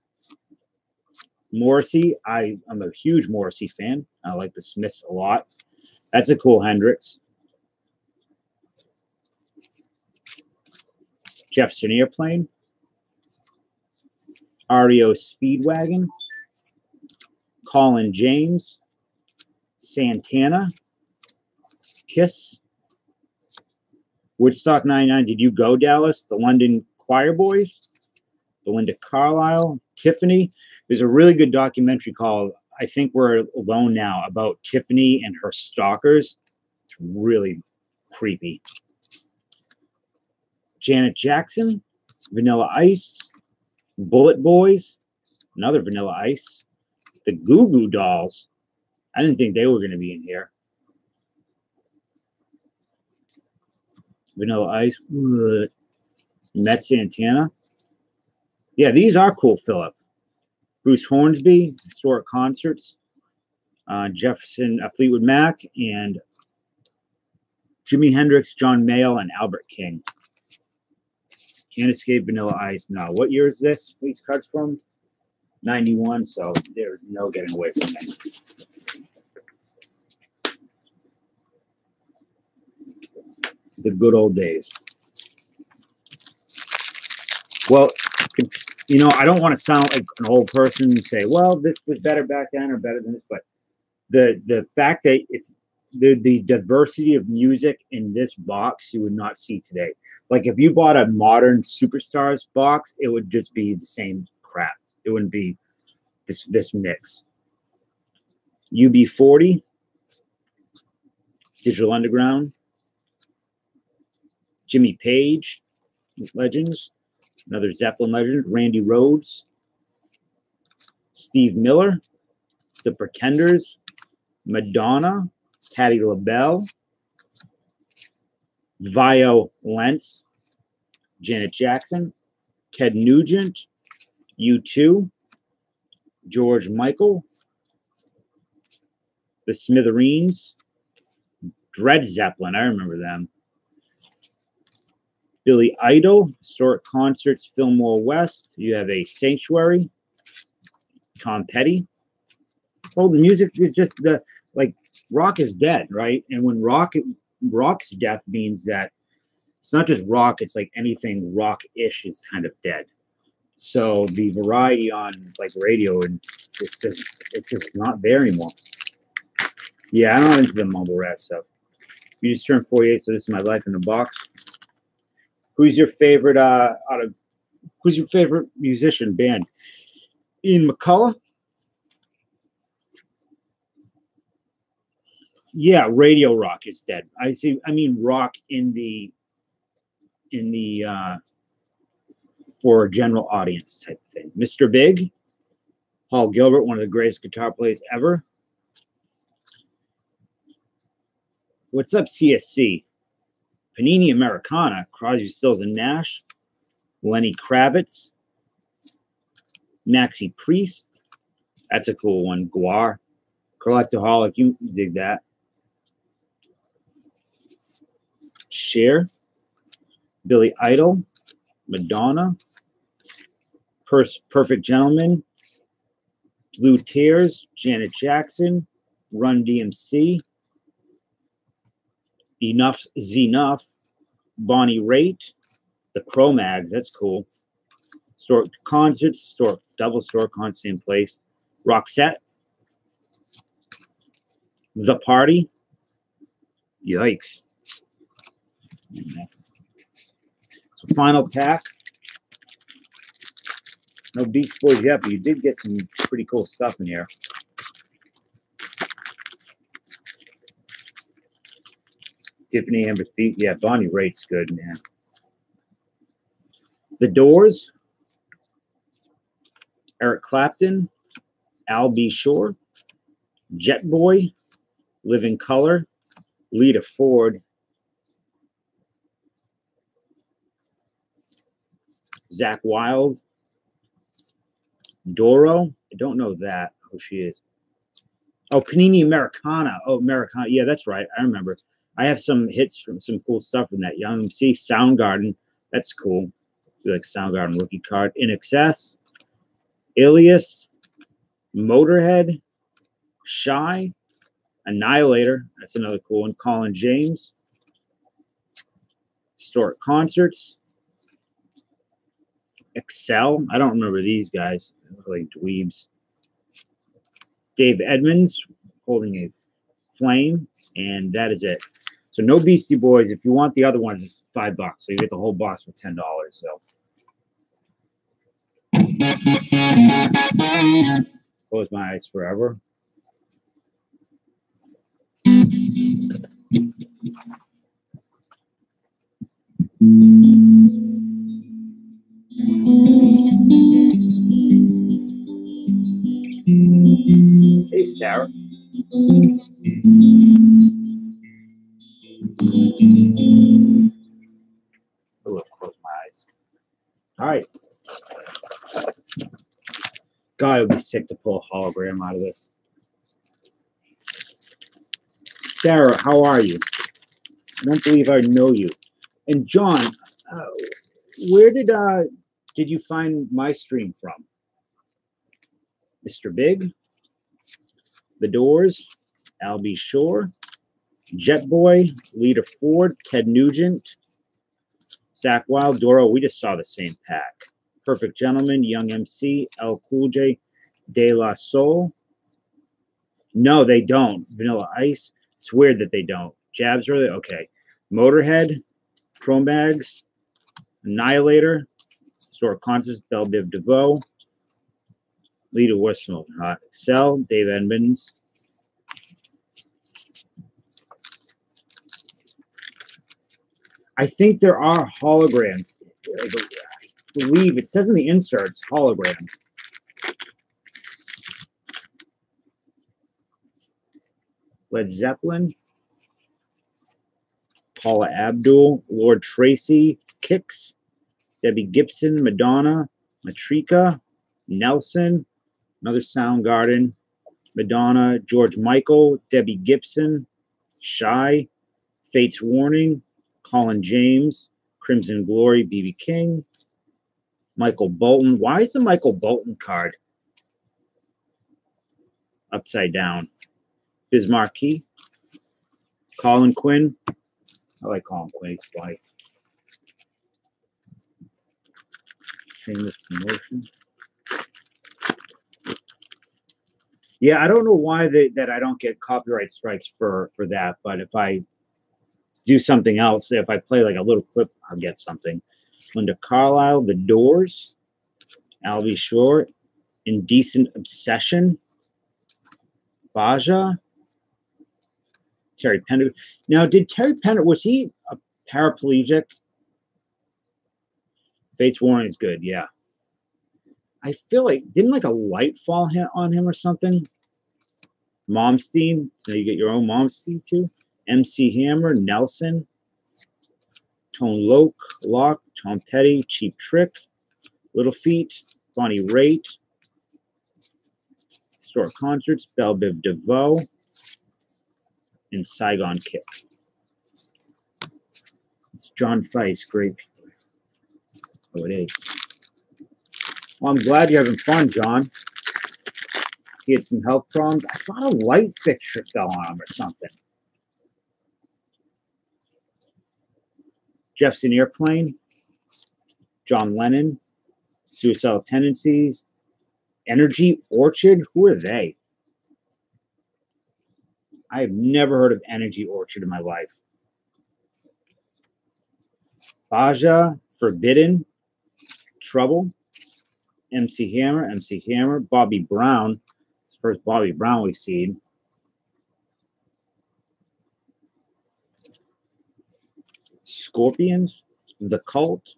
Morrissey. I, I'm a huge Morrissey fan. I like the Smiths a lot. That's a cool Hendrix. Jefferson Airplane. REO Speedwagon. Colin James. Santana. Kiss. Woodstock 99. Did you go, Dallas? The London Quireboys. Belinda Carlisle. Tiffany. There's a really good documentary called I think we're alone now about Tiffany and her stalkers. It's really creepy. Janet Jackson, Vanilla Ice, Bullet Boys, Another Vanilla Ice. The Goo Goo Dolls. I didn't think they were going to be in here. Vanilla Ice. Ugh. Met Santana. Yeah, these are cool, Philip. Bruce Hornsby, historic concerts. Uh, Jefferson uh, Fleetwood Mac and Jimi Hendrix, John Mayall, and Albert King. Can't escape Vanilla Ice. Now, what year is this? These cards from 91. So there's no getting away from me. The good old days. Well, you know, I don't want to sound like an old person and say, well, this was better back then or better than this, but the the fact that if the the diversity of music in this box you would not see today. Like if you bought a modern superstars box, it would just be the same crap. It wouldn't be this this mix. UB40, Digital Underground, Jimmy Page, Legends, another Zeppelin legend, Randy Rhoads, Steve Miller, The Pretenders, Madonna, Patti LaBelle, Vio-lence, Janet Jackson, Ted Nugent, U2, George Michael, the Smithereens, Dred Zeppelin, I remember them. Billy Idol, historic concerts, Fillmore West. You have a Sanctuary, Tom Petty. Oh, the music is just the like rock is dead, right? And when rock rock's death means that it's not just rock, it's like anything rock-ish is kind of dead. So the variety on like radio and it's just it's just not there anymore. Yeah, I don't into the mumble rap stuff. You just turned 48, so this is my life in a box. Who's your favorite uh out of who's your favorite musician band? Ian McCulloch. yeah, radio rock is dead. I see. I mean, rock in the in the uh, for a general audience type thing. Mr. Big, Paul Gilbert, one of the greatest guitar players ever. What's up, CSC? Panini Americana, Crosby, Stills, and Nash. Lenny Kravitz. Maxi Priest. That's a cool one. Gwar. Collectaholic, you dig that. Cher, Billy Idol, Madonna, Perfect Gentleman, Blue Tears, Janet Jackson, Run DMC, Enough's Enough, Bonnie Raitt, the Cro-Mags, that's cool. Store concerts, store double store constant place. Roxette, The Party. Yikes. So final pack. No Beast Boys yet, but you did get some pretty cool stuff in here. Tiffany Amber Feet. Yeah, Bonnie Raitt's good, man. The Doors. Eric Clapton. Al B. Sure. Jet Boy. Living Colour. Lita Ford. Zakk Wylde, Doro. I don't know that who she is. Oh, Panini Americana. Oh, Americana. Yeah, that's right. I remember. I have some hits from some cool stuff in that. Young see Soundgarden. That's cool. Like Soundgarden rookie card. INXS. Alias. Motorhead. Shy. Annihilator. That's another cool one. Colin James. Historic concerts. Excel. I don't remember these guys. like dweebs. Dave Edmunds holding a flame, and that is it. So no Beastie Boys. If you want the other ones, it's five bucks. So you get the whole box for ten dollars. So close my eyes forever. Hey, Sarah. Oh, close my eyes. All right. God, it would be sick to pull a hologram out of this. Sarah, how are you? I don't believe I know you. And John, uh, where did uh did you find my stream from? Mr. Big, The Doors, Al B. Sure, Jet Boy, Lita Ford, Ted Nugent, Zakk Wylde, Doro. We just saw the same pack. Perfect Gentleman, Young MC, L Cool J, De La Soul. No, they don't. Vanilla Ice. It's weird that they don't. Jabs really okay. Motorhead, Cro-Mags, Annihilator, Store Conscious, Bell Biv DeVoe, Lita uh, Excel, Dave Edmunds. I think there are holograms. I believe it says in the inserts holograms. Led Zeppelin, Paula Abdul, Lord Tracy, Kicks, Debbie Gibson, Madonna, Martika, Nelson, another Soundgarden, Madonna, George Michael, Debbie Gibson, Shy, Fates Warning, Colin James, Crimson Glory, BB King, Michael Bolton. Why is the Michael Bolton card upside down? Biz Markie, Colin Quinn. I like Colin Quinn. He's funny. Famous promotion. Yeah, I don't know why they, that I don't get copyright strikes for for that, but if I do something else, if I play like a little clip, I'll get something. Linda Carlisle, The Doors, Al B. Sure, Indecent Obsession, Baja, Terry Pendergrass. Now, did Terry Pendergrass, was he a paraplegic? Fates Warning is good, yeah. I feel like, didn't like a light fall on him or something? Malmsteen, so you get your own Malmsteen too. MC Hammer, Nelson, Tone Loc, Lock, Tom Petty, Cheap Trick, Little Feat, Bonnie Raitt, Store Concerts, Bell Biv DeVoe, and Saigon Kick. It's John Feist, great. Oh, it is. Well, I'm glad you're having fun, John. He had some health problems. I thought a light fixture fell on him or something. Jefferson Airplane, John Lennon, Suicidal Tendencies, Energy Orchard. Who are they? I have never heard of Energy Orchard in my life. Baja, Forbidden, Trouble, MC Hammer, MC Hammer, Bobby Brown. It's First Bobby Brown we've seen. Scorpions, The Cult,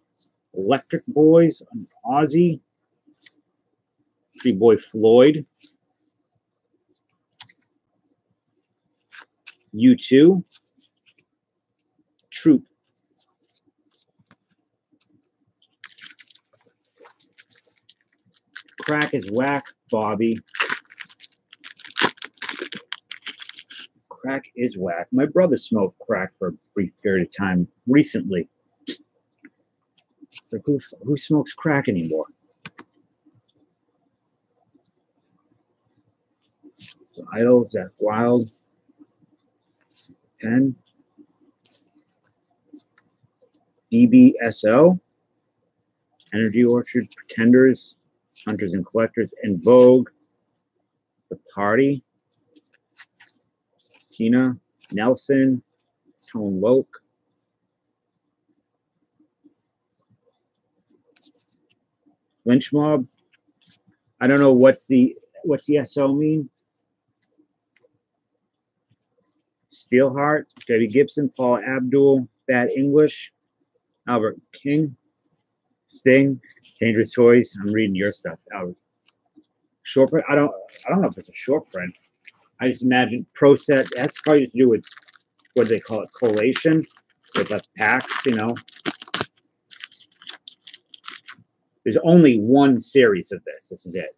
Electric Boys, Ozzy, Free Boy Floyd, U2, Troop. Crack is whack, Bobby. Crack is whack. My brother smoked crack for a brief period of time recently. So who, who smokes crack anymore? So Idols, Zakk Wylde, Pen, DBSO, Energy Orchard, Pretenders, Hunters and Collectors, En Vogue, The Party, Tina, Nelson, Tone Loc, Lynch Mob. I don't know what's the what's the SO mean. Steelheart, Debbie Gibson, Paul Abdul, Bad English, Albert King, Sting, Dangerous Toys. I'm reading your stuff, Albert. Short print. I don't. I don't know if it's a short print. I just imagine process it has probably to do with what do they call it, collation with the packs, you know. There's only one series of this. This is it.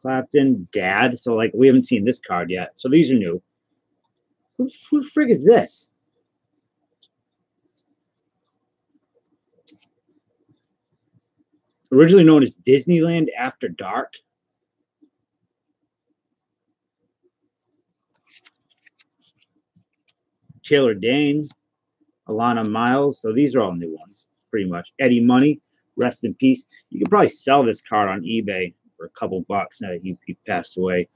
Clapton, Dad. So like we haven't seen this card yet. So these are new. Who, who the frig is this? Originally known as Disneyland After Dark. Taylor Dayne, Alannah Myles. So these are all new ones, pretty much. Eddie Money, rest in peace. You could probably sell this card on eBay for a couple bucks now that he, he passed away.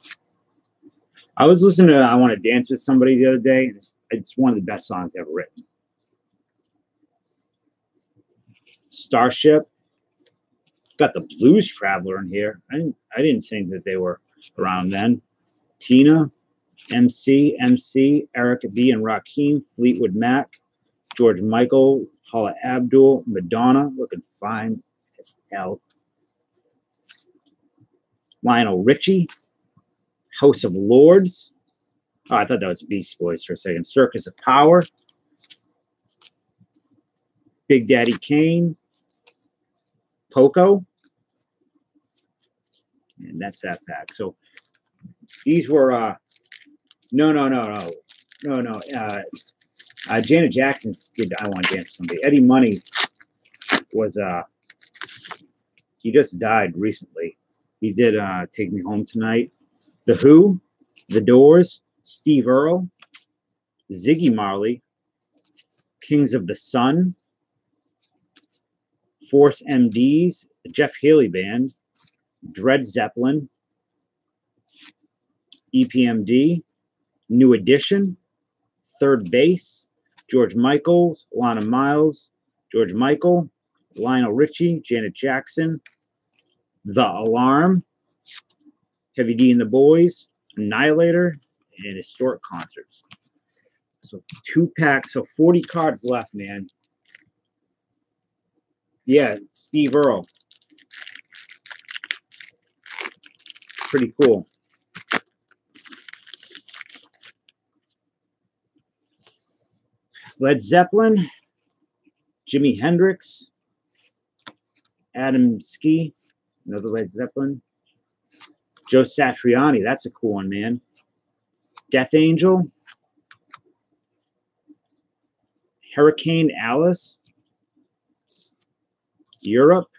I was listening to I Want to Dance with Somebody the other day. It's, it's one of the best songs ever written. Starship. Got the Blues Traveler in here. I didn't, I didn't think that they were around then. Tina, MC, MC, Eric B., and Rakim, Fleetwood Mac, George Michael, Paula Abdul, Madonna, looking fine as hell. Lionel Richie, House of Lords. Oh, I thought that was Beast Boys for a second. Circus of Power. Big Daddy Kane. Poco. And that's that pack. So these were uh no no no no no no uh uh Janet Jackson did I want to dance somebody. Eddie Money was uh he just died recently. He did uh Take Me Home Tonight. The Who, The Doors, Steve Earle, Ziggy Marley, Kings of the Sun, Force MDs, Jeff Healey Band, Dred Zeppelin, EPMD, New Edition, Third Bass, George Michaels, Lana Miles, George Michael, Lionel Richie, Janet Jackson, The Alarm, Heavy D and the Boys, Annihilator, and Historic Concerts. So two packs, so 40 cards left, man. Yeah, Steve Earle. Pretty cool. Led Zeppelin, Jimi Hendrix, Adamski, another Led Zeppelin, Joe Satriani, that's a cool one, man. Death Angel, Hurricane Alice, Europe,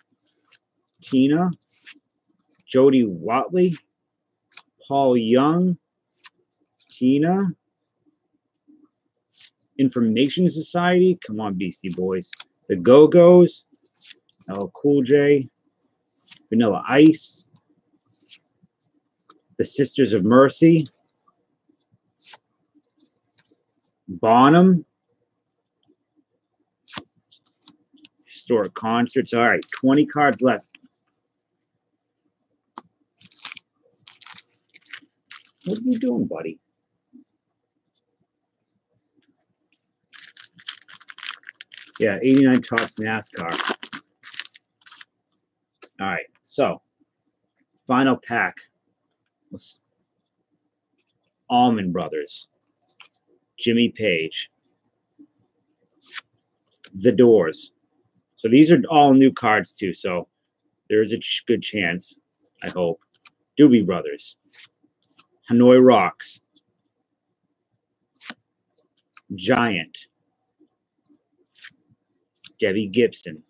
Tina, Jody Watley, Paul Young, Tina, Information Society, come on, Beastie Boys, The Go Go's, LL oh, Cool J, Vanilla Ice, The Sisters of Mercy, Bonham, historic concerts. All right, 20 cards left. What are you doing, buddy? Yeah, 89 Topps NASCAR. All right, so final pack. Let's, Allman Brothers, Jimmy Page, The Doors. So these are all new cards too. So there's a ch- good chance, I hope. Doobie Brothers, Hanoi Rocks, Giant, Debbie Gibson,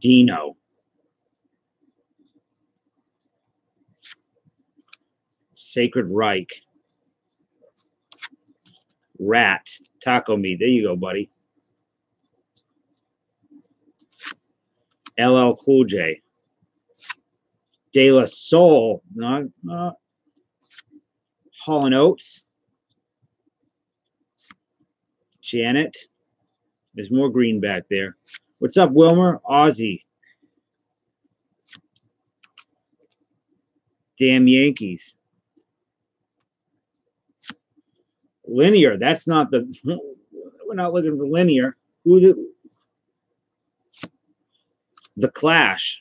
Dino, Sacred Reich, Ratt, Taco Meat. There you go, buddy. LL Cool J, De La Soul, not, not Hall and Oates, Janet. There's more green back there. What's up, Wilmer? Ozzy. Damn Yankees. Linear. That's not the. We're not looking for linear. Who the, the Clash.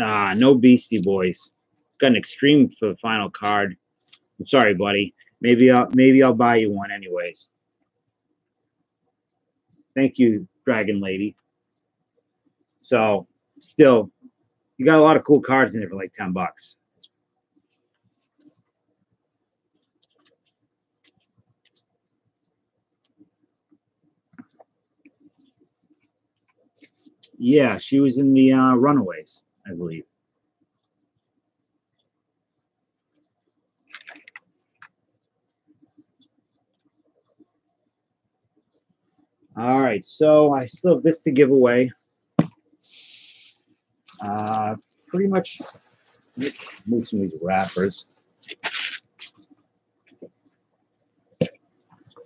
Ah, no Beastie Boys. got an extreme for the final card. I'm sorry, buddy. Maybe I'll maybe I'll buy you one anyways. Thank you, Dragon Lady. So still, you got a lot of cool cards in there for like 10 bucks. Yeah, she was in the uh, Runaways, I believe. All right, so I still have this to give away. Uh, pretty much move some of these wrappers.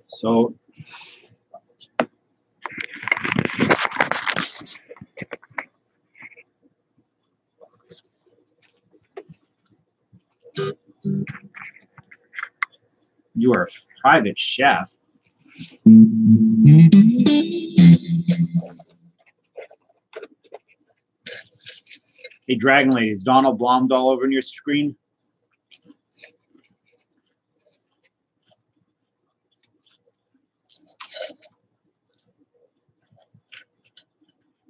So you are a private chef. Hey, Dragon Lady, is Donald Blomdahl over in your screen?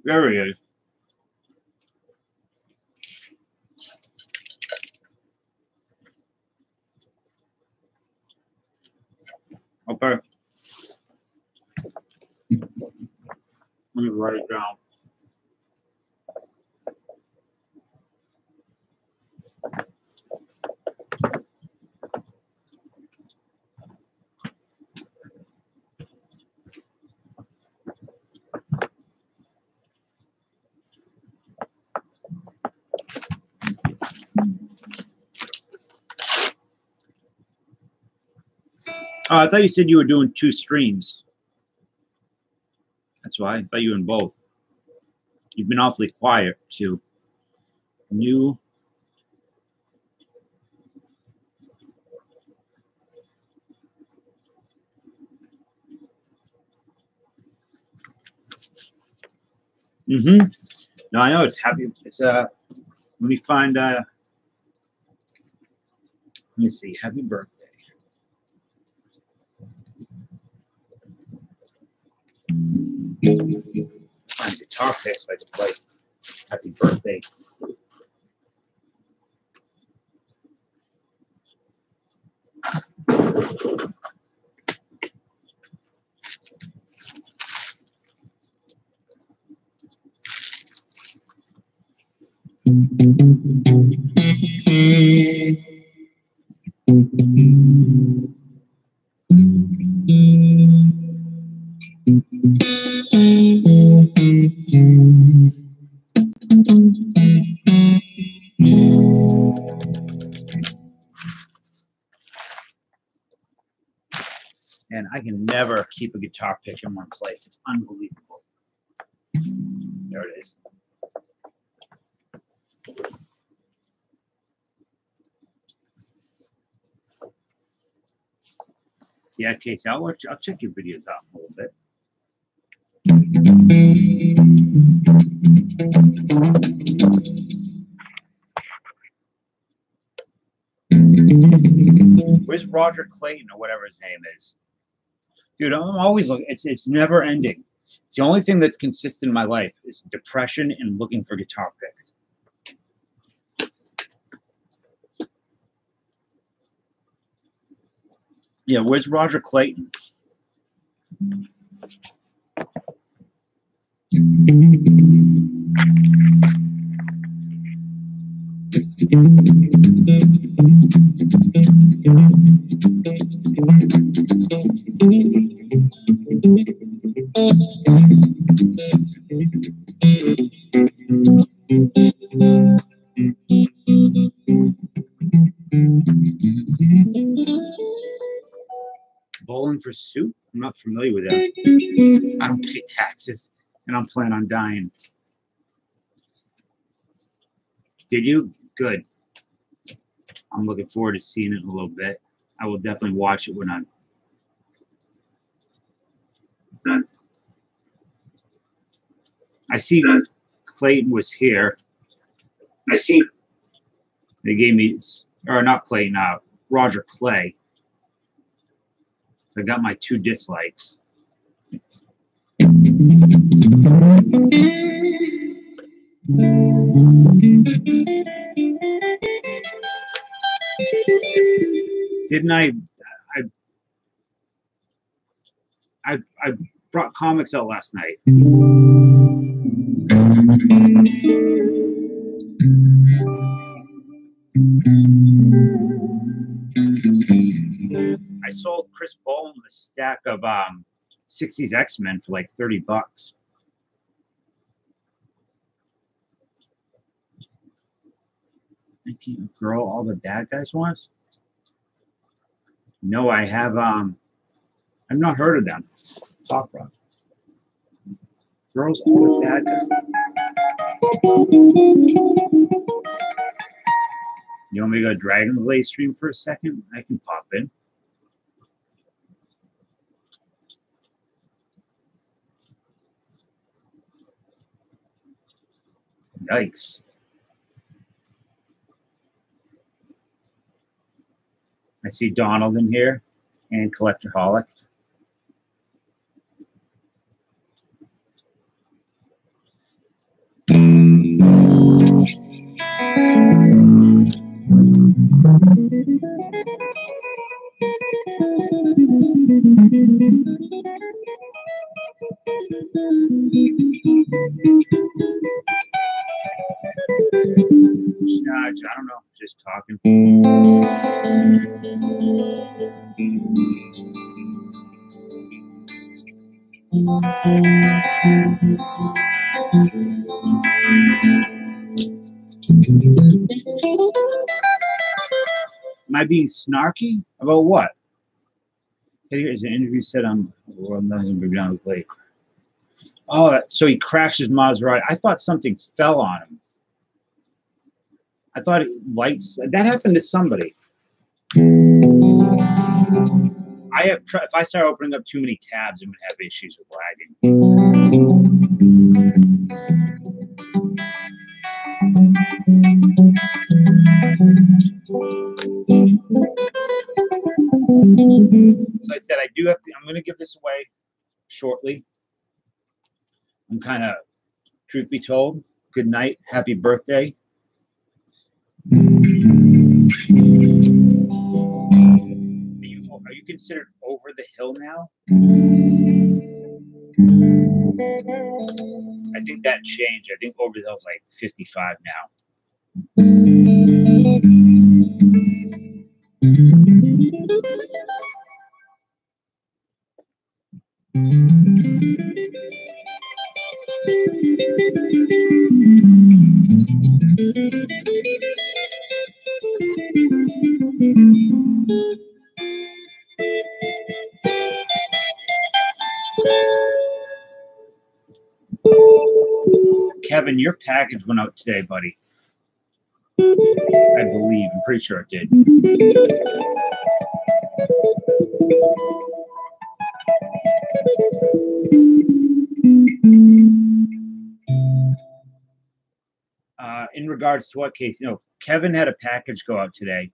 There he is. Okay. Let me write it down. Oh, I thought you said you were doing two streams. That's why I thought you were in both. You've been awfully quiet too. New. Mm-hmm. No, I know it's happy. It's uh let me find uh let me see. Happy birthday. Find guitar I can play Happy Birthday. Mm-hmm. And I can never keep a guitar pick in one place. It's unbelievable. There it is. Yeah, Casey, I'll watch, I'll check your videos out a little bit. Where's Roger Clayton or whatever his name is? Dude, I'm always looking. It's it's never ending. It's the only thing that's consistent in my life is depression and looking for guitar picks. Yeah, where's Roger Clayton? Bowling for soup? I'm not familiar with that. I don't pay taxes and I'm planning on dying. Did you? Good. I'm looking forward to seeing it in a little bit. I will definitely watch it when I'm done. I see Clayton was here. I see. They gave me, or not Clayton, uh, Roger Clay. So I got my two dislikes. Didn't I? I I I brought comics out last night. I sold Chris Bowman a stack of um, 60s X Men for like 30 bucks. Nineteen girl, all the bad guys wants. No, I have. Um, I've not heard of them. Talk rock. Girls, all the bad guys. You want me to go Dragon's Lair stream for a second? I can pop in. Yikes. I see Donald in here and Collector Holic. I don't know, just talking. Am I being snarky about what? Here's an interview said on World Nothing. Oh, so he crashed his Maserati. I thought something fell on him. I thought lights. That happened to somebody. I have. If I start opening up too many tabs, I'm gonna have issues with lagging. So I said I do have to. I'm gonna give this away shortly. I'm kind of, truth be told, good night, happy birthday. Are you, are you considered over the hill now? I think that changed. I think over the hill's like 55 now. Kevin, your package went out today, buddy. I believe. I'm pretty sure it did. Uh, in regards to what case, you know, Kevin had a package go out today.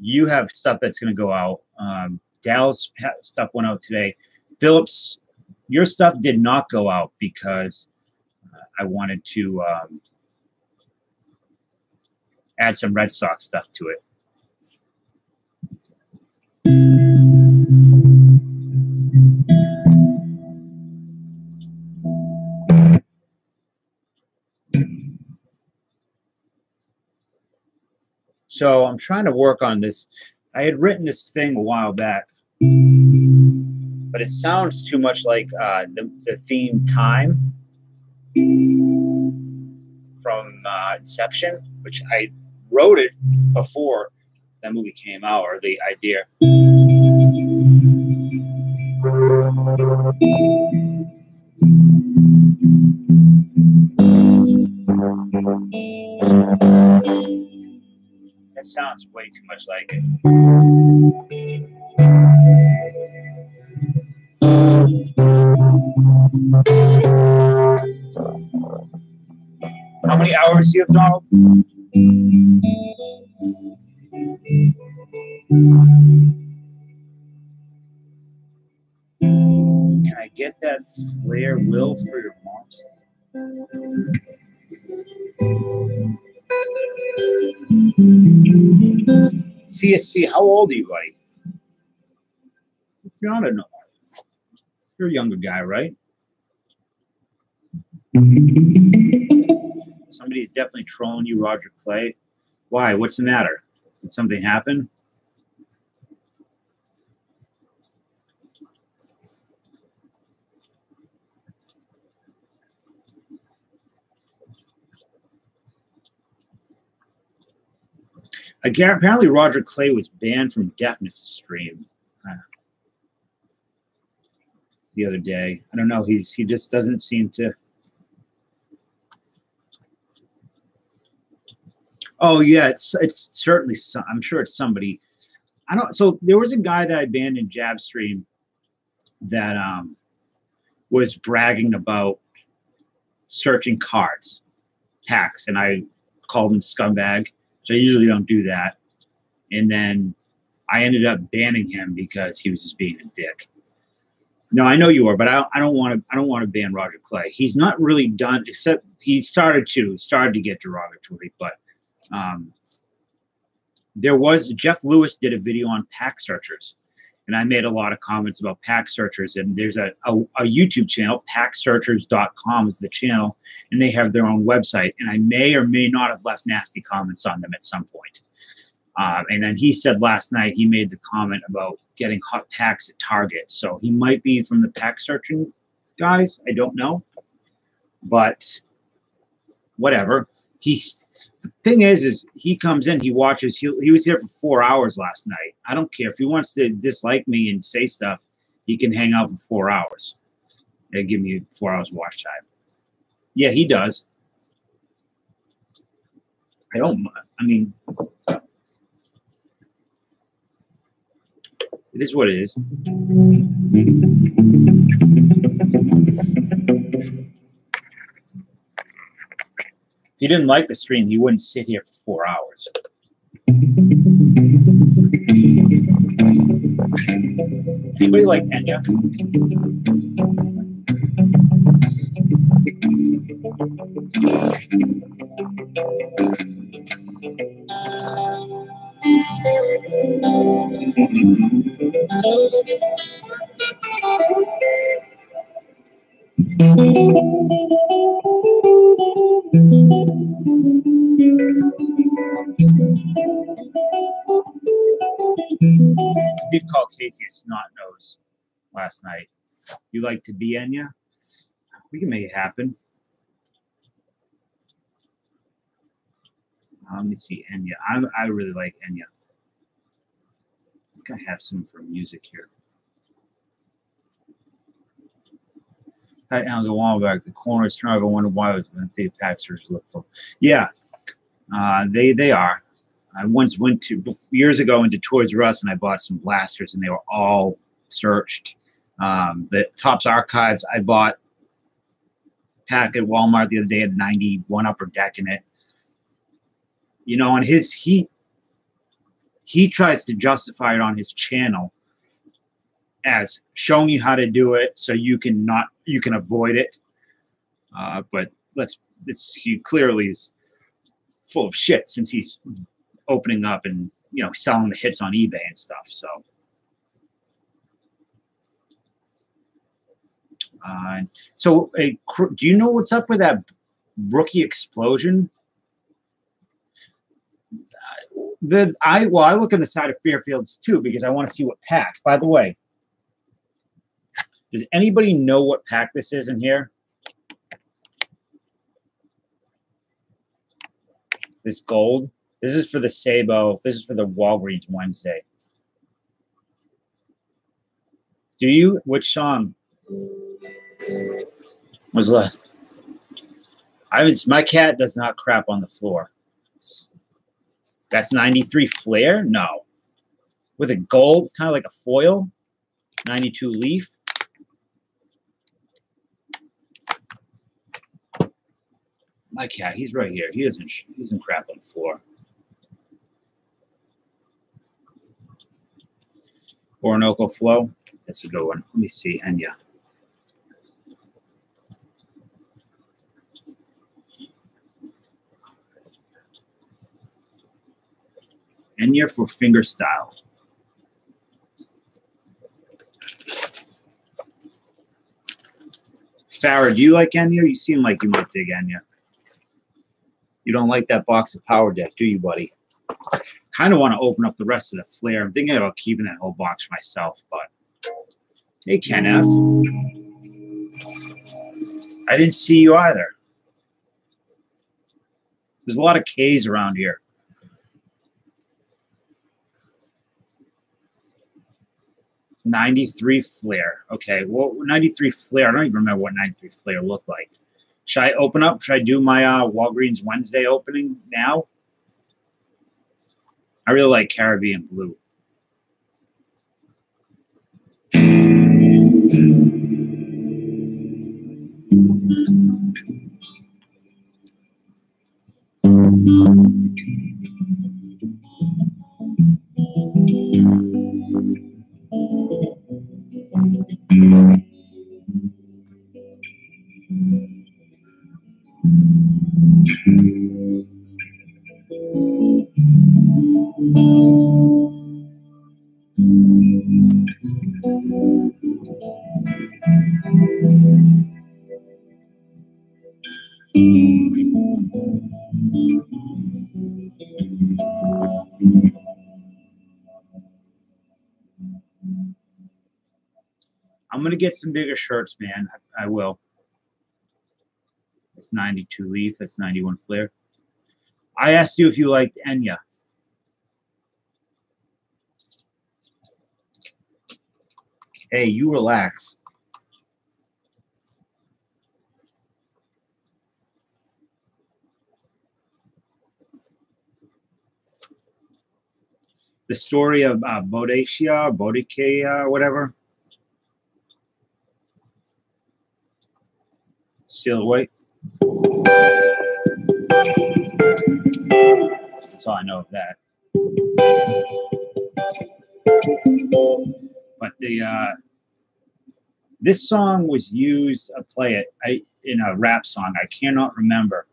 You have stuff that's going to go out. Um, Dallas stuff went out today. Phillips, your stuff did not go out because uh, I wanted to um, add some Red Sox stuff to it. So I'm trying to work on this. I had written this thing a while back, but it sounds too much like uh, the, the theme time from uh, Inception, which I wrote it before that movie came out, or the idea. That sounds way too much like it. How many hours do you have, Donald? Can I get that Flair Will for your mom's? CSC, how old are you, buddy? You're not a You're a younger guy, right? Somebody's definitely trolling you, Roger Clay. Why? What's the matter? Did something happen? Apparently Roger Clay was banned from Deafness stream the other day. I don't know. He's he just doesn't seem to. Oh yeah, it's it's certainly some, I'm sure it's somebody. I don't. So there was a guy that I banned in Jab stream that um was bragging about searching cards, packs, and I called him scumbag so I usually don't do that. And then I ended up banning him because he was just being a dick. No, I know you are, but I, don't want to. I don't want to ban Roger Clay. He's not really done, except he started to started to get derogatory. But um, there was Jeff Lewis did a video on pack searchers, and I made a lot of comments about pack searchers. And there's a, a, a YouTube channel, packsearchers.com is the channel, and they have their own website. And I may or may not have left nasty comments on them at some point. Um, and then he said last night he made the comment about getting hot packs at Target. So he might be from the pack searching guys. I don't know, but whatever. He's thing is, is he comes in, he watches. He he was here for four hours last night. I don't care if he wants to dislike me and say stuff. He can hang out for four hours. They give me four hours watch time. Yeah, he does. I don't. I mean, it is what it is. He didn't like the stream, he wouldn't sit here for four hours. Anybody like Enya? Did call Casey a snot nose last night. You like to be Enya? We can make it happen. Uh, let me see Enya. I, I really like Enya. I think I have some for music here. Tight now go on back. The corner strong. I wonder was the Paxers look for. Yeah, uh, they they are. I once went to years ago into Toys R Us and I bought some blasters and they were all searched. Um, the Topps Archives I bought pack at Walmart the other day had 91 upper deck in it. You know, and his he he tries to justify it on his channel as showing you how to do it so you can not you can avoid it. Uh, but let's it's he clearly is full of shit since he's opening up and you know selling the hits on eBay and stuff. So, uh, so a, do you know what's up with that rookie explosion? The I well, I look on the side of Fairfields too because I want to see what pack. By the way, does anybody know what pack this is in here? This gold. This is for the Sabo. This is for the Walgreens Wednesday. Do you? Which song was left? I haven't. My cat does not crap on the floor. That's 93 Flair? No. With a gold, it's kind of like a foil. 92 leaf. My cat, he's right here. He doesn't he doesn't crap on the floor. Orinoco Flow. That's a good one. Let me see. Enya. Enya for finger style. Farah, do you like Enya? You seem like you might dig Enya. You don't like that box of Power Deck, do you, buddy? Kind of want to open up the rest of the Flair. I'm thinking about keeping that whole box myself, but hey, Ken F. I didn't see you either. There's a lot of K's around here. 93 Flair. Okay, well, 93 Flair. I don't even remember what 93 Flair looked like. Should I open up? Should I do my uh, Walgreens Wednesday opening now? I really like Caribbean Blue. I'm gonna get some bigger shirts, man. I, I will. It's 92 leaf. That's 91 Flair. I asked you if you liked Enya. Hey, you relax. The story of uh, Boadicea, Boadicea, whatever. Seal it white. That's all I know of that. But the uh, this song was used. I play it I, in a rap song. I cannot remember.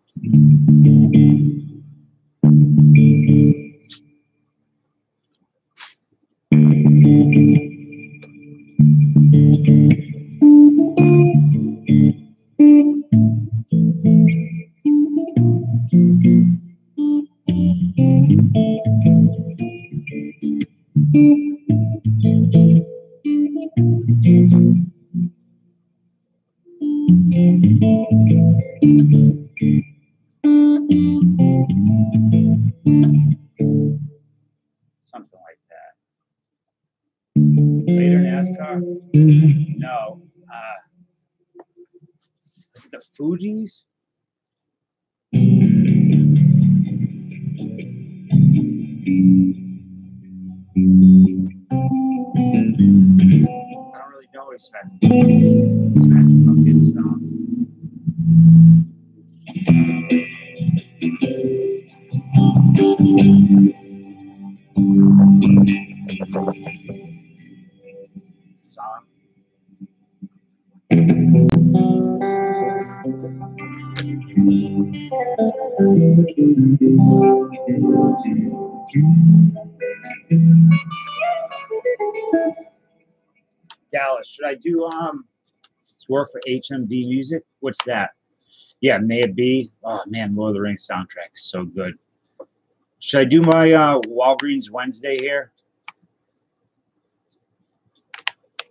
I don't really know his Smash Pumpkins. Song. Dallas, should I do um work for HMV Music? What's that? Yeah, may it be. Oh man, Lord of the Rings soundtrack is so good. Should I do my uh Walgreens Wednesday here?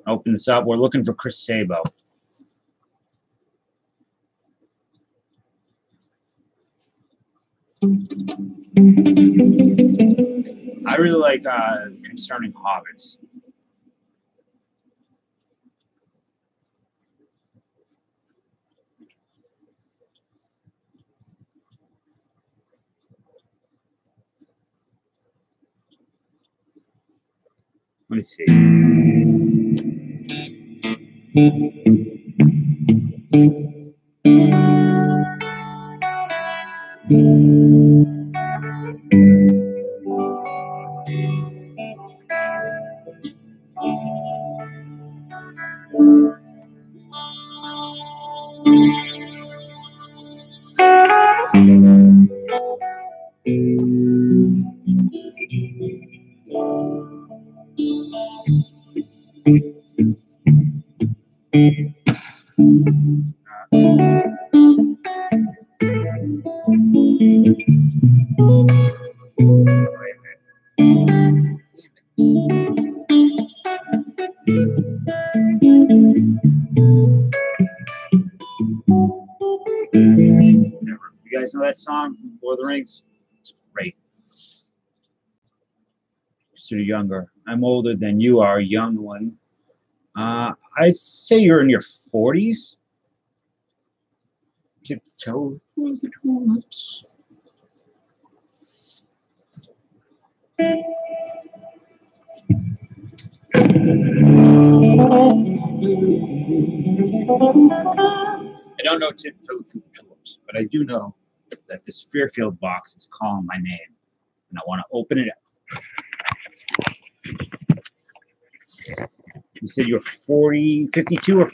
Open this up. We're looking for Chris Sabo. I really like uh, concerning hobbits. Let me see. You It's great. So younger. I'm older than you are, young one. Uh, I'd say you're in your 40s. Tiptoe through the tulips. I don't know tiptoe through the tulips, but I do know that this Fairfield box is calling my name, and I want to open it up. You said you're 40, 52 or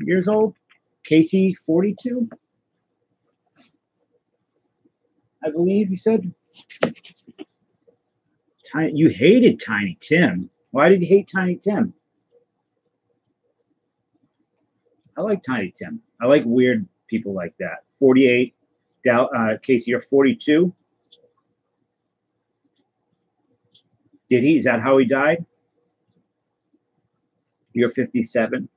years old? Casey, 42? I believe you said. Tiny, you hated Tiny Tim. Why did you hate Tiny Tim? I like Tiny Tim. I like weird people like that. 48. Dal, uh, Casey, you're 42. Did he? Is that how he died? You're 57.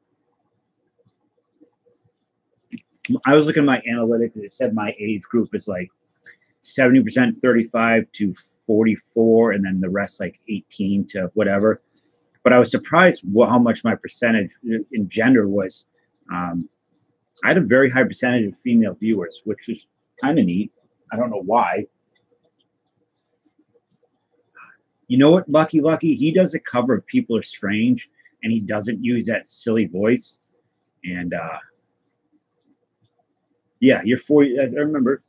I was looking at my analytics. It said my age group is like 70% 35 to 44, and then the rest like 18 to whatever. But I was surprised how much my percentage in gender was. Um, I had a very high percentage of female viewers, which was kind of neat. I don't know why. You know what, Lucky Lucky? He does a cover of People Are Strange, and he doesn't use that silly voice. And uh, yeah, you're 40. I remember.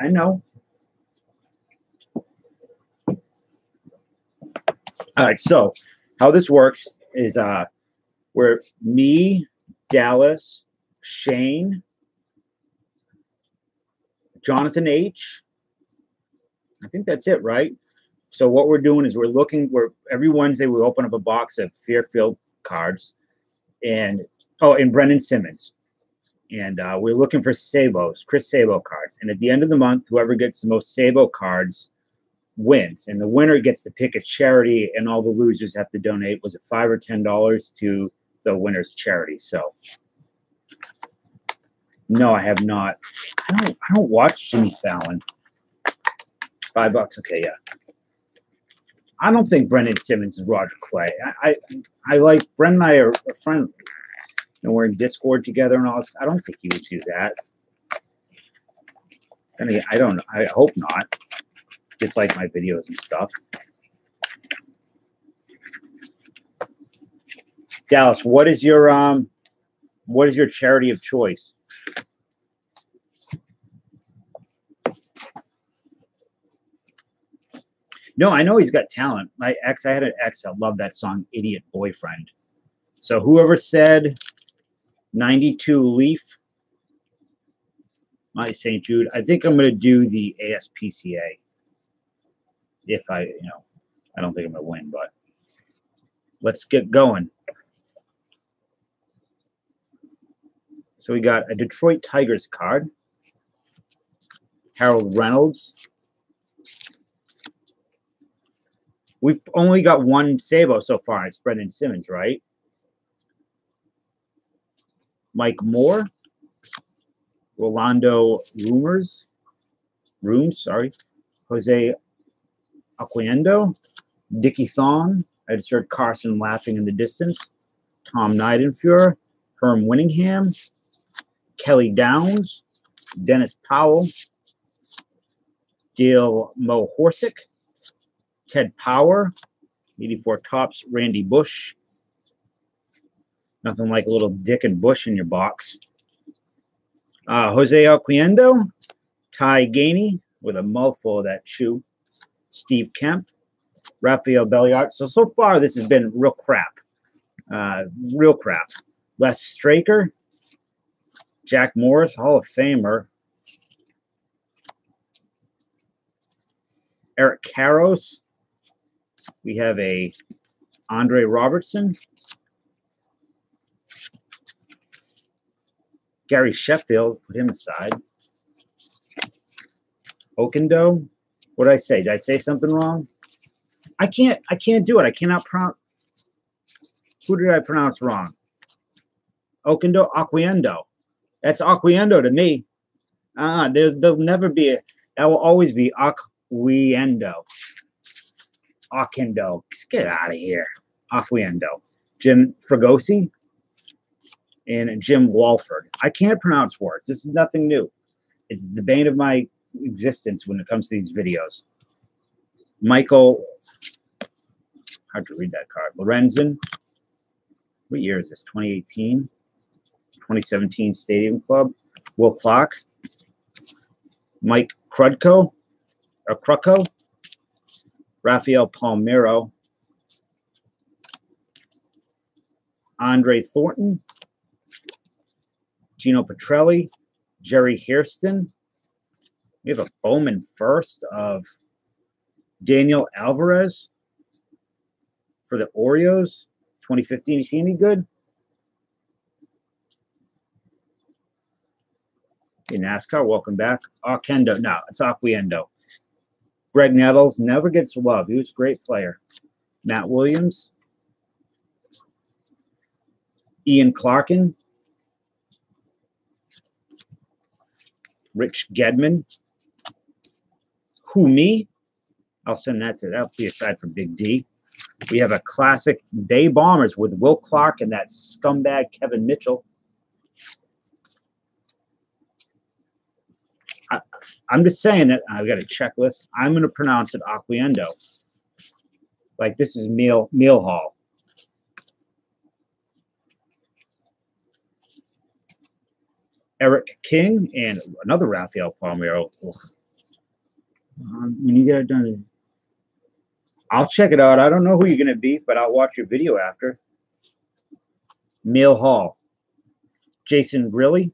I know. All right, so how this works is uh where me, Dallas, Shane, Jonathan H. I think that's it, right? So what we're doing is we're looking. We're every Wednesday we open up a box of Fairfield cards, and oh, and Brendan Simmons, and uh, we're looking for Sabos, Chris Sabo cards. And at the end of the month, whoever gets the most Sabo cards wins, and the winner gets to pick a charity, and all the losers have to donate. Was it five or ten dollars to the winner's charity? So no, I have not. I don't. I don't watch Jimmy Fallon. Five bucks. Okay, yeah. I don't think Brendan Simmons is Roger Clay. I, I, I like Brendan and I are a friend. You know, we're in Discord together and all this. I don't think he would choose that. I mean, I don't. I hope not. Just like my videos and stuff. Dallas, what is your um, what is your charity of choice? No, I know he's got talent. My ex, I had an ex that loved that song, Idiot Boyfriend. So whoever said 92 Leaf, my St. Jude, I think I'm going to do the ASPCA. If I, you know, I don't think I'm going to win, but let's get going. So we got a Detroit Tigers card. Harold Reynolds, We've only got one Sabo so far. It's Brendan Simmons, right? Mike Moore, Rolando Rumors, Rooms, sorry, Jose Oquendo, Dickie Thon. I just heard Carson laughing in the distance. Tom Niedenfuer, Herm Winningham, Kelly Downs, Dennis Powell, Dale Mo Horsick, Ted Power, 84 Topps, Randy Bush. Nothing like a little Dick and Bush in your box. Uh, Jose Oquendo, Ty Gainey with a mouthful of that chew. Steve Kemp, Rafael Belliard. So, so far, this has been real crap. Uh, real crap. Les Straker, Jack Morris, Hall of Famer. Eric Karros, we have a Andre Robertson. Gary Sheffield, put him aside. Okendo. What did I say? Did I say something wrong? I can't. I can't do it. I cannot pronounce. Who did I pronounce wrong? Okendo Aquendo. That's Aquendo to me. Uh, there, there'll never be a. That will always be Aquendo. Aquendo. Get out of here. Aquendo. Jim Fregosi and Jim Walford. I can't pronounce words. This is nothing new. It's the bane of my existence when it comes to these videos. Michael, hard to read that card. Lorenzen. What year is this? 2018? 2017 Stadium Club. Will Clark. Mike Krudko, or Krucko. Rafael Palmeiro. Andre Thornton. Geno Petralli, Jerry Hairston. We have a Bowman first of Dariel Alvarez for the Orioles, 2015. Is he any good? In NASCAR, welcome back. Arkendo, no, it's Aquendo. Graig Nettles never gets love. He was a great player. Matt Williams. Ian Clarkin, Rich Gedman. Who me? I'll send that to that'll be aside from Big D. We have a classic Bay Bombers with Will Clark and that scumbag Kevin Mitchell. I, am just saying that I've got a checklist. I'm going to pronounce it Aquendo. Like this is meal meal hall. Eric King and another Rafael Palmeiro. Um, when you get it done, I'll check it out. I don't know who you're going to be, but I'll watch your video after. Meal Hall, Jason Grilli,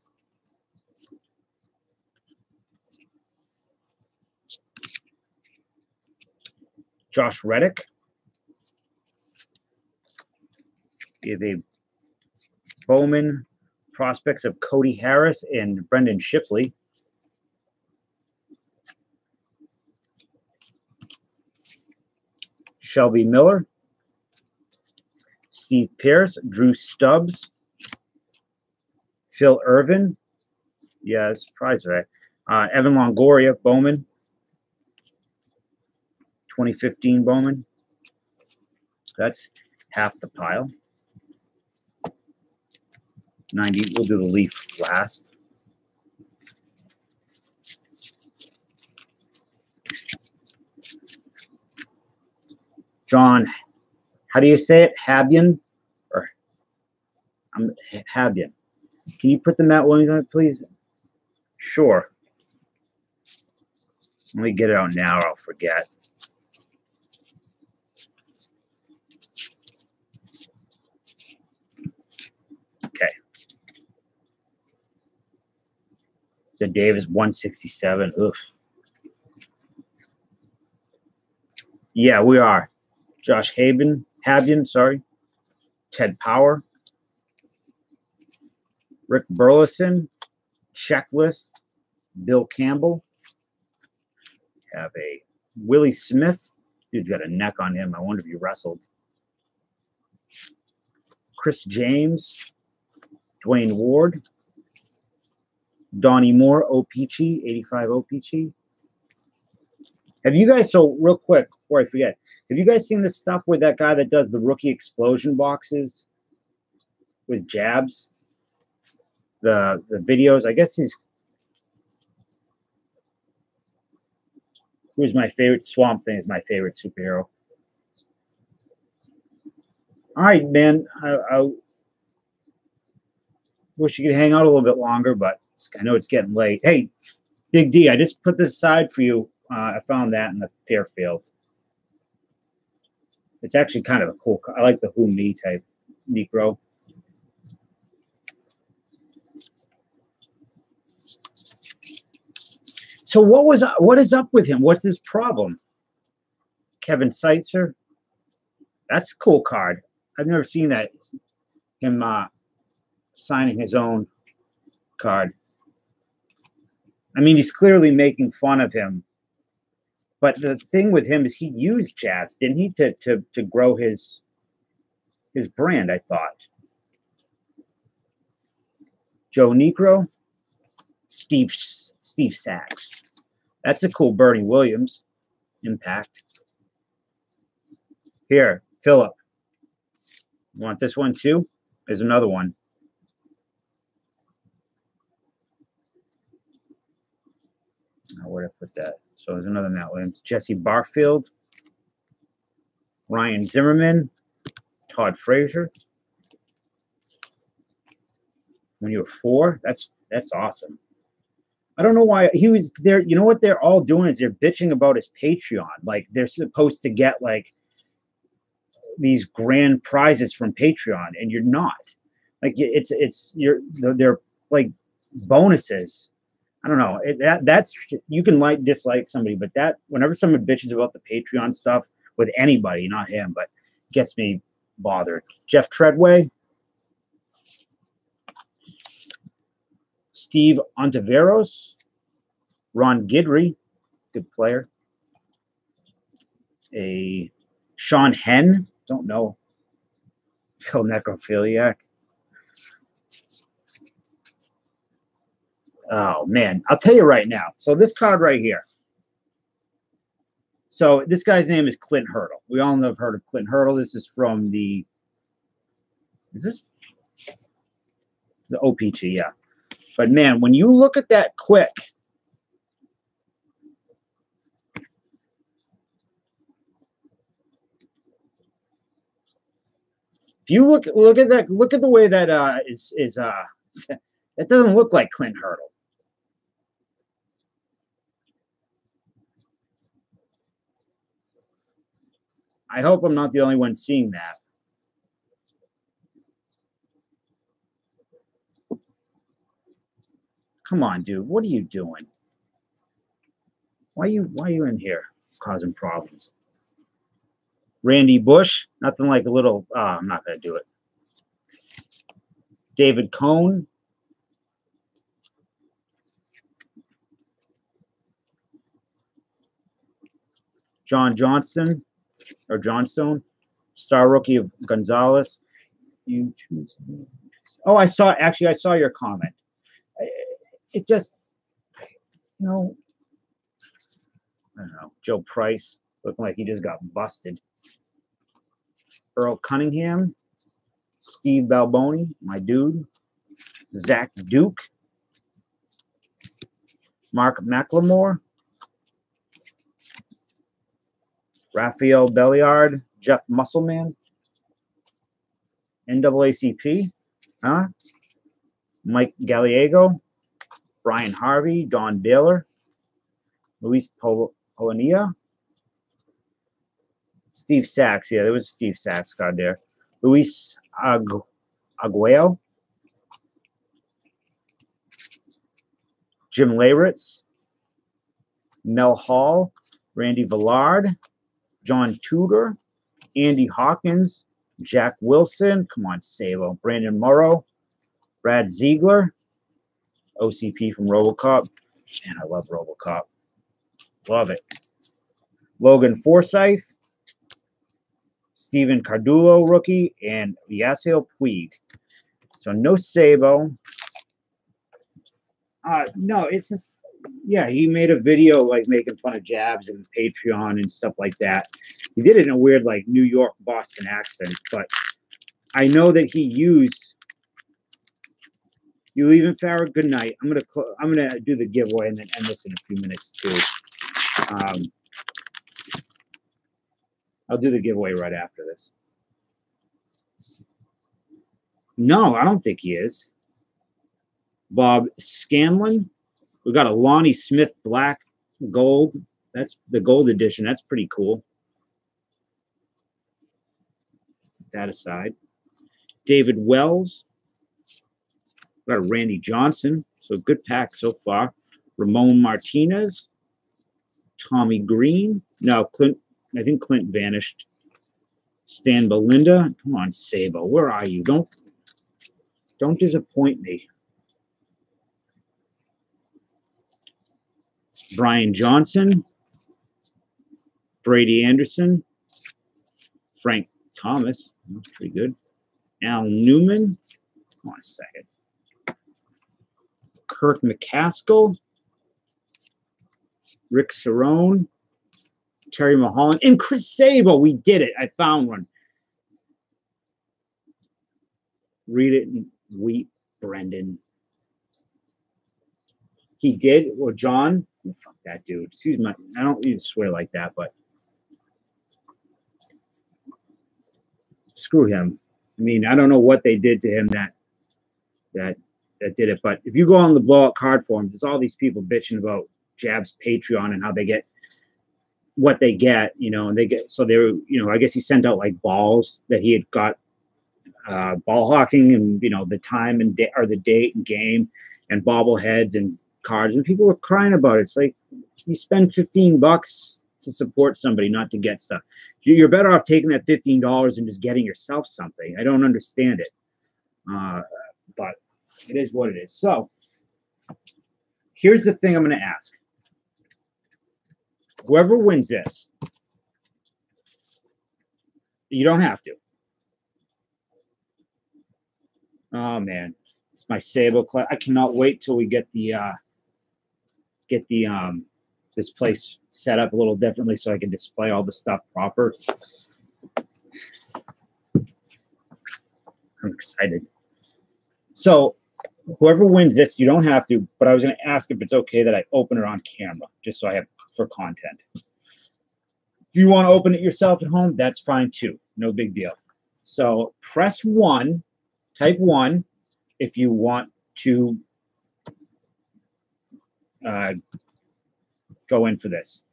Josh Reddick. Give a Bowman prospects of Cody Harris and Braden Shipley. Shelby Miller, Steve Pearce, Drew Stubbs, Phil Ervin, yes, prize right. Uh, Evan Longoria, Bowman, 2015 Bowman. That's half the pile. 90. We'll do the leaf last. John, how do you say it? Habian or I'm Habian. Can you put the Matt Williams on it, please? Sure. Let me get it out now, or I'll forget. The Davis 167. Oof. Yeah, we are. Josh Haben, Habian, sorry. Ted Power. Rick Burleson. Checklist. Bill Campbell. Have a Willie Smith. Dude's got a neck on him. I wonder if he wrestled. Chris James. Duane Ward. Donnie Moore, O-Pee-Chee, 85 O-Pee-Chee. Have you guys, so real quick before I forget, have you guys seen this stuff with that guy that does the rookie explosion boxes with jabs? The the videos, I guess he's who's my favorite swamp thing is my favorite superhero. All right, man. I, I wish you could hang out a little bit longer, but I know it's getting late. Hey, Big D, I just put this aside for you. Uh, I found that in the Fairfield. It's actually kind of a cool. I like the Who Me type Negro. So what was what is up with him? What's his problem? Kevin Seitzer. That's a cool card. I've never seen that. Him uh, signing his own card. I mean, he's clearly making fun of him. But the thing with him is he used jabs, didn't he, to to to grow his his brand, I thought. Joe Negro, Steve Steve Sax. That's a cool Bernie Williams impact. Here, Philip. Want this one too? There's another one. Oh, where did I put that? So there's another Matt Williams. Jesse Barfield. Ryan Zimmerman. Todd Frazier. When you were four, that's that's awesome. I don't know why he was there. You know what they're all doing is they're bitching about his Patreon. Like they're supposed to get like these grand prizes from Patreon, and you're not. Like it's it's you're they're like bonuses. I don't know. It, that that's you can like dislike somebody, but that whenever someone bitches about the Patreon stuff with anybody, not him, but gets me bothered. Jeff Treadway, Steve Ontiveros, Ron Guidry, good player. A Sean Henn, don't know. Phil Necrophiliac. Oh man, I'll tell you right now. So this card right here. So this guy's name is Clint Hurdle. We all have heard of Clint Hurdle. This is from the. Is this the OPC? Yeah. But man, when you look at that quick, if you look look at that, look at the way that uh, is is uh, that doesn't look like Clint Hurdle. I hope I'm not the only one seeing that. Come on, dude. What are you doing? Why are you why are you in here causing problems? Randy Bush, nothing like a little oh, I'm not gonna do it. David Cone. John Johnston or Johnstone, star rookie of Gonzalez. You choose. Oh, I saw actually I saw your comment it just, you know, I don't know. Joe Price looking like he just got busted. Earl Cunningham, Steve Balboni, my dude, Zach Duke, Mark McLemore, Rafael Belliard, Jeff Musselman, NAACP, huh? Mike Gallego, Brian Harvey, Don Baylor, Luis Pol- Polonia, Steve Sax. Yeah, there was Steve Sax card there. Luis Agu- Aguayo, Jim Leyritz, Mel Hall, Randy Velarde, John Tudor, Andy Hawkins, Jack Wilson, come on, Sabo, Brandon Morrow, Brad Ziegler, OCP from Robocop. Man, I love Robocop. Love it. Logan Forsythe, Stephen Cardullo, rookie, and Yasiel Puig. So no Sabo. Uh, no, it's just, yeah, he made a video like making fun of jabs and Patreon and stuff like that. He did it in a weird, like, New York Boston accent, but I know that he used you leaving, Farrah? Good night. I'm gonna I'm gonna do the giveaway and then end this in a few minutes too. Um, I'll do the giveaway right after this. No, I don't think he is. Bob Scanlan. We got a Lonnie Smith black gold. That's the gold edition. That's pretty cool. That aside. David Wells. Got a Randy Johnson. So good pack so far. Ramon Martinez. Tommy Greene. No, Clint. I think Clint vanished. Stan Belinda. Come on, Sabo. Where are you? Don't don't disappoint me. Brian Johnson, Brady Anderson, Frank Thomas, pretty good. Al Newman, hold on a second. Kirk McCaskill, Rick Cerone, Terry Mulholland, and Chris Sabo. We did it. I found one. Read it and weep, Brendan. He did, or John. Fuck that dude. Excuse my. I don't even swear like that, but screw him. I mean, I don't know what they did to him that that that did it. But if you go on the blowout card forums, there's all these people bitching about Jab's Patreon and how they get what they get, you know, and they get so they were, you know, I guess he sent out like balls that he had got uh, ball hawking and you know the time and day or the date and game and bobbleheads and cards and people were crying about it. It's like you spend 15 bucks to support somebody, not to get stuff. You're better off taking that $15 and just getting yourself something. I don't understand it. Uh, but it is what it is. So here's the thing I'm going to ask. Whoever wins this, you don't have to. Oh man, it's my Sable class. I cannot wait till we get the uh get the um this place set up a little differently so I can display all the stuff proper. I'm excited. So whoever wins this, you don't have to, but I was going to ask if it's okay that I open it on camera, just so I have for content. If you want to open it yourself at home, that's fine too. No big deal. So press one, type one, if you want to uh, go in for this.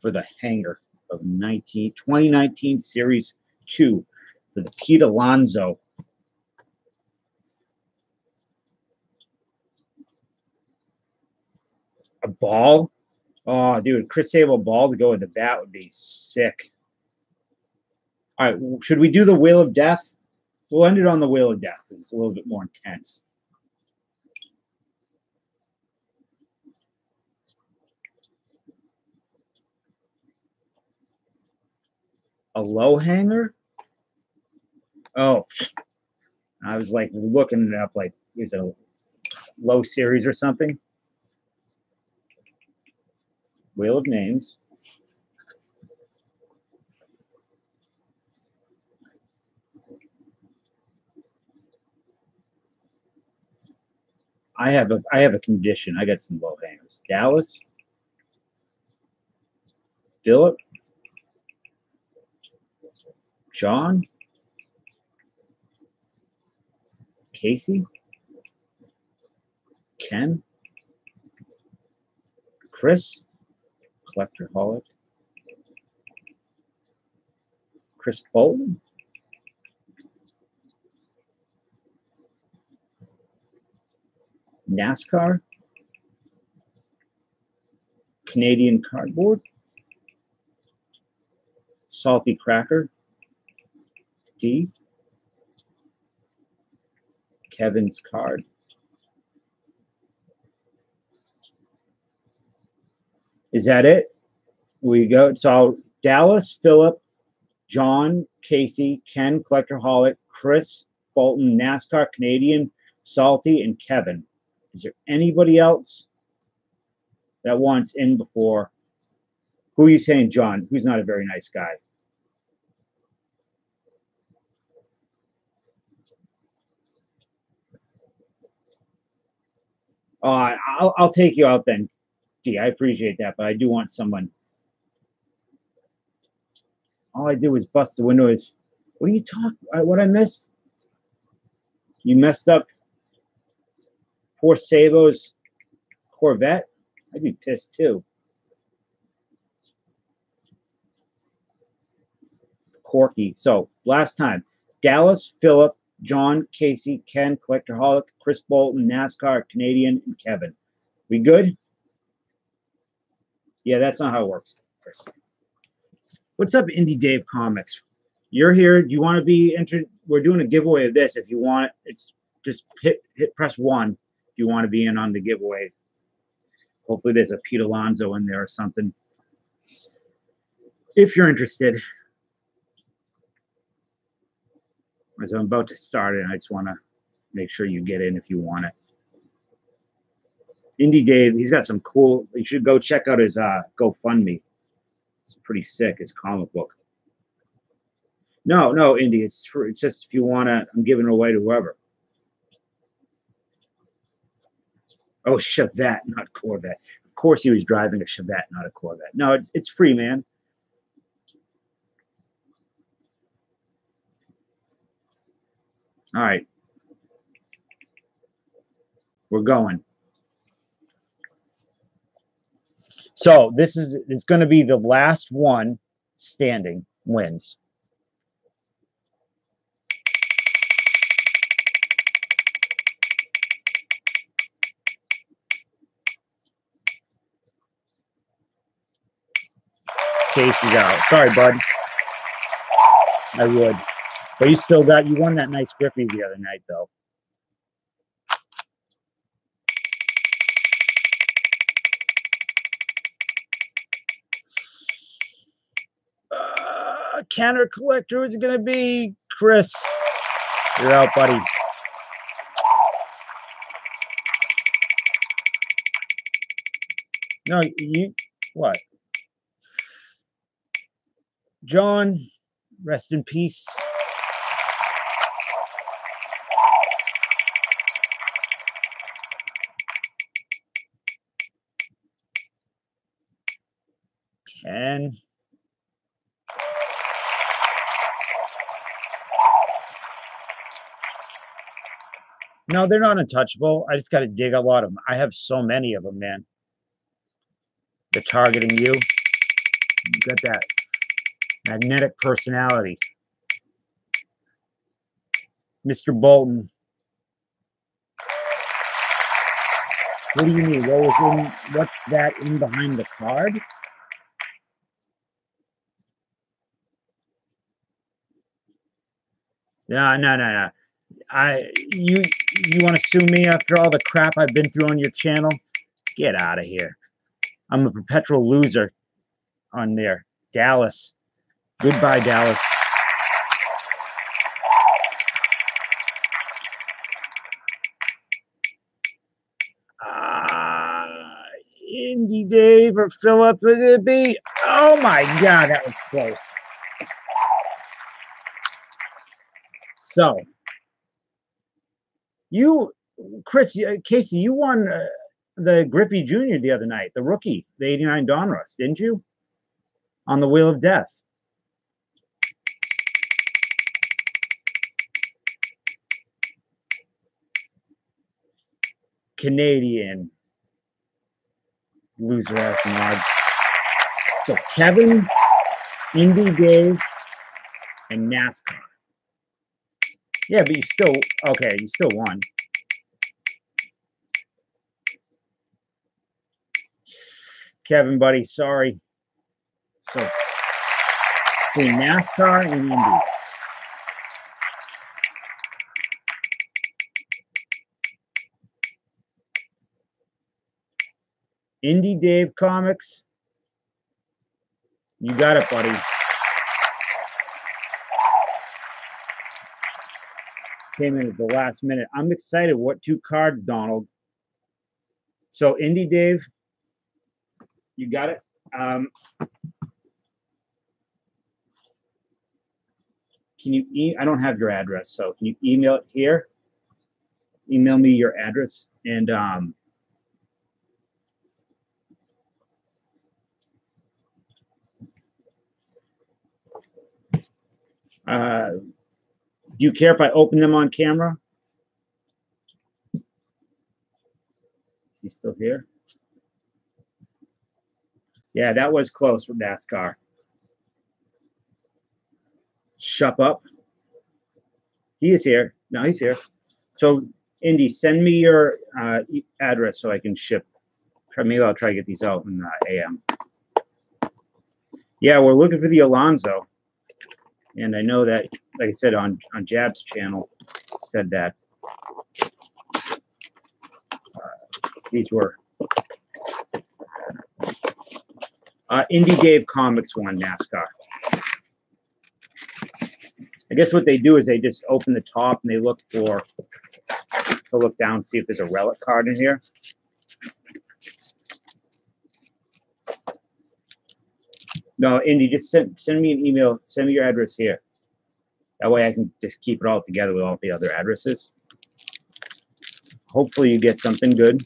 For the hanger of 19 2019 series 2 for the Pete Alonso. a ball? Oh dude Chris Sabo ball to go with the bat would be sick. All right should we do the wheel of death? We'll end it on the wheel of death because it's a little bit more intense a low hanger. Oh, I was like looking it up, like is it a low series or something? Wheel of names. I have a I have a condition. I got some low hangers. Dallas, Philip, John, Casey, Ken, Chris, Collector Holic, Chris Bolton, NASCAR, Canadian Cardboard, Salty Cracker, Kevin's card. Is that it? We go. So Dallas, Philip, John, Casey, Ken, Collector Holic, Chris, Bolton, NASCAR, Canadian, Salty, and Kevin. Is there anybody else that wants in before? Who are you saying, John? Who's not a very nice guy? Uh, I'll, I'll take you out then, D. I appreciate that, but I do want someone. All I do is bust the windows. What are you talking? What I missed? You messed up poor Sabo's Corvette. I'd be pissed too. Corky. So last time, Dallas, Philip, John, Casey, Ken, Collector Holic, Chris Bolton, NASCAR, Canadian, and Kevin. We good? Yeah, that's not how it works, Chris. What's up, Indie Dave Comics? You're here. Do you want to be entered? We're doing a giveaway of this. If you want it's just hit hit press one if you want to be in on the giveaway. Hopefully, there's a Pete Alonso in there or something. If you're interested, as I'm about to start it, I just want to make sure you get in if you want it. Indie Dave, he's got some cool. You should go check out his uh, GoFundMe. It's pretty sick. His comic book. No, no, Indy. It's for, it's just if you want to, I'm giving it away to whoever. Oh, Chevette, not Corvette. Of course, he was driving a Chevette, not a Corvette. No, it's it's free, man. All right, we're going. So this is it's going to be the last one standing wins. Casey's out. Sorry, bud. I would. But you still got you won that nice Griffey the other night though. Uh, counter collector is gonna be Chris. You're out, buddy. No, you what? John, rest in peace. Ken. No, they're not untouchable. I just got to dig a lot of them. I have so many of them, man. They're targeting you. You got that magnetic personality. Mr. Bolton. What do you mean? What was in what's that in behind the card? No, no, no, no. I you you want to sue me after all the crap I've been through on your channel? Get out of here. I'm a perpetual loser on there. Dallas. Goodbye, Dallas. Uh, Indy Dave or Philip, would it be? Oh my God, that was close. So, you, Chris, Casey, you won uh, the Griffey Jr. the other night, the rookie, the 89 Donruss, didn't you? On the Wheel of Death. Canadian loser ass mods. So Kevin's, Indy Dave, and NASCAR. Yeah, but you still okay, you still won. Kevin, buddy, sorry. So between NASCAR and Indy. Indie Dave Comics. You got it, buddy. Came in at the last minute. I'm excited. What two cards, Donald? So, Indie Dave, you got it. Um, can you? E I don't have your address, so can you email it here? Email me your address, and um, Uh, do you care if I open them on camera? Is he still here? Yeah, that was close with NASCAR. Shut up. He is here. No, he's here. So, Indy, send me your uh, address so I can ship. Maybe I'll try to get these out in uh, AM. Yeah, we're looking for the Alonso. And I know that, like I said, on, on Jab's channel, said that uh, these were Uh, Indie Dave Comics won NASCAR. I guess what they do is they just open the top and they look for to look down, see if there's a relic card in here. No, Indy, just send send me an email. Send me your address here. That way I can just keep it all together with all the other addresses. Hopefully you get something good.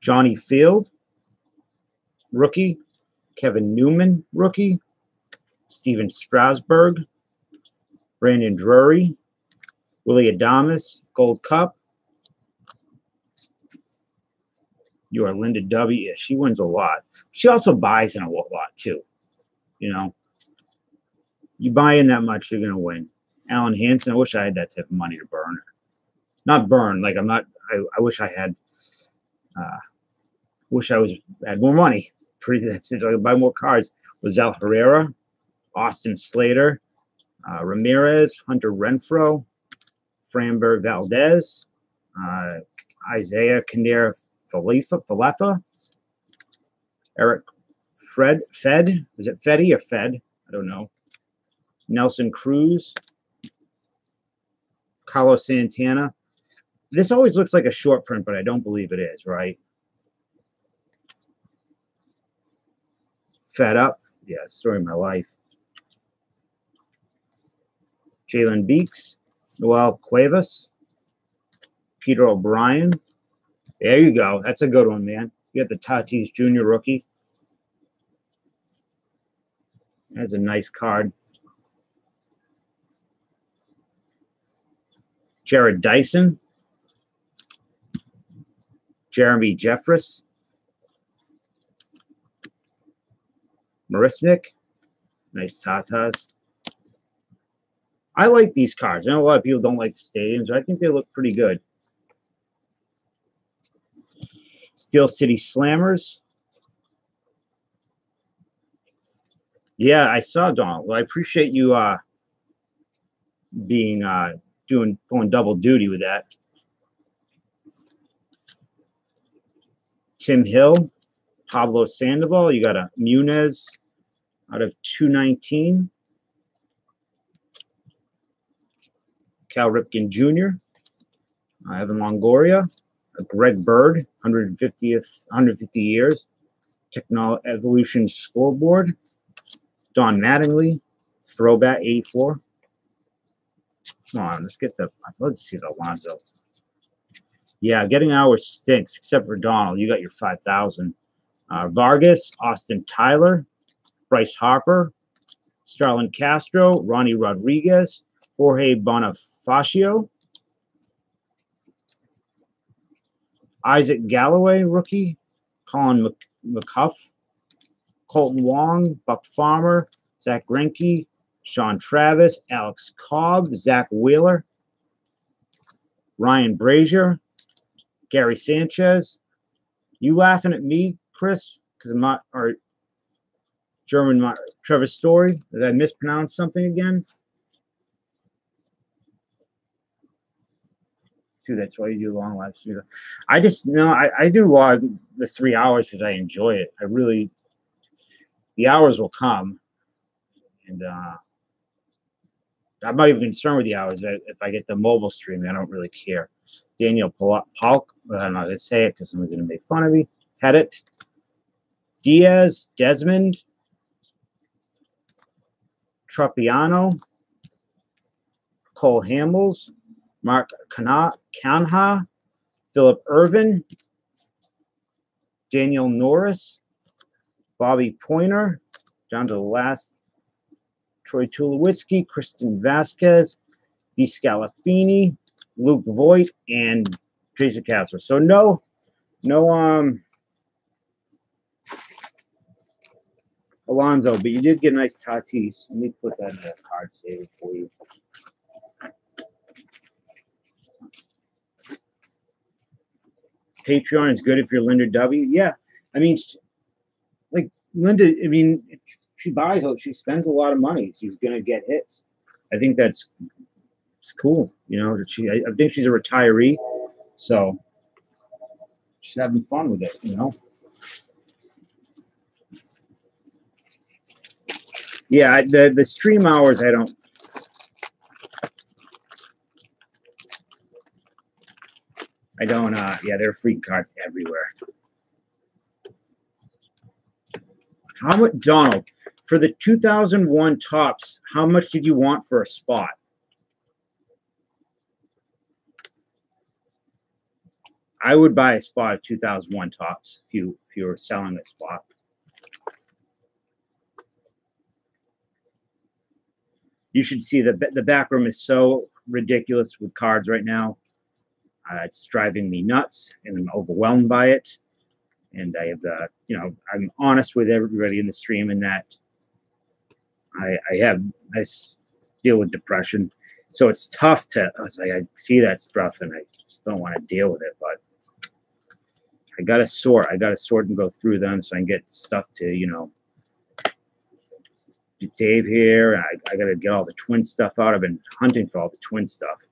Johnny Field, rookie. Kevin Newman, rookie. Stephen Strasburg. Brandon Drury. Willy Adames, Gold Cup. You are Linda W. Yeah, she wins a lot. She also buys in a lot too. You know, you buy in that much, you're gonna win. Alan Hansen, I wish I had that type of money to burn. Not burn, like I'm not. I, I wish I had. Uh, wish I was had more money. Pretty that's it. So I could buy more cards. Rosell Herrera, Austin Slater, uh, Ramirez, Hunter Renfroe, Framber Valdez, uh, Isaiah Kinnear Falefa, Falefa, Eric Fred Fed. Is it Feddy or Fed? I don't know. Nelson Cruz, Carlos Santana. This always looks like a short print, but I don't believe it is, right? Fed up. Yeah, story of my life. Jalen Beeks, Noel Cuevas, Peter O'Brien. There you go. That's a good one, man. You got the Tatis Jr. rookie. That's a nice card. Jarrod Dyson, Jeremy Jeffress, Marisnick, nice Tatas. I like these cards. I know a lot of people don't like the stadiums, but I think they look pretty good. Steel City Slammers. Yeah, I saw Donald. Well, I appreciate you uh being uh doing going double duty with that. Tim Hill, Pablo Sandoval. You got a Munez out of 219. Cal Ripken Jr., uh, Evan Longoria, uh, Greg Bird, 150th, 150 years, Techno Evolution Scoreboard, Don Mattingly, Throwback 84. Come on, let's get the, let's see the Alonso. Yeah, getting ours stinks, except for Donald. You got your 5,000. Uh, Vargas, Austin Tyler, Bryce Harper, Starlin Castro, Ronny Rodriguez, Jorge Bonifacio, Isaac Galloway, rookie, Colin McCuff, Kolten Wong, Buck Farmer, Zack Greinke, Sean Travis, Alex Cobb, Zack Wheeler, Ryan Brasier, Gary Sanchez. You laughing at me, Chris? Because I'm not, or German my, Trevor Story. Did I mispronounce something again? Dude, That's why you do long live. I just no, I, I do log the three hours because I enjoy it. I really the hours will come, and uh I'm not even concerned with the hours. If I get the mobile streaming, I don't really care. Daniel Polk, I'm not gonna say it because someone's gonna make fun of me. Pettit, Diaz, Desmond, Tropiano, Cole Hamels, Mark Canha, Phillip Ervin, Daniel Norris, Bobby Poyner, down to the last, Troy Tulowitzki, Kristen Vasquez, D. Scalafini, Luke Voit, and Teresa Castro. So no, no, um, Alonso, but you did get a nice Tatis. Let me put that in the card save for you. Patreon is good if you're Linda W. Yeah, I mean, like Linda. I mean, she buys. She spends a lot of money. She's gonna get hits. I think that's it's cool. You know, she. I, I think she's a retiree, so she's having fun with it. You know. Yeah, the the stream hours I don't I don't uh yeah, there are free cards everywhere. How much Donald for the 2001 Topps, how much did you want for a spot? I would buy a spot of 2001 Topps if you if you were selling a spot. You should see the the back room is so ridiculous with cards right now. Uh, it's driving me nuts, and I'm overwhelmed by it. And I have the, you know, I'm honest with everybody in the stream in that I, I have I deal with depression, so it's tough to. I like, I see that stuff, and I just don't want to deal with it. But I got to sort. I got to sort and go through them so I can get stuff to, you know, Dave here. I, I got to get all the twin stuff out. I've been hunting for all the twin stuff.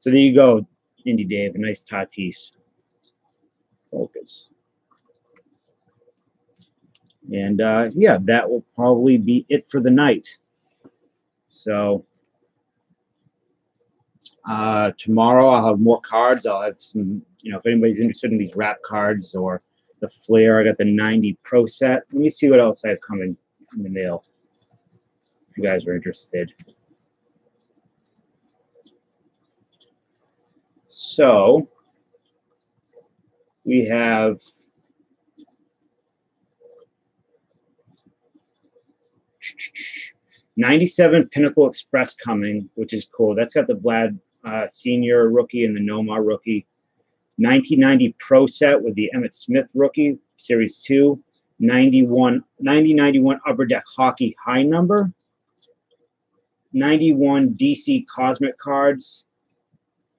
So there you go, Indy Dave. A nice Tatis. Focus. And uh, yeah, that will probably be it for the night. So uh, tomorrow I'll have more cards. I'll have some, you know, if anybody's interested in these rap cards or the Flair, I got the 90 Pro set. Let me see what else I have coming in the mail you guys are interested. So we have 97 Pinnacle Express coming, which is cool. That's got the Vlad uh, Senior rookie and the Nomar rookie. 1990 Pro set with the Emmitt Smith rookie, Series 2. 91, 90 91 Upper Deck Hockey high number. 91 DC Cosmic cards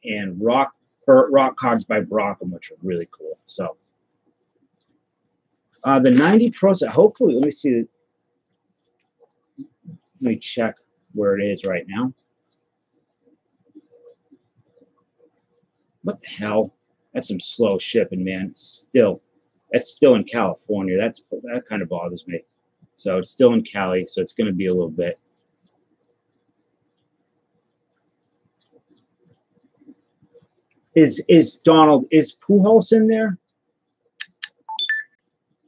and rock rock cards by Brockum, which are really cool. So uh, the 90 Pro set, hopefully, let me see. Let me check where it is right now. What the hell? That's some slow shipping, man. Still, that's still in California. That's that kind of bothers me. So it's still in Cali, so it's going to be a little bit. Is is Donald is Pujols in there?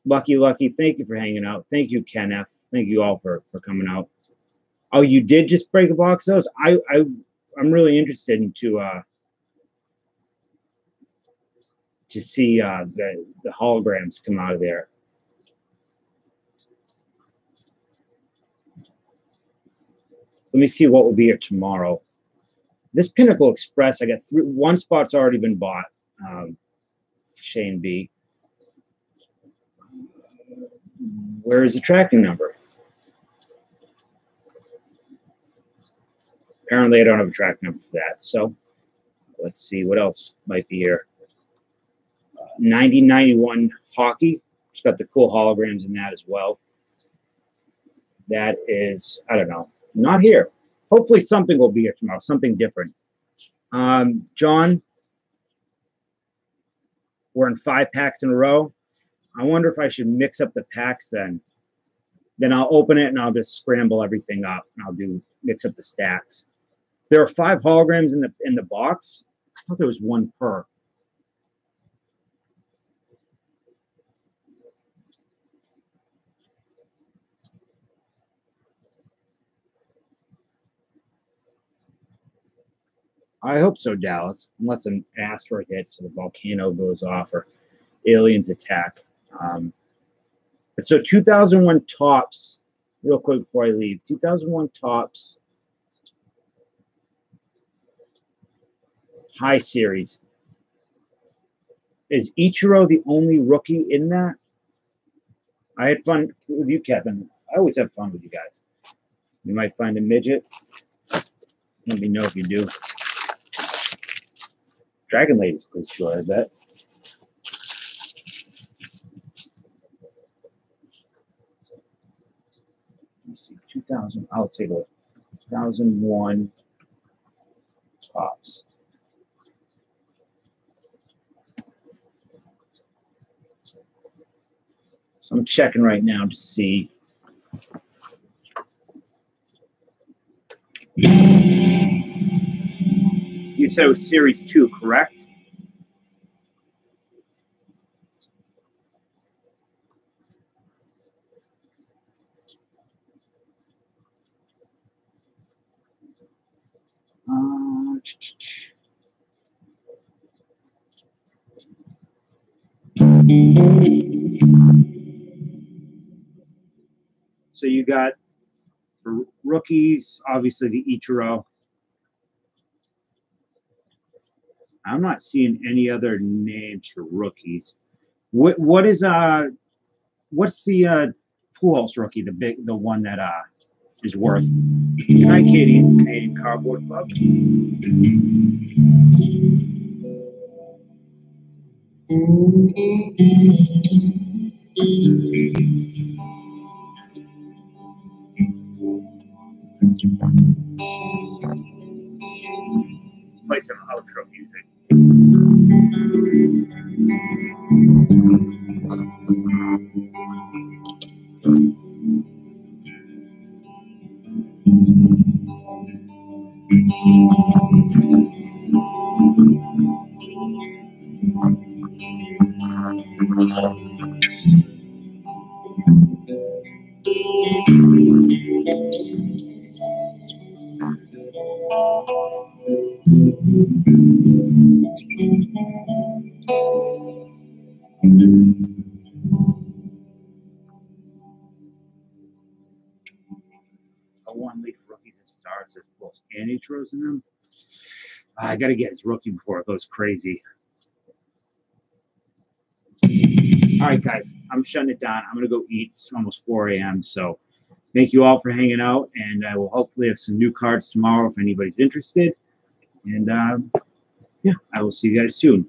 Lucky, lucky. Thank you for hanging out. Thank you, Ken F. Thank you all for for coming out. Oh, you did just break a box of those? I I I'm really interested into uh to see uh the the holograms come out of there. Let me see what will be here tomorrow. This Pinnacle Express, I got three. One spot's already been bought. Um, Shane B. Where is the tracking number? Apparently, I don't have a track number for that. So let's see what else might be here. Uh, 1991 hockey. It's got the cool holograms in that as well. That is, I don't know, not here. Hopefully, something will be here tomorrow, something different. Um, John, we're in five packs in a row. I wonder if I should mix up the packs then. Then I'll open it and I'll just scramble everything up and I'll do mix up the stacks. There are five holograms in the in the box. I thought there was one per. I hope so, Dallas. Unless an asteroid hits or the volcano goes off or aliens attack. Um, but so 2001 Topps, real quick before I leave. 2001 Topps High Series. Is Ichiro the only rookie in that? I had fun with you, Kevin. I always have fun with you guys. You might find a midget. Let me know if you do. Dragon Lady's pretty sure, I bet. Let's see, 2000, I'll take a 2001 Topps. So I'm checking right now to see. You said it was Series 2, correct? Uh, So you got for rookies, obviously the Ichiro. I'm not seeing any other names for rookies. What what is uh what's the uh Pujols rookie, the big the one that uh is worth Good night, Canadian Canadian Cardboard Club. Play some outro music. A and intros in them. I got to get his rookie before it goes crazy. All right, guys, I'm shutting it down. I'm going to go eat. It's almost 4 a.m. So thank you all for hanging out. And I will hopefully have some new cards tomorrow if anybody's interested. And um, yeah, I will see you guys soon.